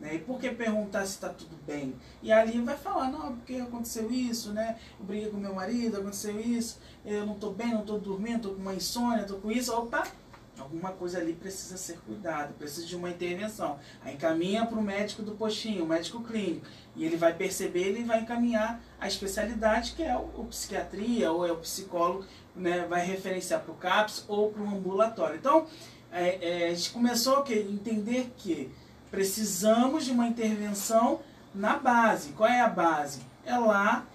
Né? E por que perguntar se está tudo bem? E ali vai falar, não, porque aconteceu isso, né? Eu briguei com meu marido, aconteceu isso, eu não estou bem, não estou dormindo, estou com uma insônia, estou com isso, opa, alguma coisa ali precisa ser cuidado, precisa de uma intervenção. Aí encaminha para o médico do postinho, o médico clínico, e ele vai perceber, ele vai encaminhar a especialidade que é o, o psiquiatria ou é o psicólogo, né, vai referenciar para o CAPS ou para o ambulatório. Então, é, é, a gente começou a entender que precisamos de uma intervenção na base. Qual é a base? É lá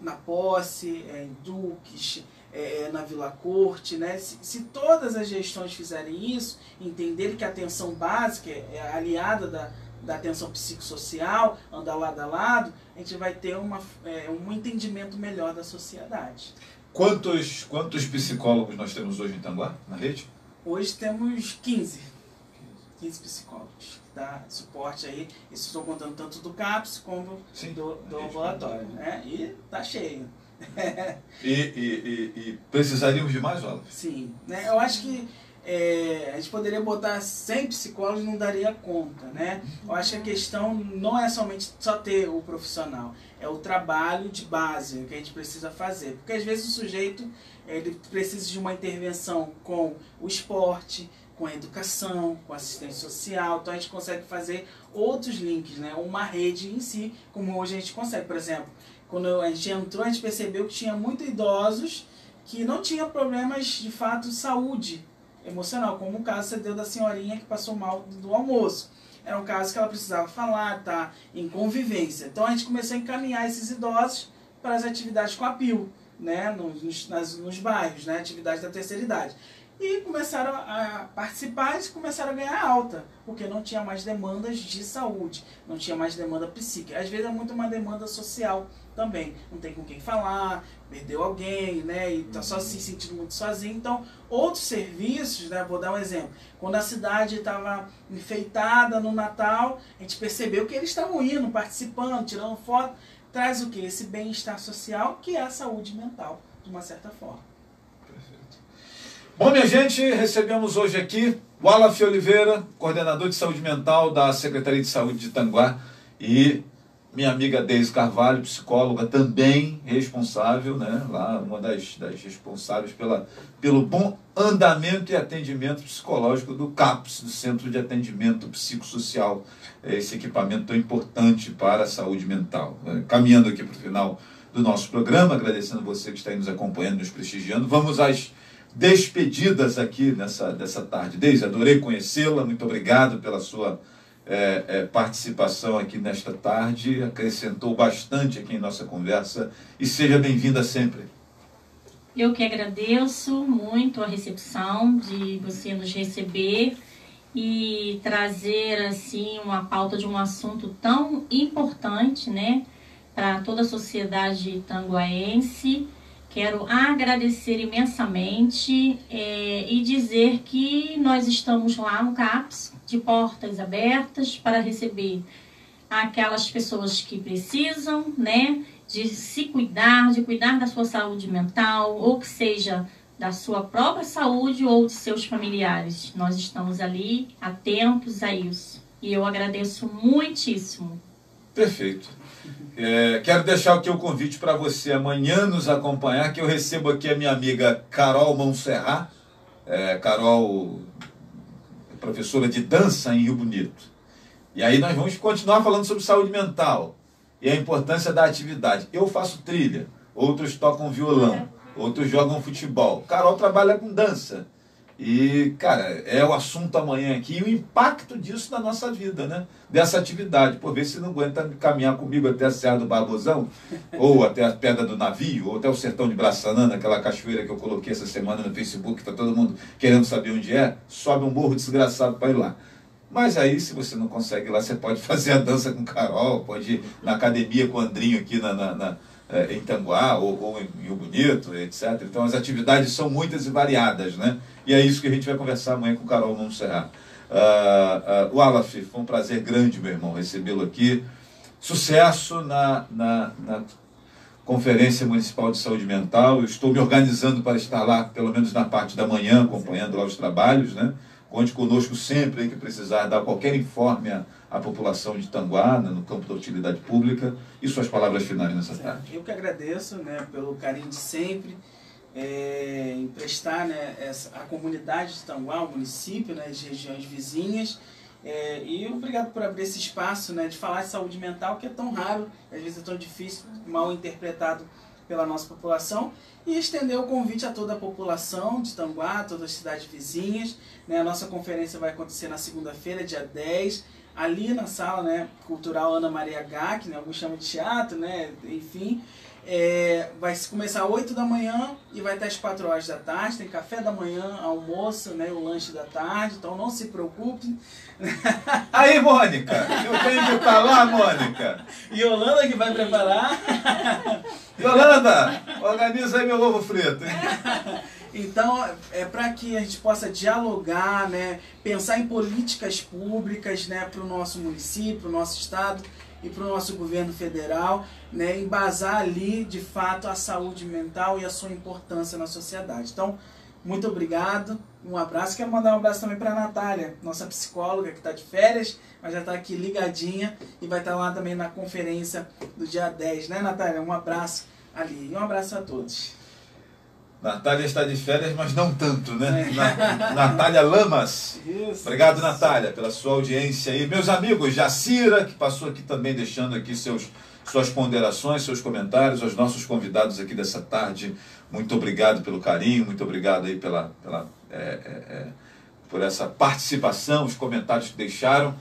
na posse, é em Duques, é, é, na Vila Corte, né? Se, se, todas as gestões fizerem isso, entenderem que a atenção básica é, é aliada da, da atenção psicossocial, andar lado a lado, a gente vai ter uma, é, um entendimento melhor da sociedade. Quantos, quantos psicólogos nós temos hoje em Tanguá, na rede? Hoje temos 15. 15 psicólogos dá suporte aí. Isso estou contando tanto do CAPS como Sim, do, do ambulatório. Né? E tá cheio. e, e, e, e, precisaríamos de mais aulas? Sim. Né? Eu acho que é, a gente poderia botar 100 psicólogos não daria conta, né? Eu acho que a questão não é somente só ter o profissional, é o trabalho de base que a gente precisa fazer. Porque às vezes o sujeito ele precisa de uma intervenção com o esporte, com a educação, com a assistência social. Então a gente consegue fazer outros links, né? Uma rede em si, como hoje a gente consegue. Por exemplo, quando a gente entrou, a gente percebeu que tinha muitos idosos que não tinham problemas de fato de saúde emocional, como o caso você deu da senhorinha que passou mal do almoço. Era um caso que ela precisava falar, tá em convivência. Então a gente começou a encaminhar esses idosos para as atividades com a PIL, né, nos, nas, nos bairros, né, atividades da terceira idade e começaram a participar e começaram a ganhar alta, porque não tinha mais demandas de saúde, não tinha mais demanda psíquica. Às vezes é muito uma demanda social também, não tem com quem falar, perdeu alguém, né, e tá só se sentindo muito sozinho. Então, outros serviços, né, vou dar um exemplo. Quando a cidade estava enfeitada no Natal, a gente percebeu que eles estavam indo, participando, tirando foto, traz o que? Esse bem-estar social, que é a saúde mental, de uma certa forma. Bom, minha gente, recebemos hoje aqui o Alaf Oliveira, coordenador de saúde mental da Secretaria de Saúde de Tanguá, e minha amiga Deise Carvalho, psicóloga, também responsável, né, lá, uma das, das responsáveis pela, pelo bom andamento e atendimento psicológico do CAPS, do Centro de Atendimento Psicossocial, esse equipamento tão importante para a saúde mental. Caminhando aqui para o final do nosso programa, agradecendo você que está aí nos acompanhando, nos prestigiando, vamos às despedidas aqui nessa, dessa tarde. Deise, adorei conhecê-la, muito obrigado pela sua é, é, participação aqui nesta tarde, acrescentou bastante aqui em nossa conversa e seja bem-vinda sempre. Eu que agradeço muito a recepção de você nos receber e trazer assim uma pauta de um assunto tão importante, né, para toda a sociedade tanguaense Quero agradecer imensamente é, e dizer que nós estamos lá no CAPS, de portas abertas, para receber aquelas pessoas que precisam, né, de se cuidar, de cuidar da sua saúde mental, ou que seja da sua própria saúde ou de seus familiares. Nós estamos ali atentos a isso. E eu agradeço muitíssimo. Perfeito. É, quero deixar aqui o convite para você amanhã nos acompanhar, que eu recebo aqui a minha amiga Carol Monserrat. É, Carol, professora de dança em Rio Bonito. E aí nós vamos continuar falando sobre saúde mental e a importância da atividade. Eu faço trilha, outros tocam violão, outros jogam futebol. Carol trabalha com dança. E, cara, é o assunto amanhã aqui e o impacto disso na nossa vida, né? Dessa atividade. Por ver se não aguenta caminhar comigo até a Serra do Barbosão, ou até a Pedra do Navio, ou até o Sertão de Braçanana, aquela cachoeira que eu coloquei essa semana no Facebook, tá todo mundo querendo saber onde é, sobe um morro desgraçado para ir lá. Mas aí, se você não consegue ir lá, você pode fazer a dança com Carol, pode ir na academia com o Andrinho aqui na, na, na em Tanguá ou, ou em Rio Bonito, etc. Então as atividades são muitas e variadas, né? E é isso que a gente vai conversar amanhã com o Carol Monserrat. Uh, uh, o Alaf, foi um prazer grande, meu irmão, recebê-lo aqui. Sucesso na, na, na, Conferência Municipal de Saúde Mental. Eu estou me organizando para estar lá, pelo menos na parte da manhã, acompanhando lá os trabalhos, né? Conte conosco sempre que precisar dar qualquer informe à, à população de Tanguá, né, no campo da utilidade pública. E suas palavras finais nessa tarde. Eu que agradeço né, pelo carinho de sempre. é, emprestar né, essa, a comunidade de Tanguá, o município, né, as regiões vizinhas. É, e obrigado por abrir esse espaço né, de falar de saúde mental, que é tão raro, às vezes é tão difícil, mal interpretado pela nossa população. E estender o convite a toda a população de Tanguá, todas as cidades vizinhas. Né, a nossa conferência vai acontecer na segunda-feira, dia 10, ali na sala né, cultural Ana Maria Gac, né, alguns chamam de teatro, né, enfim. É, vai começar às 8 da manhã e vai até às 4 horas da tarde. Tem café da manhã, almoço, né, o lanche da tarde, então não se preocupe. Aí, Mônica, eu tenho que lá, Mônica. Yolanda que vai preparar. Yolanda, organiza aí meu ovo frito. Então, é para que a gente possa dialogar, né, pensar em políticas públicas né, para o nosso município, para o nosso estado e para o nosso governo federal, né, embasar ali, de fato, a saúde mental e a sua importância na sociedade. Então, muito obrigado, um abraço. Quero mandar um abraço também para a Natália, nossa psicóloga que está de férias, mas já está aqui ligadinha e vai estar lá também na conferência do dia 10, né, Natália? Um abraço ali e um abraço a todos. Natália está de férias, mas não tanto, né? Na- Natália Lamas. Isso. Obrigado, Natália, pela sua audiência aí. Meus amigos, Jacira, que passou aqui também deixando aqui seus, suas ponderações, seus comentários, aos nossos convidados aqui dessa tarde. Muito obrigado pelo carinho, muito obrigado aí pela, pela, é, é, é, por essa participação, os comentários que deixaram.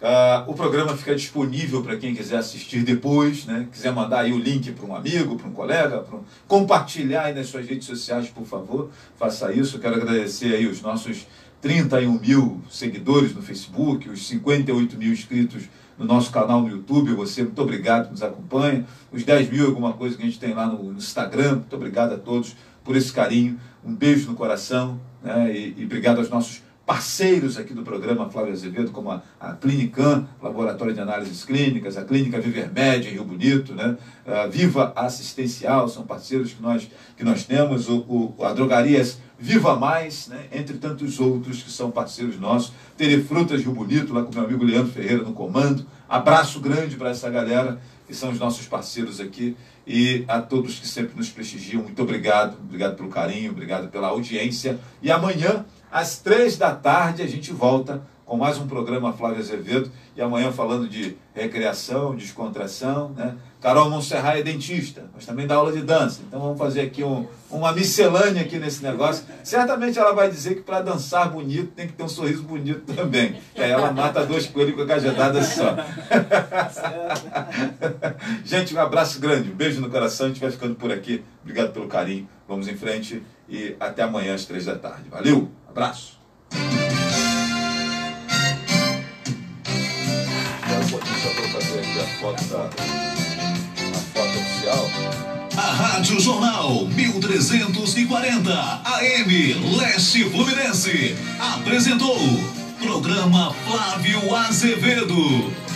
Ah, o programa fica disponível para quem quiser assistir depois, né? Quiser mandar aí o link para um amigo, para um colega, um... compartilhar aí nas suas redes sociais, por favor, faça isso. Quero agradecer aí os nossos 31 mil seguidores no Facebook, os 58 mil inscritos no nosso canal no YouTube. Você, muito obrigado que nos acompanha. Os 10 mil, alguma coisa que a gente tem lá no, no Instagram. Muito obrigado a todos por esse carinho. Um beijo no coração né? e, e obrigado aos nossos parceiros aqui do programa Flávio Azevedo, como a, a Clinicam, Laboratório de Análises Clínicas, a Clínica Vivermed em Rio Bonito, né? a Viva Assistencial, são parceiros que nós, que nós temos, o, o, a Drogarias Viva Mais, né? entre tantos outros que são parceiros nossos, Terefrutas Rio Bonito, lá com meu amigo Leandro Ferreira no comando, abraço grande para essa galera que são os nossos parceiros aqui. E a todos que sempre nos prestigiam, muito obrigado, obrigado pelo carinho, obrigado pela audiência. E amanhã às três da tarde a gente volta com mais um programa Flávio Azevedo e amanhã falando de recreação, descontração, né? Carol Monserrat é dentista, mas também dá aula de dança. Então vamos fazer aqui um, uma miscelânea aqui nesse negócio. Certamente ela vai dizer que para dançar bonito tem que ter um sorriso bonito também. Aí ela mata dois coelhos com a cajadada só. gente, um abraço grande, um beijo no coração. A gente vai ficando por aqui. Obrigado pelo carinho. Vamos em frente e até amanhã às três da tarde. Valeu, abraço. Um. A Rádio Jornal 1340 AM Leste Fluminense apresentou programa Flávio Azevedo.